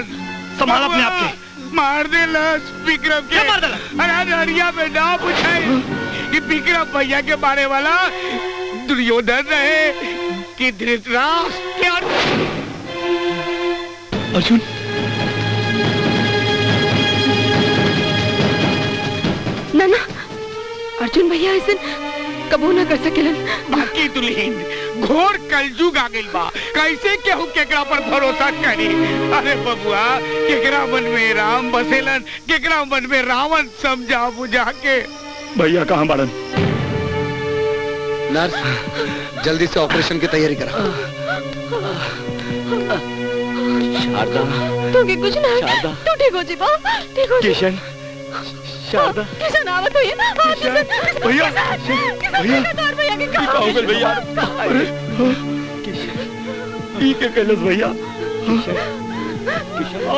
किसान संभाल अपने आप के। मार दे लस विक्रम के। मार अरे नरिया में ना पूछाई कि विक्रम भैया के बारे वाला दुर्योधन रहे। कि धृतराष्ट्र अर्जुन। ना ना अर्जुन भैया ऐसे कबू ना कर सकेलन। बाकी दुल्हीन। घोर कलजुग आ गइल बा। कैसे केहू केकरा पर भरोसा करी? अरे बबुआ केकरा मन में राम बसेलन केकरा मन में रावण समझा बुझा के। भैया कहाँ बाड़न? नर्स जल्दी से ऑपरेशन की तैयारी करा। शारदा। तू के कुछ ना। शारदा। तू ठीक हो जीवा ठीक हो किशन। शारदा। किशन आवत हुई है हाँ, किशन भैया, किशन भैया, भैया हो भैया। अरे ई के कैलस भैया। हाँ।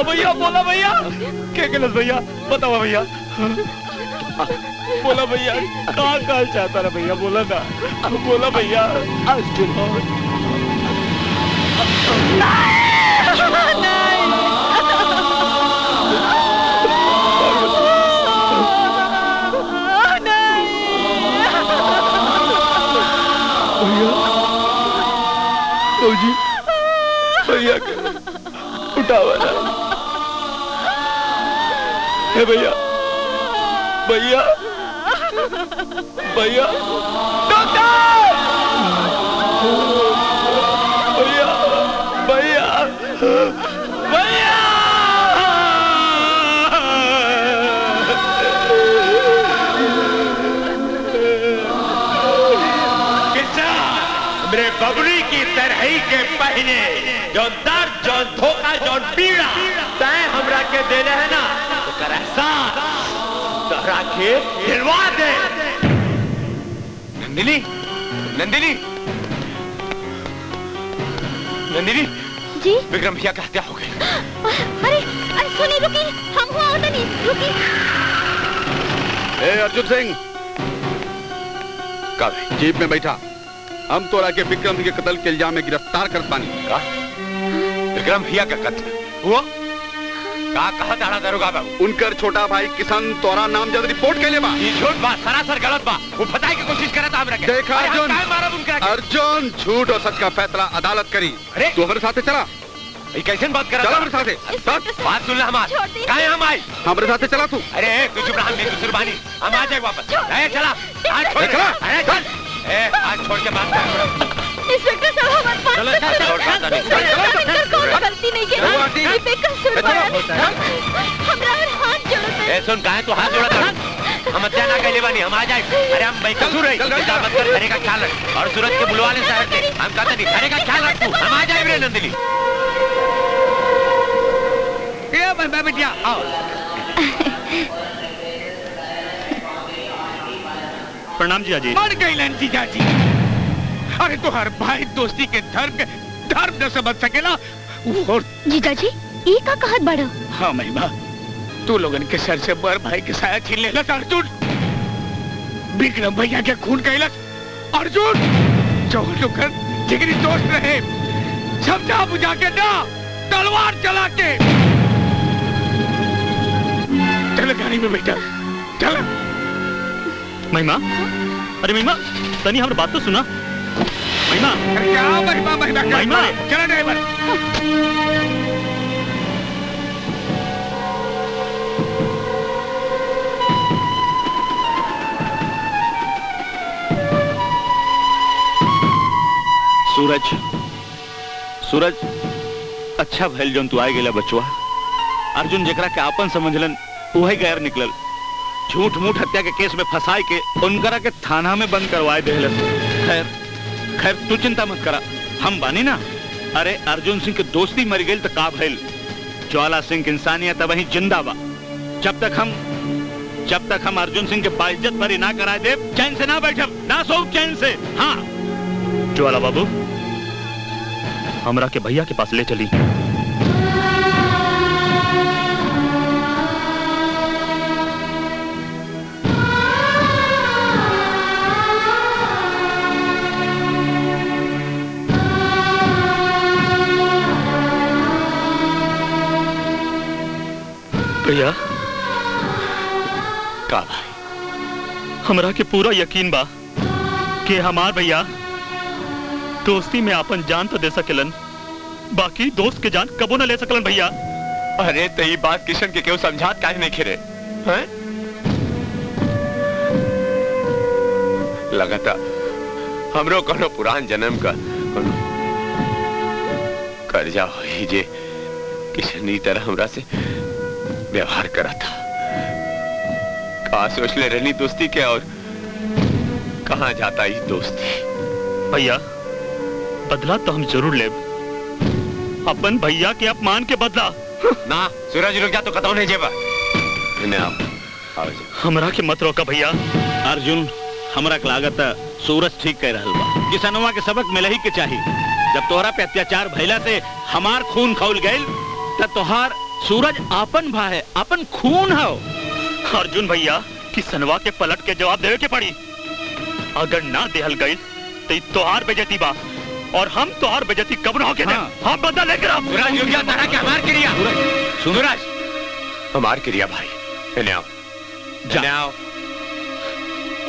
भैया बोला भैया। के कैलस भैया? बताओ भैया। बोला भैया। कहाँ कहाँ चाहता रहा भैया? बोला ना। बोला भैया। फौजी हे भैया भैया भैया, डॉक्टर! भैया भैया भैया! मेरे बबरी की तरही के पहने जो दर्द जो धोखा जो पीड़ा तय हमरा के देने है ना ओकर एहसान। तोहरा के दिलवा दे। नंदिनी नंदिनी। नंदिनी जी? विक्रम भैया का हत्या हो गई। अरे अरे सुनी रुकी। हम हुआ होता नहीं रुकी। ए अर्जुन सिंह। का जीप में बैठा। हम तोरा के विक्रम के कत्ल के इल्ज़ाम में गिरफ़्तार कर पानी। का? विक्रम भैया का कत्ल हुआ? का कहा दाड़ा दरोगा बाबू? उनकर छोटा भाई किसान तोरा नाम जद रिपोर्ट के लिए बा। ये झूठ बात सरासर गलत बा। वो बताए की कोशिश करे था हमरा के देखा अर्जुन। अर्जुन झूठ और सच का फैसला अदालत करी। अरे। तू हमारे साथे चला। ये कैसे बात कर चला हमारे साथे चल। बात सुन ले हमार। काहे हम आई? हमारे साथे चला तू। अरे तू चुप रहा हम नहीं कुर्बानी हम आ जाए वापस। अरे चला। आज छोड़ अरे चल। ए आज छोड़ के बात कर। सुन काहे तू हाथ जोड़ा कर हम हत्या ना कैले बानी हम आ जाए अरे हम बेकसूर है का ख्याल रख और सूरज के बुलवा ले शहर से हम कहते नहीं घरे का ख्याल रख तू हम आ जाए रे नंदिनी ये आओ प्रणाम जीजा जी मर गई लन जीजा अरे तो हर भाई दोस्ती के धर्म के धर्म न समझ सकेला। और जीजा जी ये का कहत बड़ो हाँ महिमा तू लोगन के सर से बर भाई के साया छीन लेलस अर्जुन। विक्रम भैया के खून कैलस अर्जुन। जो लोगन जिगरी दोस्त रहे समझा बुझा के ना तलवार चला के। चल गाड़ी में बैठा चल। महिमा अरे महिमा तनी हमारी बात तो सुना। महिमा। क्या महिमा महिमा महिमा। चला ड्राइवर। सूरज सूरज अच्छा भैल जोन तू आए गेला बचवा अर्जुन जरा के आपन समझलन वही गैर निकलल। झूठ मूठ हत्या के केस में फंसाए के उनकरा के थाना में बंद करवाए देहलस खैर खैर, तू चिंता मत करा। हम बानी ना? अरे, अर्जुन सिंह की दोस्ती मर गई तो का भैल ज्वाला सिंह की इंसानियत वही ज़िंदा बा। जब तक हम जब तक हम अर्जुन सिंह के बाइज्जत भरी ना कराए दे चैन से ना बैठब, ना सो चैन से। हाँ। ज्वाला बाबू, हमरा के भैया के पास ले चली। भैया। का भाई? हमरा के पूरा यकीन बा कि हमार भैया दोस्ती में आपन जान तो दे सकेलन बाकी दोस्त के जान कबो न ले सकलन भैया। अरे तो ये बात किशन के क्यों समझात काहे नहीं खिरे? हैं? लगता हमरो कोनो पुरान जन्म का कोनो कर्जा होई जे किशन तरह हमरा से व्यवहार करा था। कहा सोच ले रहनी दोस्ती के और कहाँ जाता ये दोस्ती? भैया बदला तो हम ज़रूर ले अपन भैया के अपमान के बदला। ना सूरज रुक जा तो कतौ नहीं जेबा? हमरा के मत रोका भैया। अर्जुन हमरा के लागत सूरज ठीक कह रहा बा। किसनवा के सबक मिल ही के चाही। जब तोहरा पे अत्याचार भइला से हमार खून खौल गए त तोहार सूरज आपन भा है आपन खून है अर्जुन भैया कि सनवा के पलट के जवाब देवे के पड़ी? अगर ना देहल गई तो तोहार बेजती बा। और हम तोहार बेजती कब न होके हाँ। हम बदला लेकर सूरज रुक जा तारा के हमार क्रिया। सूरज हमार क्रिया भाई। इन्हें आओ। इन्हें आओ।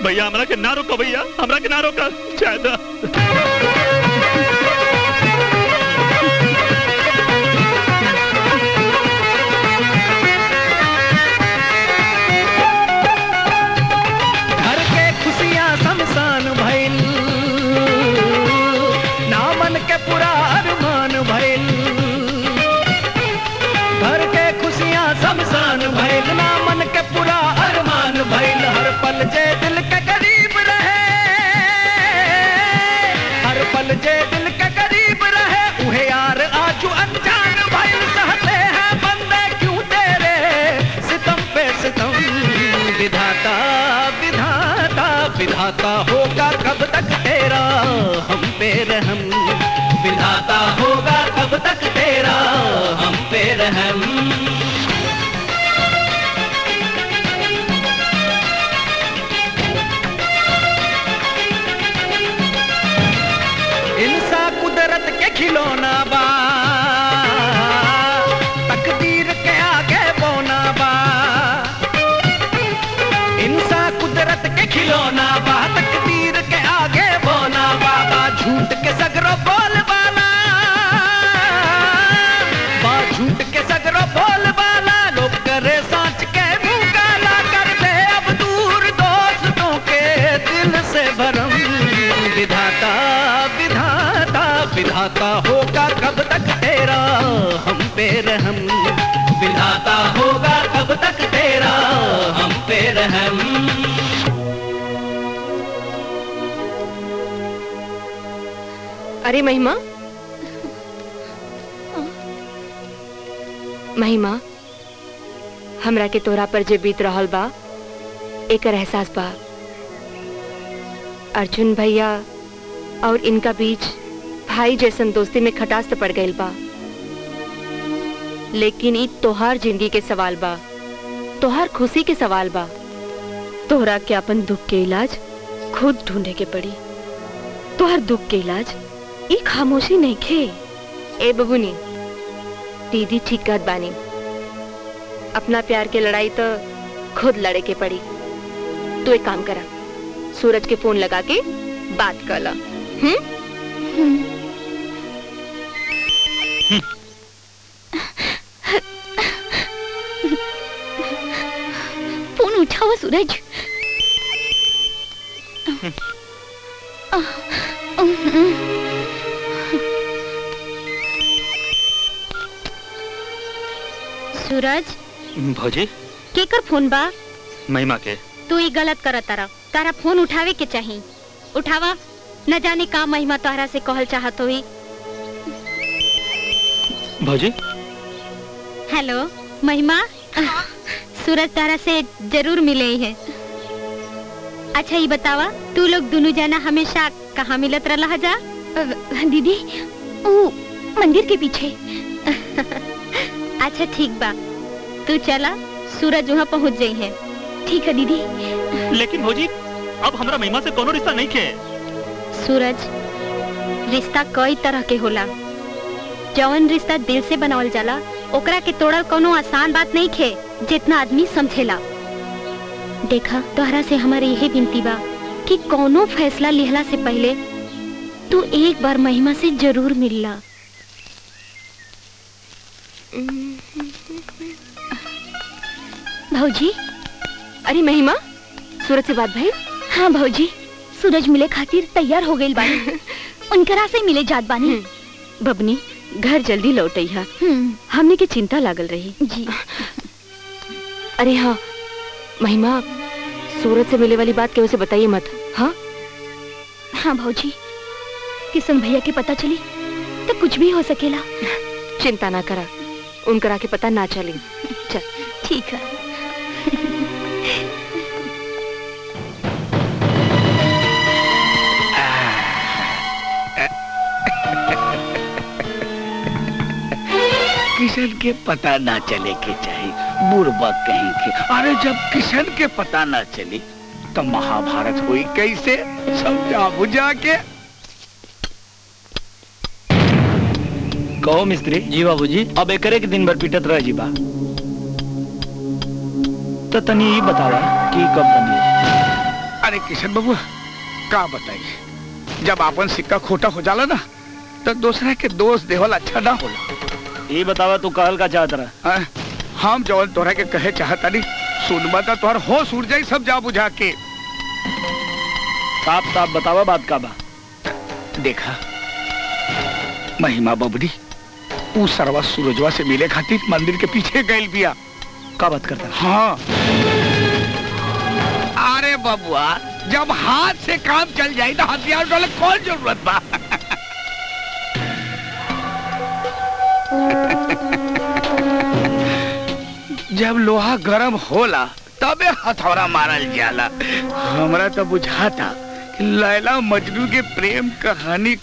भैया हमरा के ना रोको भैया। हमरा के ना रोका। ज़्यादा हम पे रहम। विधाता होगा कब तक तेरा हम पे रहम। पे रहम। विधाता होगा कब तक तेरा, हम पे रहम। अरे महिमा। महिमा, हमरा के तोरा पर जे बीत रहल बा एक एहसास बा। अर्जुन भैया और इनका बीच भाई जैसन दोस्ती में खटास तो पड़ गईल बा। लेकिन ई तोहार ज़िंदगी के सवाल बा। तोहार खुशी के सवाल बा। तोहरा के अपन दुख के इलाज खुद ढूंढे के पड़ी। तोहर दुख के इलाज ई खामोशी नहीं खे। ए बबुनी, दीदी ठीक कहत बानी। अपना प्यार के लड़ाई तो खुद लड़े के पड़ी। तू एक काम करा, सूरज के फ़ोन लगा के बात कर ला। हम्म। फ़ोन उठाओ सूरज। सूरज भौजी। केकर फ़ोन बा? महिमा के। तू ही गलत कर तारा। तारा फ़ोन उठावे के चाही। उठावा। न जाने का महिमा तोहरा से कहल चाहत होई। भौजी। हेलो महिमा। सूरज तारा से ज़रूर मिले है। अच्छा ये बतावा तू लोग दोनों जना हमेशा कहाँ मिलत रहा जा? दीदी वो मंदिर के पीछे। अच्छा ठीक बा। तू चला सूरज वहाँ पहुँच जाई है। ठीक है दीदी। लेकिन भौजी अब हमरा महिमा से कोनो रिश्ता नहीं के सूरज रिश्ता कई तरह के होला। जवन रिश्ता दिल से बनावल जाला ओकरा के तोड़ल कोनो आसान बात नहीं खे जितना आदमी समझेला। देखा तोहरा से हमारे यही विनती बा कि कोनो फैसला लिहला से पहले तू एक बार महिमा से ज़रूर मिलला। भौजी? अरे महिमा सूरज से बात भाई हाँ भौजी सूरज मिले खातिर तैयार हो गई बानी। उनकरा से मिले जात बानी। बबनी घर जल्दी लौटई हा। हमने के चिंता लागल रही? जी। अरे हाँ महिमा सूरत से मिले वाली बात के से बताइए मत हाँ? हाँ भाजी किशन भैया के पता चली तो कुछ भी हो सकेला। चिंता ना करा उनकरा के पता ना चली। चल। ठीक है। किशन के पता ना चले के चाहिए बुरबक कहीं के। अरे जब किशन के पता ना चली तो महाभारत हुई कैसे? समझा बुझा के? कहो मिस्त्री। जी बाबू जी अब एक के दिन भर पीटत रह जीबा तो तनी ये बतावा कि कब बनी अरे किशन बाबू का बताई जब अपन सिक्का खोटा हो जाला ना तो दूसरा के दोष देवल अच्छा ना होला। ये बतावा तू कहल का चाहत रहा? हाँ, हम जवन तोहरा के कहे चाहता नहीं सुनबा तो तोहर होश उड़ जाई सब जा बुझा के। साफ़ साफ़ बतावा बात का बा? देखा महिमा बबरी ऊ सरवा सूरजवा से मिले खातिर मंदिर के पीछे गइल बिया। का बात करता? हाँ। अरे बबुआ जब हाथ से काम चल जाए तो हथियार वाले कौन ज़रूरत बा? जब लोहा गरम होला, तबे हथौड़ा मारल जाला। हमरा तो बुझाता कि लैला मजनू के प्रेम कहानी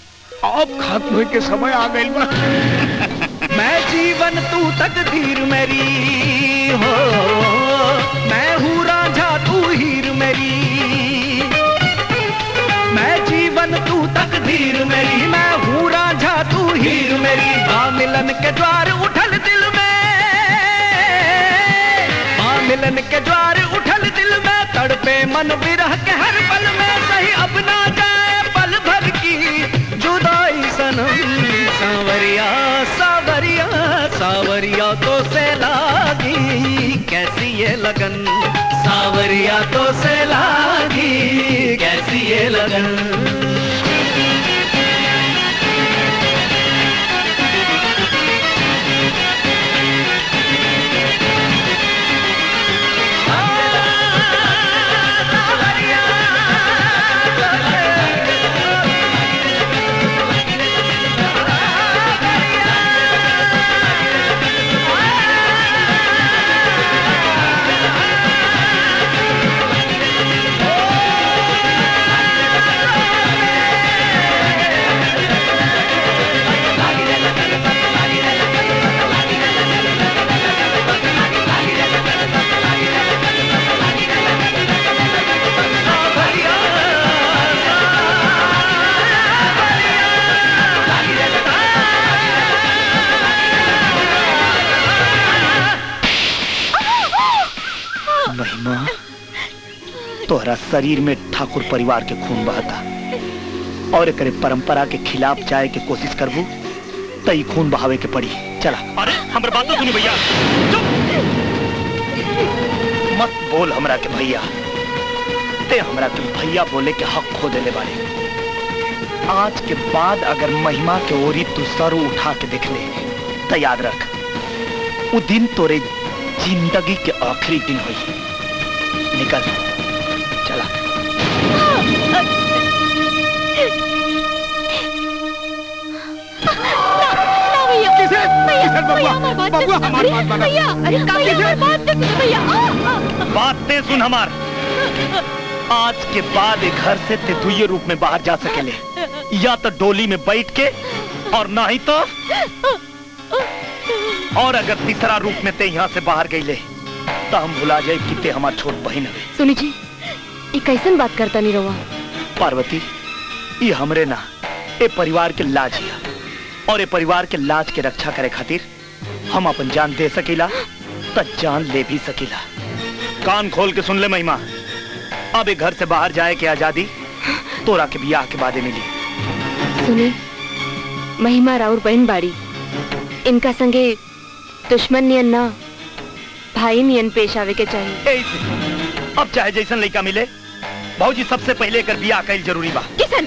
अब खत्म होए के समय आ गइल बा। मैं जीवन तू तकदीर मेरी, हो, मैं हूँ राझा तू हीर मेरी। मैं जीवन तू राझा हीर मेरी आ मिलन के द्वार उठल दिल में। आ मिलन के द्वार उठल दिल में, तड़पे मन विरह के हर पल में। सही अब ना जाए पल भर की जुदाई सनम सावरिया सावरिया सावरिया तो से लागी कैसी ये लगन। सावरिया तो से लागी कैसी ये लगन। तोहरा शरीर में ठाकुर परिवार के खून बहता। और एकरे परंपरा के खिलाफ जाए के कोशिश करबू तई खून बहावे के पड़ी। चला। अरे हमरे बात तो सुनी भैया। मत बोल हमरा के भैया। ते हमरा के भैया बोले के हक खो देले बारे आज के बाद अगर महिमा के ओरी तू सर उठा के देख ले तो याद रख वो दिन तोरे ज़िंदगी के आखिरी दिन हुई। निकल। बातें सुन हमार। आज के बाद एक घर से ते दुइये रूप में बाहर जा सकेले या तो डोली में बैठ के और ना ही तो और अगर तीसरा रूप में ते यहाँ से बाहर गई ले तो हम भुला जाए कि ते हमार छोट बहन है। सुनी जी ये कैसन बात करता नहीं रहुआ? पार्वती ये हमरे ना ए परिवार के लाज हिया और ए परिवार के लाज के रक्षा करे खातिर हम अपन जान दे सकीला त जान ले भी सकीला। कान खोल के सुन ले महिमा। अब ए घर से बाहर जाए के आज़ादी तोरा के बियाह के बादे मिली। सुनी महिमा राउर बहन बाड़ी। इनका संगे दुश्मन नियन ना भाई नियन पेश आवे के चाहिए अब चाहे जैसन लड़का मिले भाजी सबसे पहले कर बियाह कईल ज़रूरी बा। किसन?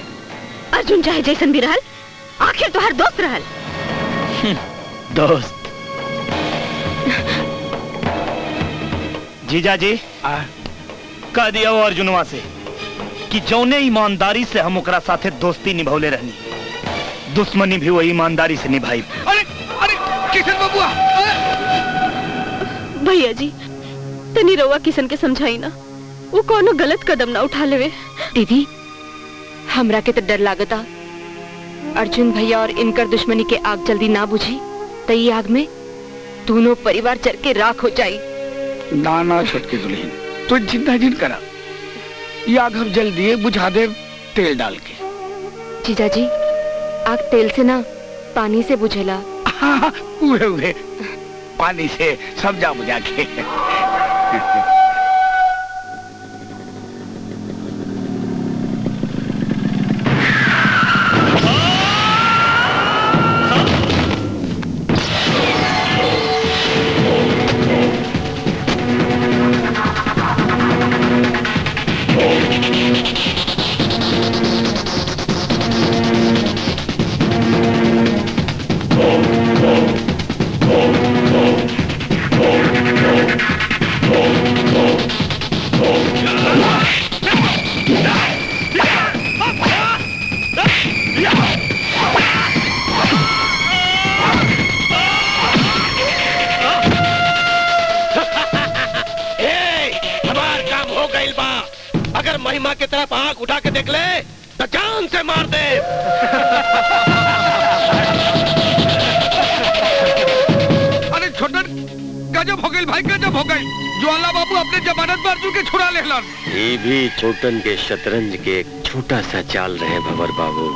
अर्जुन चाहे जैसन भी रहल आखिर तो दोस्त रहल। दोस्त। जीजा जी कह दिया वो अर्जुनवा से कि जौने ईमानदारी से हम ओकरा साथे दोस्ती निभौले रहनी दुश्मनी भी वो ईमानदारी से निभाई अरे अरे किशन बबुआ भैया जी तनी रउआ किसन के समझाई ना वो कोनो गलत कदम ना उठा लेवे। दीदी हमरा के तो डर लागता। अर्जुन भैया और इनकर दुश्मनी के आग जल्दी ना बुझी तो ये आग में दोनों परिवार चल के राख हो जाई। ना ना छोटकी दुल्हन तो चिंता जिन करा। ये आग हम जल्दी बुझा दे तेल डाल के। जीजा जी आग तेल से ना पानी से बुझेला। हाँ, उहे उहे पानी से समझा बुझा के। शतरंज के एक छोटा सा चाल रहे भंवर बाबू।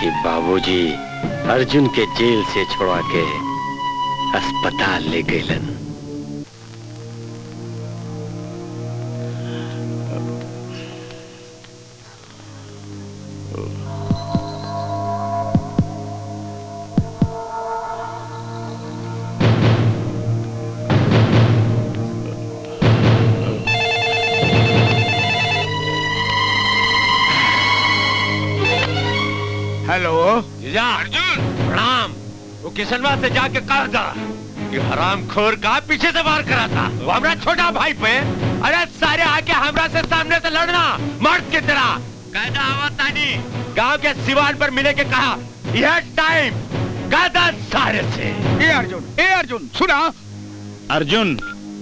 कि बाबूजी अर्जुन के जेल से छोड़ा के अस्पताल ले गए वो से जाके कहा था कि हराम खोर का पीछे से वार करा था। वो हमारा छोटा भाई पे। अरे सारे आके हमरा से सामने से लड़ना मर्द की तरह। कहना आवा तानी गाँव के सिवान पर मिले के कहा यह टाइम गादा सारे से। ए अर्जुन ए अर्जुन सुना। अर्जुन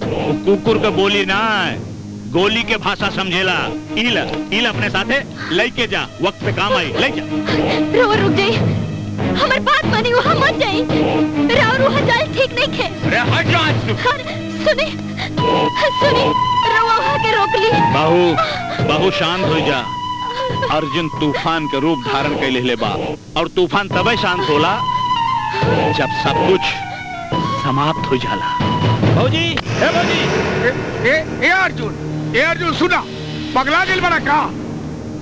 वो कुकुर का बोली ना गोली के भाषा समझेला। इल इल अपने साथे लेके जा वक्त पे काम आई ले जा। रुक जाई हमार बात मानी वहाँ मत जाई राउर वहाँ जाल ठीक नहीं खे अरे हट जा आज तू। सुनी सुनी रउआ वहाँ के रोक ली बाहू बाहू शांत हो जा। अर्जुन तूफ़ान के रूप धारण कर ले ले बा। और तूफ़ान तबे शांत होला जब सब कुछ समाप्त हो जाला। भौजी हे भौजी ए, ए, ए अर्जुन ए अर्जुन सुना। पगला दिल बड़ा का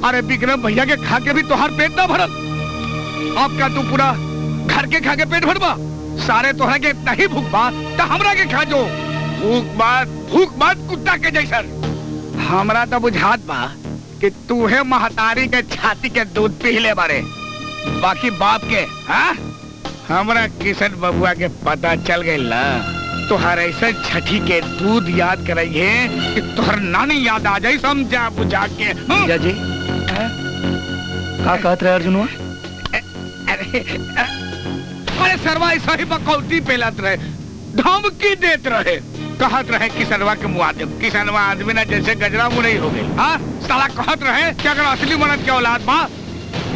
अरे विक्रम भैया के खा के भी तोहार पेट ना भरल अब क्या तू पूरा घर के खा के पेट भरबा सारे तोहरा के इतना ही भूख बा तो हमरा के खा जो। भूख बात भूख बात कुत्ता के जैसा हमरा तो बुझात बा कि तू है महतारी के छाती के दूध पी ले बारे। बाकी बाप के हाँ? हमरा किशन बबुआ के पता चल गई ना। तोहर ऐसा छठी के दूध याद कराइए कि तोहर नानी याद आ जाई समझा बुझा के। हाँ? जी का कहत रहे अर्जुनवा अरे सरवा ऐसा ही बकौती पेलत रहे। धमकी देत रहे। कहत रहे किसनवा के मुआदिम किसनवा आदमी ना जैसे गजरा मुरई हो गई। हाँ? साला कहत रहे कि अगर असली मर्द के औलाद बा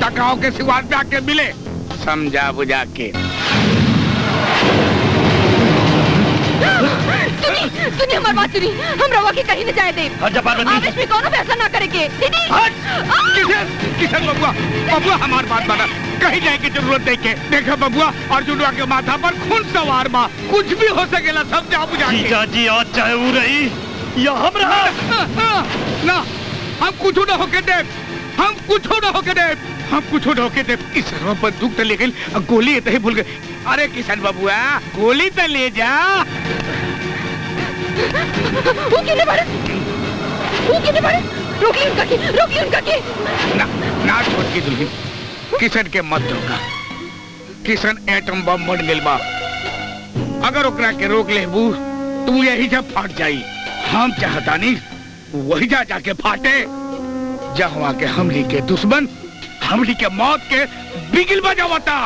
टकराव के सिवान पे आके मिले। समझा बुझा के। सुनी सुनी हमारी बात सुनी हम रवा के कहीं न जाए दे आवेश में कौनो फैसला ना करेंगे। दीदी। हट। किशन किशन बबुआ बबुआ हमार बात माना। कहीं जाए की ज़रूरत नहीं के। देखा बबुआ अर्जुनवा के माथा पर खून सवार बा कुछ भी हो सकेला समझा बुझा के। जीजा जी आज चाहे वो रही या हम रहा। ना हम कुछ न होके दे हम कुछ न होके दे हम कुछ न होके दे इस दुख तो ले गई गोली ये तो ही भूल गए। अरे किशन बबुआ गोली तो ले जा। वो किने बड़े? वो किने बड़े? रोक ली उनका की रोक ली उनका की। ना ना छोड़ की दुल्हन। किशन के मत रोका किशन एटम बम बन बा। अगर ओकरा के रोक लेबू, तू यही जब फाट जाई। हम चाहता नहीं, वही जा जाके फाटे। जहाँ के हमली के दुश्मन, हमली के मौत के बिगिल बजावता।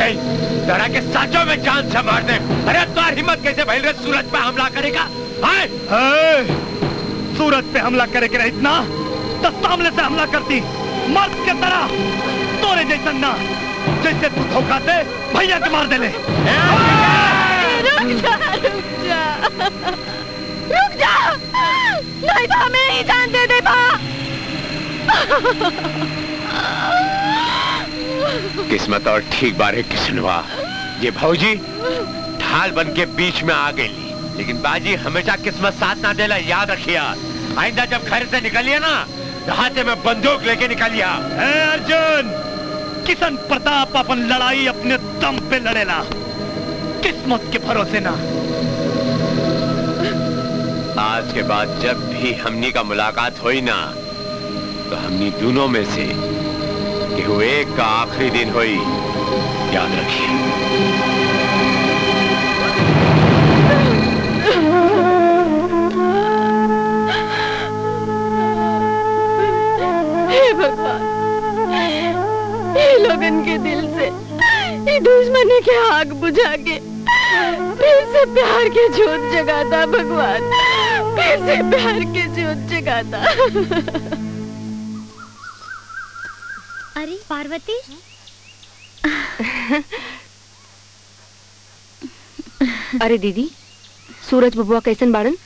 किशन प्रताप के साचों में जान से मार दे। अरे तुम्हारी हिम्मत कैसे भैल रे सूरज पे हमला करेगा? हाय! ए, सूरज पे हमला करे के रहित ना तो सामने से हमला करती। मर्द के तरह। तोरे जैसा ना। जैसे तू धोखा दे भैया के मार देले। रुक जा! रुक जा रुक जा। नहीं तो हमें ही जान दे देगा किस्मत और ठीक बारे किसनवा। ये भौजी ढाल बन के बीच में आ गई लेकिन बाजी हमेशा किस्मत साथ ना देला याद रखिया आइंदा जब घर से निकलिए ना हाथे में बंदूक लेके निकलिया अर्जुन किशन प्रताप अपन लड़ाई अपने दम पे लड़ेला किस्मत के भरोसे ना। आज के बाद जब भी हमनी का मुलाकात हुई ना तो हमनी दोनों में से केहू एक का आखिरी दिन हुई। याद रखिए। लोगन के दिल से दुश्मनी के आग बुझा के फिर से प्यार के जोत जगाता भगवान, फिर से प्यार के जोत जगाता। पार्वती? अरे दीदी सूरज बबुआ कैसन बाड़न?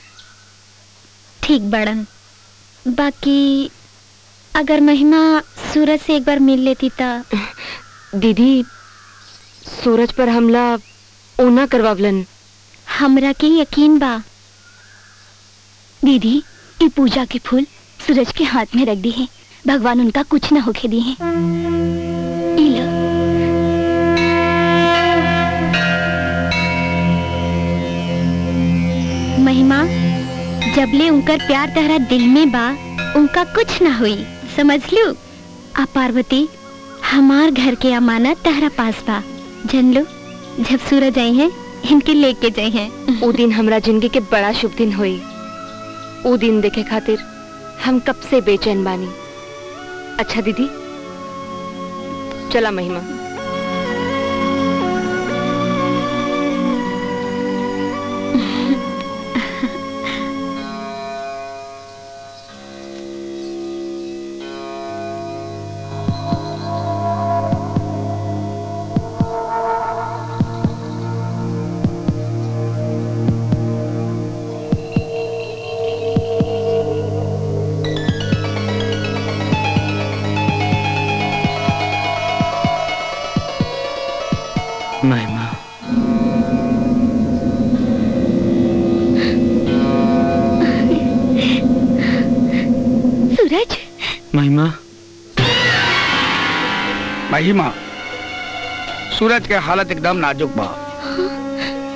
ठीक बड़न। बाकी अगर महिमा सूरज से एक बार मिल लेती ता? दीदी सूरज पर हमला ओना करवावलन। हमरा के यकीन बा। दीदी ये पूजा के फूल सूरज के हाथ में रख दी है। भगवान उनका कुछ ना होके दी ई लो। महिमा जबले उनकर प्यार तहरा दिल में बा, उनका कुछ ना हुई। समझ लू? आ पार्वती, हमार घर के अमानत तहरा पास बा। जन लो, जब सूरज आई है, इनके लेके जाए हैं। वो दिन हमरा ज़िंदगी के बड़ा शुभ दिन हुई। वो दिन देखे खातिर हम कब से बेचैन बानी? अच्छा दीदी। चला महिमा। महिमा सूरज के हालत एकदम नाजुक बा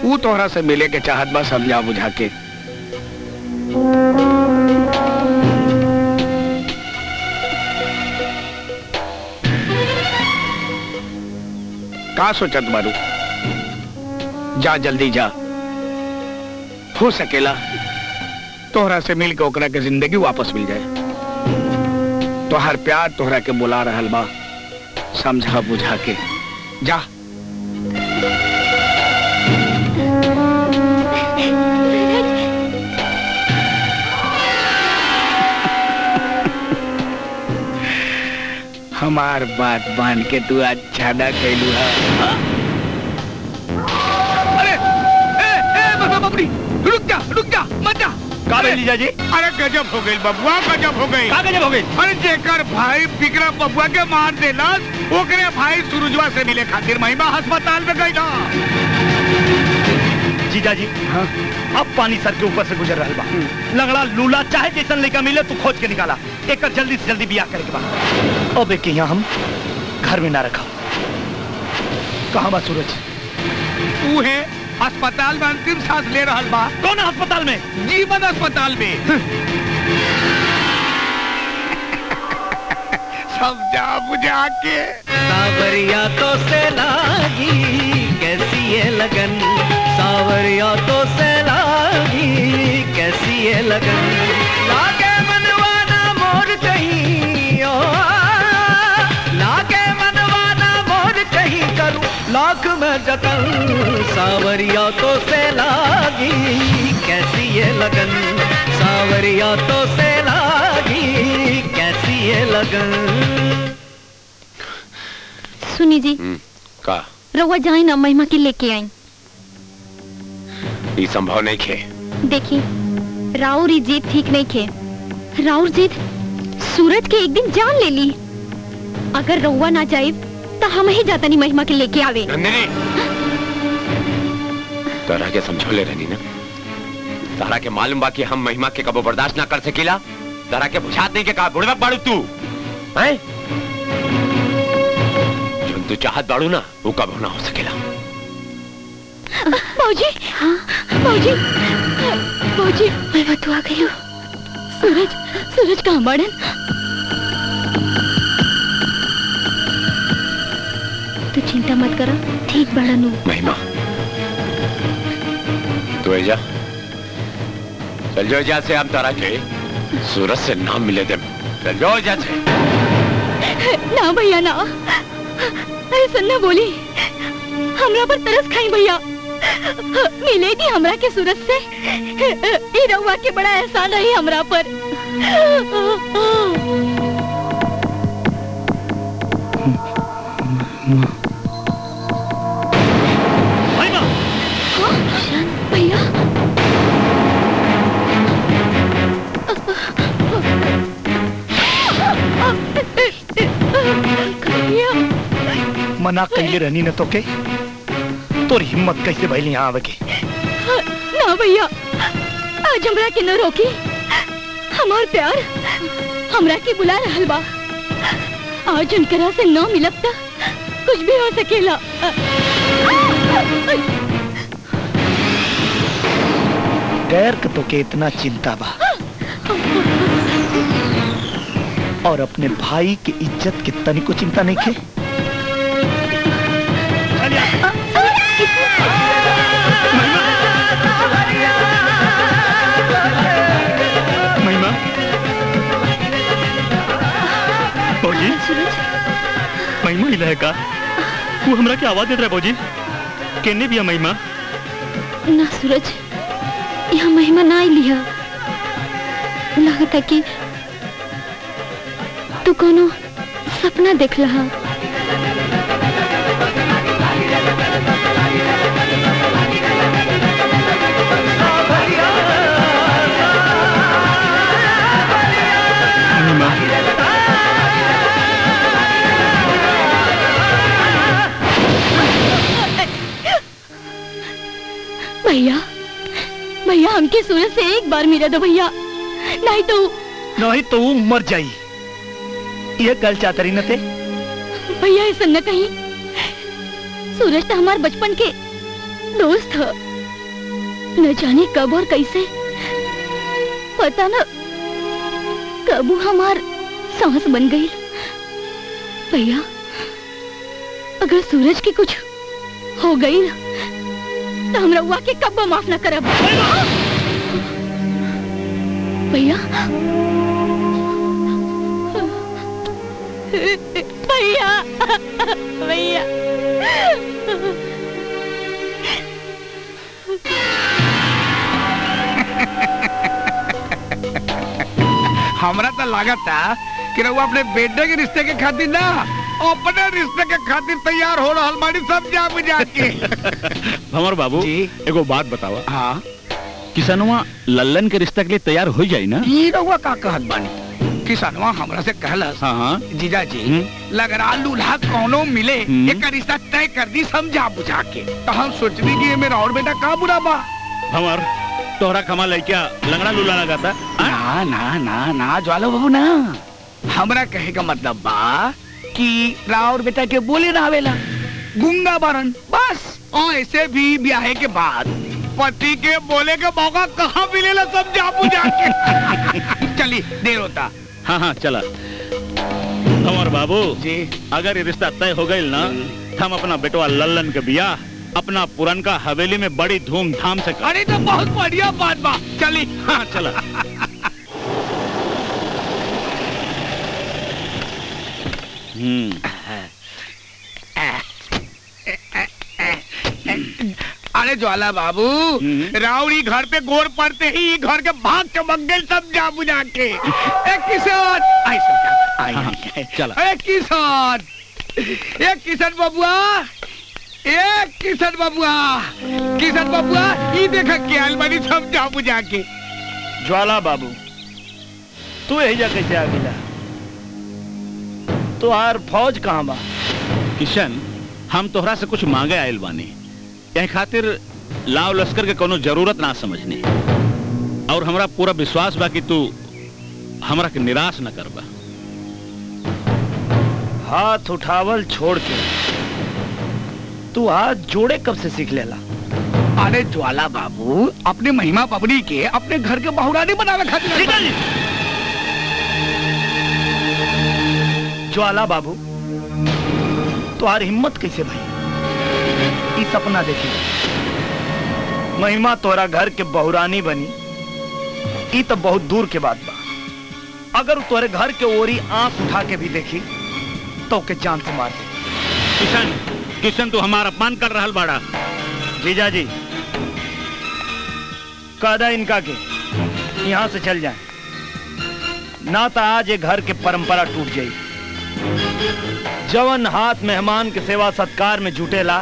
ऊ तोहरा से मिले के चाहत बा समझा बुझा के। का सोचत बारू? जा जल्दी जा। हो सकेला। तोहरा से मिल के ओकरा के ज़िंदगी वापस मिल जाए। तोहर प्यार तोहरा के बुला रहल बा। समझा बुझा के। जा। हमार बात बाँध के तू अच्छा ना कैलू है? अरे ए ए बाबा बाबरी रुक जा रुक जा मत जा। का भइल जीजा जी? अरे गजब हो गई बबुआ गजब हो गई। का गजब हो गई? अरे जेकर भाई विक्रम बबुआ के मार देला ओकरे भाई सुरुजवा से मिले खातिर महिमा अस्पताल में गई ना जीजा जी हाँ? अब पानी सर के ऊपर से गुजर रहा बा। लंगड़ा लूला चाहे जैसन लड़का मिले तू खोज के निकाला। एक जल्दी से जल्दी बियाह करे के बा। अब एक यहाँ हम घर में ना रखा कहाँ बा सूरज? तू है अस्पताल में अंतिम सांस ले रहा बा। कौन अस्पताल में? जीवन अस्पताल में। समझा बुझा के सावरिया तो से लागी, कैसी ये लगन? सावरिया तो से कैसी ये लगन? लागे मनवाना मोर कहीं, ओ लागे मनवाना मोर कहीं करूँ, लाख में जतन। सावरिया तो से लागी, कैसी ये लगन? सावरिया तो से लागी कैसी ये लगन। सुनी जी। का? रउआ जाए ना महिमा के लेके आई ये संभव नहीं खे। देखी राउर जीत ठीक नहीं खे। राउर जीत सूरज के एक दिन जान ले ली। अगर रउआ ना जाए तो हम ही जाता नहीं महिमा के लेके आवे। नंदिनी! तारा के समझौले रहनी ना। तारा के मालूम बा कि हम महिमा के कबो बर्दाश्त ना कर सकीला। तारा के बुझात नहीं के कहा बुढ़वा बाड़ू तू। हैं? जो तू चाहत बाड़ू ना वो कबो ना हो सकेला? मौजी मौजी मौजी महिमा तू आ गई हो। सूरज सूरज कहाँ बड़न तू चिंता मत करो ठीक बड़न हूँ महिमा तू जा। चल जाओ जा से हम तारा के। सूरज से नाम मिले दे ना भैया ना अरे सन्ना बोली हमरा पर तरस खाई भैया मिलेगी हमरा के सूरज से ई रउआ के बड़ा एहसान रही हमरा पर भैया मना कैले रहनी न तोके तोर हिम्मत कैसे भइल यहाँ आवे के ना भैया आज हमरा के न रोकी। हमार प्यार हमरा के बुला रहल बा। आज उनकरा से न मिलब त कुछ भी हो सकेला। गैर के तोके इतना चिंता बा। और अपने भाई की इज़्ज़त की तनिको चिंता नहीं की? महिमा? ही लहका वो हमरा के आवाज़ देत रहा भौजी? केने भी महिमा? ना सूरज यहाँ महिमा ना आई लिया लगता कि तू कोनो सपना देख लहा भैया भैया, हमके सूरज से एक बार मिला दो भैया। नहीं तो नहीं तो मर जाई। ये गल चाहते रही न थे भैया, ऐसा न कहीं। सूरज तो हमारे बचपन के दोस्त ह। न जाने कब और कैसे। पता न कब हमार सांस बन गई। भैया, अगर सूरज की कुछ हो गई ना तो हम रउआ के कब माफ़ ना करब। भैया भैया भैया। हमरा तो लागत था कि रउआ अपने बेटे के रिश्ते के खातिर ना अपने रिश्ते के खातिर तैयार हो रहा बाड़ी सब जा बुझा के। भंवर बाबू एगो बात बतावा हाँ। किसनवा लल्लन के रिश्ते के लिए तैयार हो जाई ना? ये रउआ का कहत बानी? किसनवा हमरा से कहलस हाँ हाँ। जीजा जी लगरा लूल्हा कौनो मिले एक रिश्ता तय कर दी समझा बुझा के। तो हम सोचनी कि मेरा और बेटा का बुरा बा? भंवर तोहरा कमा लइका लंगड़ा लूला लगाता ना ना ना ना ज्वाला बाबू ना। हमरा कहे का मतलब बा कि राउर बेटा के बोले ना आवेला। गुंगा बारन बस। और ऐसे भी ब्याह के बाद पति के बोले के मौका कहाँ मिलेला सब जा बुझा के। चली देर होता। हाँ हाँ चला। भंवर बाबू जी। अगर ये रिश्ता तय हो गई ना तो हम अपना बेटवा लल्लन के बिया अपना पुरन का हवेली में बड़ी धूमधाम से अरे तो बहुत बढ़िया बात बा। चली। हाँ चला। अरे ज्वाला बाबू। राउरी घर पे गोर पड़ते ही घर के भाग चमक गए सब जा बुझा के। एक किसान! आई सब आई, आई, एक किसान! एक किसान बबुआ! एक किशन बबुआ! किशन बबुआ ये देखा क्या अलमारी सब जा बुझा के। ज्वाला बाबू तू यही जगह से आ गिला तो आर फौज कहाँ बा? किशन हम तोहरा से कुछ मांगे आयल बानी। यही खातिर लाव लश्कर के कोनो ज़रूरत ना समझनी। और हमरा पूरा विश्वास बा कि तू हमरा के निराश न करबा। हाथ उठावल छोड़ के तू हाथ जोड़े कब से सीख लेला? अरे ज्वाला बाबू अपने महिमा बबरी के अपने घर के बहुरानी बनावे खातिर ज्वाला बाबू तुम्हारी हिम्मत कैसे भाई ई सपना देखी। महिमा तोरा घर के बहुरानी बनी। ई तो बहुत दूर के बात बा। अगर तोरे घर के ओरी आँख उठा के भी देखी तो के जान से मार दे। किशन किशन तू हमारा अपमान कर रहा बाड़ा। जीजा जी कदा इनका के यहाँ से चल जाए। ना तो आज ये घर के परंपरा टूट जाई जवन हाथ मेहमान के सेवा सत्कार में जुटेला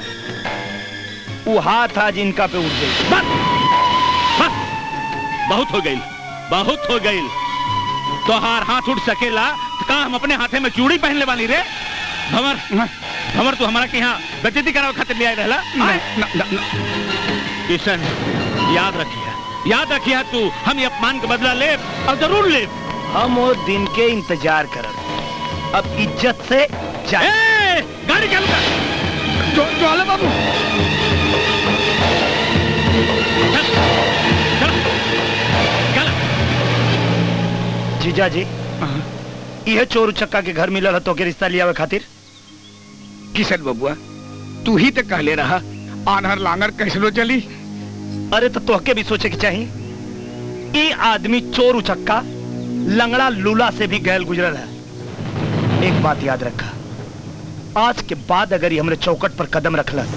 वो हाथ आज इनका पे उठ गई। बस। बस। बहुत हो गई। बहुत हो गई। तोहार हाथ उठ सकेला तो का हम अपने हाथे में चूड़ी पहनने वाली रे? भंवर हमर तू हमारा के यहाँ बेइज्जती करावे खातिर ले आए रहला। किशन याद रखिए याद रखिए तू। हम ये अपमान का बदला ले और ज़रूर ले हम वो दिन के इंतज़ार करब। अब इज़्ज़त से जाए गाड़ी चालू कर ज्वाला बाबू। जीजा जी यह चोर उचक्का के घर मिलल तो के रिश्ता लियावे खातिर? किशन बबुआ तू ही तो कहले रहा आनहर लांगर कैसनो चली? अरे तो तोहके भी सोचे के चाहिए ये आदमी चोर उचक्का लंगड़ा लूला से भी गैल गुजरल है। एक बात याद रखा आज के बाद अगर ये हमरे चौकट पर कदम रखलस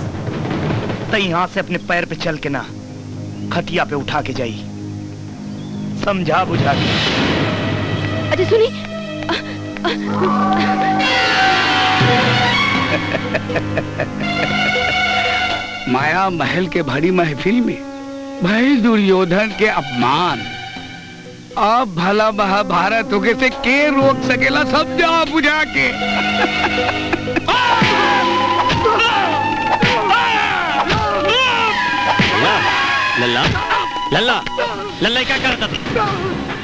तो यहाँ से अपने पैर पे चल के ना खटिया पे उठा के जाई। समझा बुझा के। अरे सुनी माया महल के भरी महफिल में भय दुर्योधन के अपमान। अब भला बहा महाभारत होके से के रोक सकेला सब जा बुझा के। लल्ला लल्ला लल्ला क्या करता था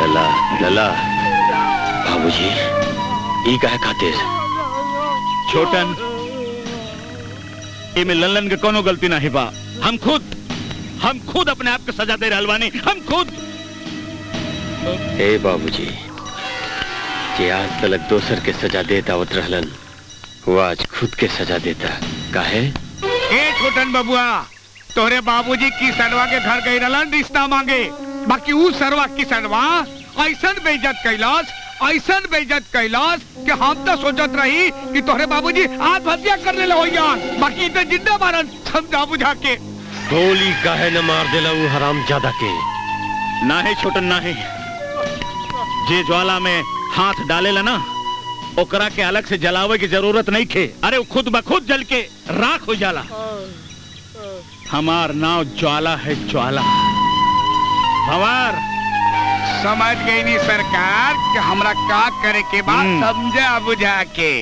लल्ला लल्ला बाबूजी कहे खातिर? छोटन इमे लल्लन के कोनो गलती नहीं बा हम खुद हम खुद अपने आप को सजा दे रहल बानी। हम खुद। हे बाबूजी जे आज तलक दोसर के सजा देता आवत रहलन वो आज खुद के सजा देता। काहे? ए छोटन बबुआ तोरे बाबूजी किसनवा के घर गई रहलन रिश्ता मांगे। बाकी ऊ सरवा किसनवा ऐसन बेइज्जत कैलाश ऐसन बेइज्जत कैलाश कि हम तो सोचत रही कि तोरे बाबूजी आत्महत्या करने ले होइया बाकी तो ज़िंदा मारन समझा बुझा के। गोली काहे न मार देला वो हराम ज़्यादा के? ना है छोटन ना है। जे ज्वाला में हाथ डालेला ना ओकरा के अलग से जलावे की ज़रूरत नहीं थे अरे वो खुद ब खुद जल के राख हो जाला। हमार नाव ज्वाला है ज्वाला। हमार। समझ गई नी सरकार कि हमरा का करे के बाद समझा बुझा के।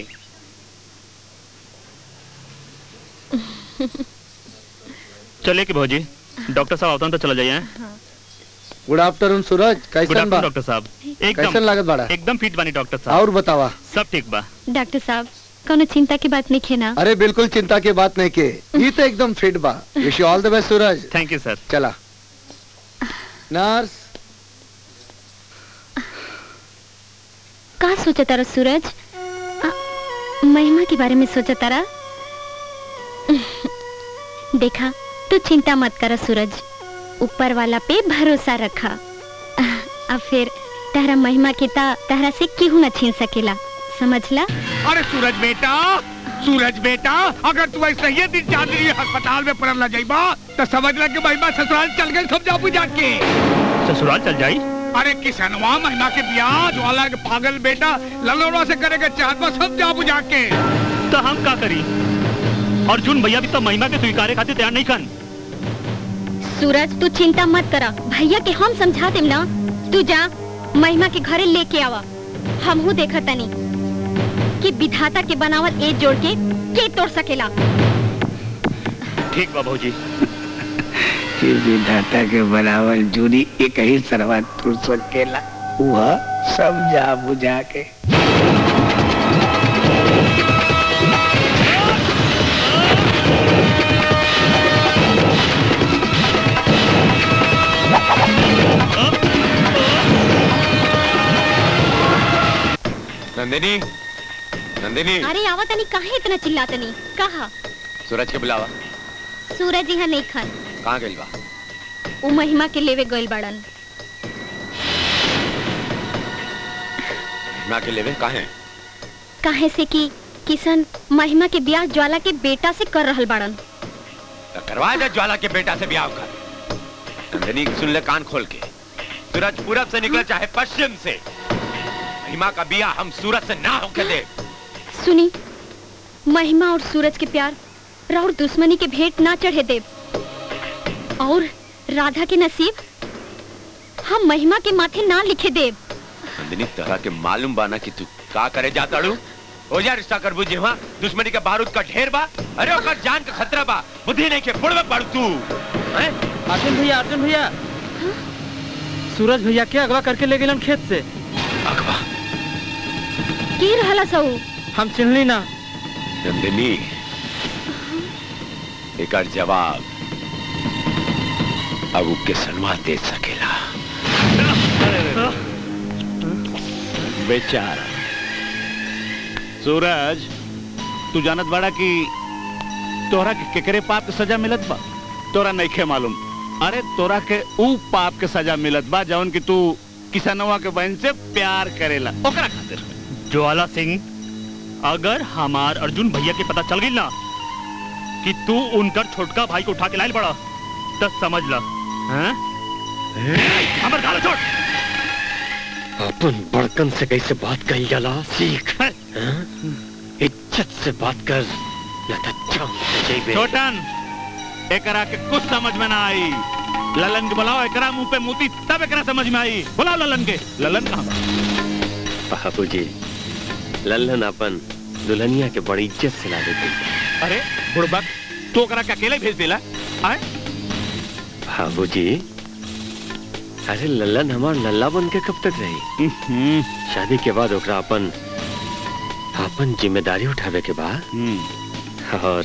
चले कि भौजी डॉक्टर साहब आवतन तो चला जाइए। गुड आफ्टरनून सूरज कैसन बा? डॉक्टर साहब. एकदम कैसन लागत बाड़ा? एकदम फिट बानी डॉक्टर साहब. और बतावा। सब ठीक बा। डॉक्टर साहब कोनो चिंता की बात नहीं है ना अरे बिल्कुल चिंता की बात नहीं के। ये तो एकदम फिट बा। Wish you all the best Suraj thank you sir चला। नर्स का सोचा तारा सूरज महिमा के बारे में सोचा तारा? देखा तू चिंता मत कर सूरज ऊपर वाला पे भरोसा रखा। अब फिर तारा महिमा के ता तारा से केहू न छीन सकेला? समझला अरे सूरज बेटा सूरज बेटा अगर तू ऐसा ही दिन चाँद रही अस्पताल में पड़ल जाइबा तो समझ ल कि महिमा ससुराल चल गई समझा बुझा के ससुराल चल जाई? अरे किसनवा महिमा के ब्याह ज्वाला के पागल बेटा ललोड़ा से करेगा चाहत बा समझा बुझा के तो हम का करी? अर्जुन भैया भी तो महिमा के स्वीकारे खातिर तैयार नहीं खन सूरज तू चिंता मत करा। भैया के हम समझा देम ना। तू जा महिमा के घरे लेके आवा। हमहू देखा तनी कि विधाता के बनावल एक जोड़ के के तोड़ सकेला। ठीक बा भौजी। कि विधाता के बनावल जूरी एक ही सरवा तू सकेला। वह समझा बुझा के। नंदिनी नंदिनी। अरे आवा तनी काहे इतना चिल्ला तनी कहा? सूरज के बुलावा। सूरज यहाँ नहीं खन कहाँ गइल बा? वो महिमा के लेवे गइल बड़न। ना के लेवे काहे काहे से कि किशन महिमा के ब्याह ज्वाला के बेटा से कर रहल बड़न। तो करवा दे ज्वाला के बेटा से ब्याह कर। नंदिनी सुन ले कान खोल के। सूरज पूरब से निकला चाहे पश्चिम से। महिमा का बिया हम सूरज से ना होके दे सुनी महिमा और सूरज के प्यार राउर दुश्मनी के भेंट ना चढ़े दे और राधा के नसीब हम महिमा के माथे ना लिखे देव। नंदिनी तोरा के मालूम बाना कि तू का करे जाताड़ू हो जा रिश्ता करबू जेवा दुश्मनी के बारूद का ढेर बा अरे ओकर जान का खतरा बा बुद्धि नहीं के बुड़वे पड़ तू अर्जुन भैया अर्जुन भैया। सूरज भैया के अगवा करके ले गए खेत से? की रहला सऊ हम चिन्हली ना। नंदिनी एकर जवाब अब उ किसनवा दे सकेला। बेचारा। सूरज तू जानत बड़ा कि तोरा के केकरे पाप के सजा मिलत बा? तोरा नइखे मालूम। अरे तोरा के ऊ पाप के सजा मिलत बा जौन कि तू किसनवा के बहन से प्यार करेला ओकरा खातिर। ज्वाला सिंह अगर हमार अर्जुन भैया के पता चल गई ना कि तू उनकर छोटका भाई को उठा के लाइल बड़ा तो समझ ला। हैं? हमर गाल छोड़। अपन बड़कन से कैसे बात कही जाला? सीख। हाँ? इज़्ज़त से बात कर या तो जइबे छोटन एकरा के कुछ समझ में ना आई। ललन के बुलाओ एकरा मुँह पे मोती तब एकरा समझ में आई। बुलाओ ललन के ललन कहाँ बा? बाबूजी लल्लन अपन दुल्हनिया के बड़ी इज़्ज़त से ला देते अरे बुड़बक तू ओकरा के अकेले भेज देला आए? बाबूजी अरे लल्लन हमार लल्ला बन के कब तक रही? शादी के बाद ओकरा अपन अपन ज़िम्मेदारी उठावे के बाद? और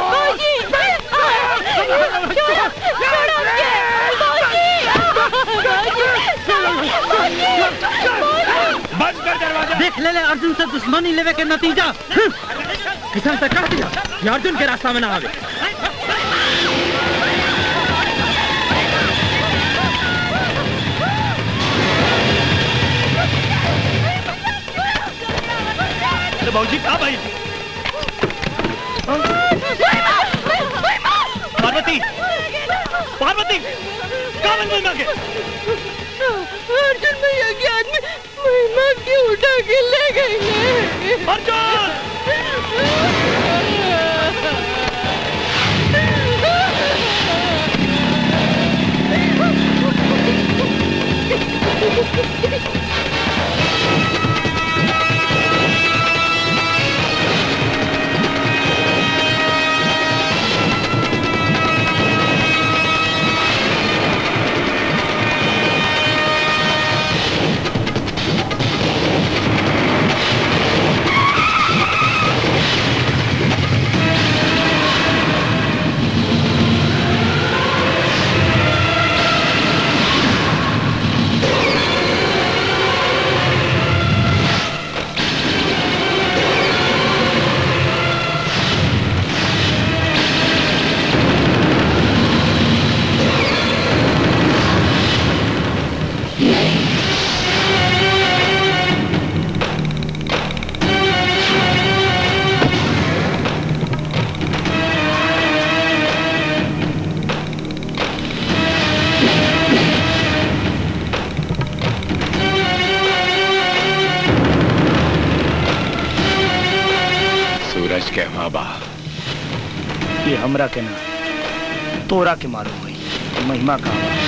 देख ले ले अर्जुन से दुश्मनी लेवे के नतीजा। हम्म। किसान से कह दिया। कि अर्जुन के रास्ता में ना आवे। अरे बाबूजी कहाँ भाई? पार्वती पार्वती कहाँ बन महिमा के? अर्जुन भैया के आदमी महिमा की उठा के ले गए अर्जुन! सूरज के बाबा ये हमरा के ना तोरा के मालूम हुई महिमा कहाँ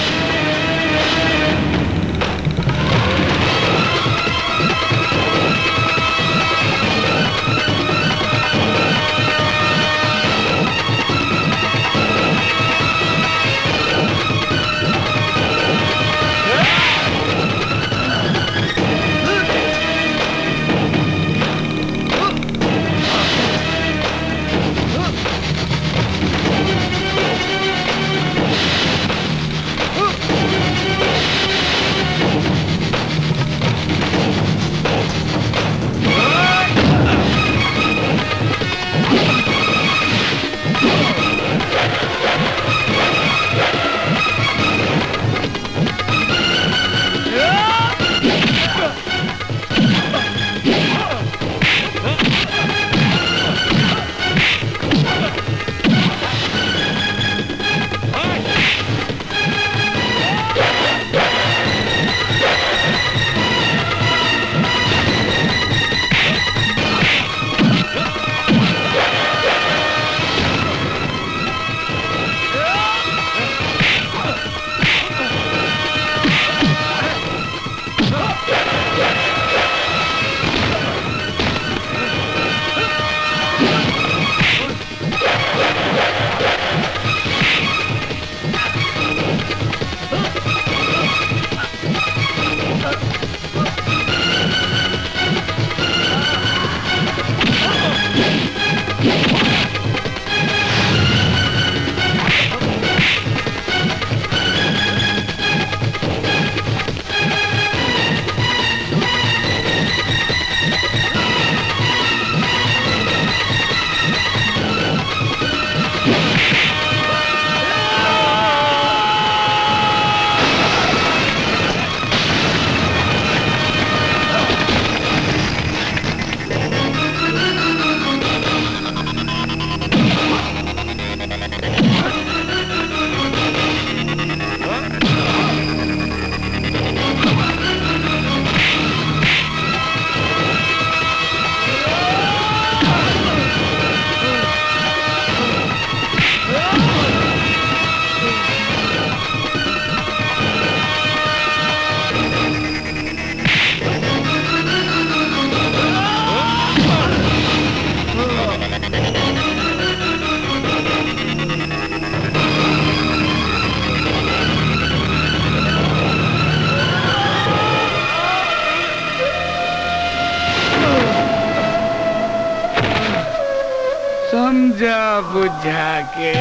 बुझा के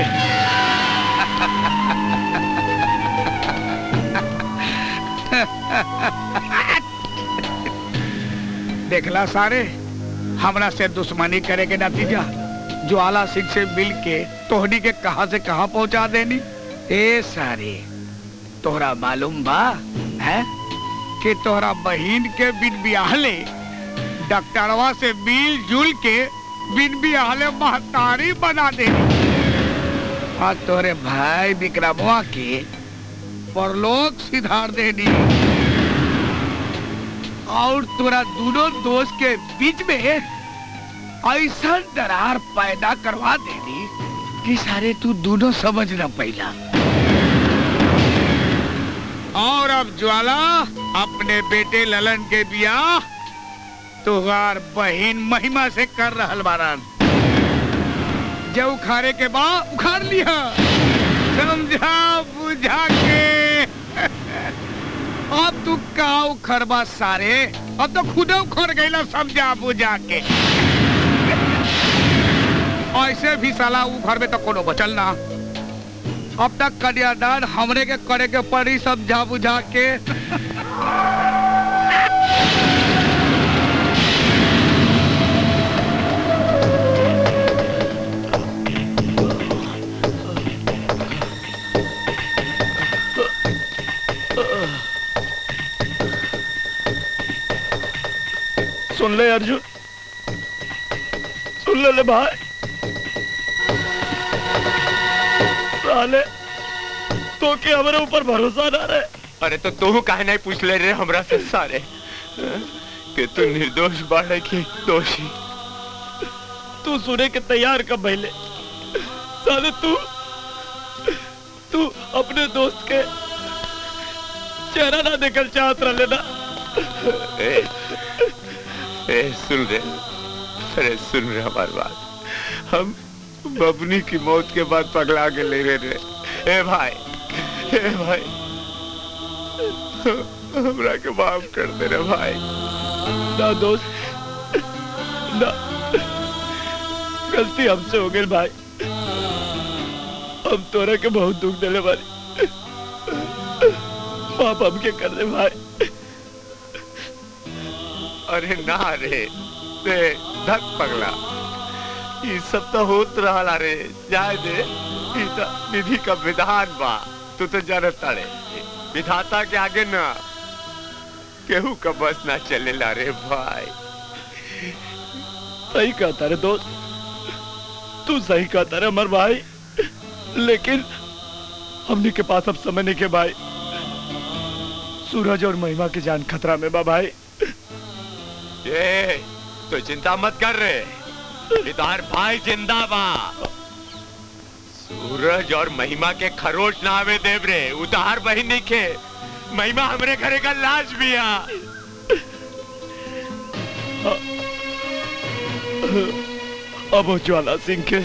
देखला सारे हमरा से दुश्मनी करे के नतीजा। ज्वाला सिंह से मिल के तोहनी के कहा से कहा पहुँचा देनी? ए सारे तोहरा मालूम बा है? कि तोहरा बहन के बिन बियाहले डॉक्टरवा से मिल जुल के बिन बियाहले महतारी बना देनी और तोरे भाई विक्रमवा के परलोक सिधार देनी। और तोरा दोनों दोस्त के बीच में ऐसा दरार पैदा करवा देनी कि सारे तू दोनों समझ न पैला और अब ज्वाला अपने बेटे ललन के बियाह तुहार बहन महिमा से कर रहल बारन जब उखाड़े के बाद उखाड़ लिया। समझा बुझा के। अब तू का उखड़बा सारे, अब तो खुद उखड़ गईला समझा बुझा के। ऐसे भी साला उ घर में तो कोनो बचल ना। अब तक कन्यादान हमरे के करे के पड़ी समझा बुझा के। सुन ले अर्जुन। सुन ले ले भाई। साले तो के हमारे ऊपर भरोसा ना रहे। अरे तो तू काहे नहीं पूछ ले रे हमरा से सारे। हाँ? कि तू निर्दोष बाड़े की दोषी। तू सुने के तैयार कब पहले साले तू तू अपने दोस्त के चेहरा ना देखल चाहत रहे ना। ए, सुन रे अरे सुन रे हमारी बात हम बबनी की मौत के बाद पगला के ले रहे रे ए भाई ए भाई। हमरा के माफ़ कर दे रे भाई। ना दोस्त ना। गलती हमसे हो गई भाई। हम तोरा के बहुत दुख दिले बारी पाप हमके कर दे भाई। अरे ना रे, ते धक पगला। ये सब तो होत रहा रे जाए दे, ई तो विधि का विधान बा, तू तो जानता रे विधाता के आगे ना, केहू का बस ना चलेला रे भाई। सही कहता रे दोस्त, तू सही कहता रे अमर भाई। लेकिन, हमने के पास अब समय नहीं के भाई। सूरज और महिमा की जान खतरा में बा भाई। ये तो चिंता मत कर रहे इधर भाई ज़िंदा बा सूरज और महिमा के खरोच ना आवे देव रे उतार बही निके महिमा हमरे घरे का लाज भी आ अब ज्वाला सिंह के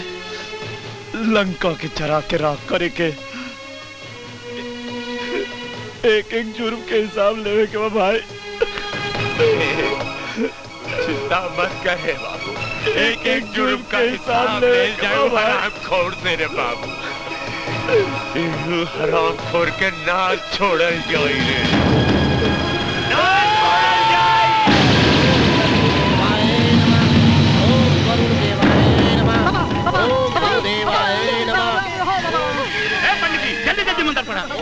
लंका के चरा के राख करे के एक एक जुर्म के हिसाब लेवे के भाई। चिंता मत करे बाबू। एक एक जुर्म का हिसाब ले जाओ हराम खोर से रे बाबू। हराम खोर के ना छोड़ल जाई रे।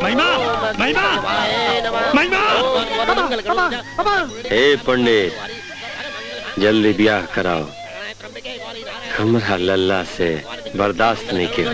महिमा महिमा महिमा। पंडित। जल्दी ब्याह कराओ। हमरा लल्ला से बर्दाश्त नहीं के हो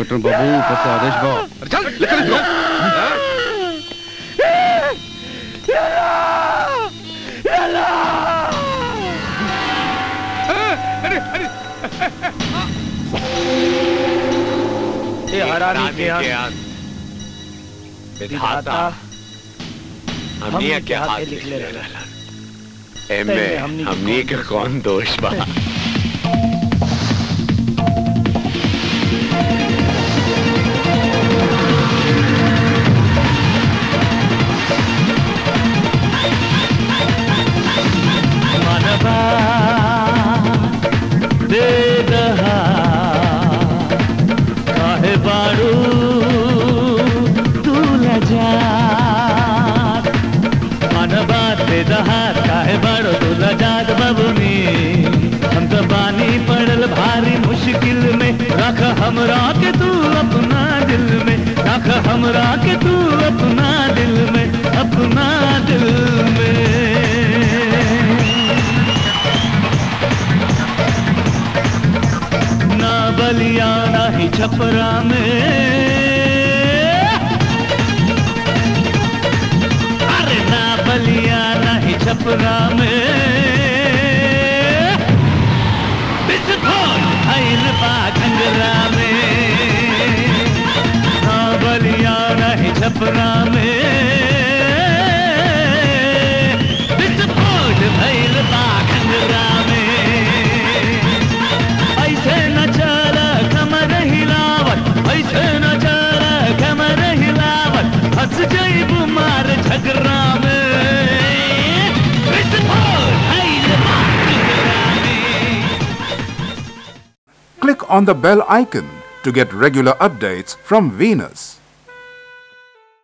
చుట్టం बाबू ఫస్ట్ ఆదేశ్ బాబు చల్ ఇక్కడ ये हरामी हमने क्या लिख हमने के कौन दोष बा bell icon to get regular updates from Venus.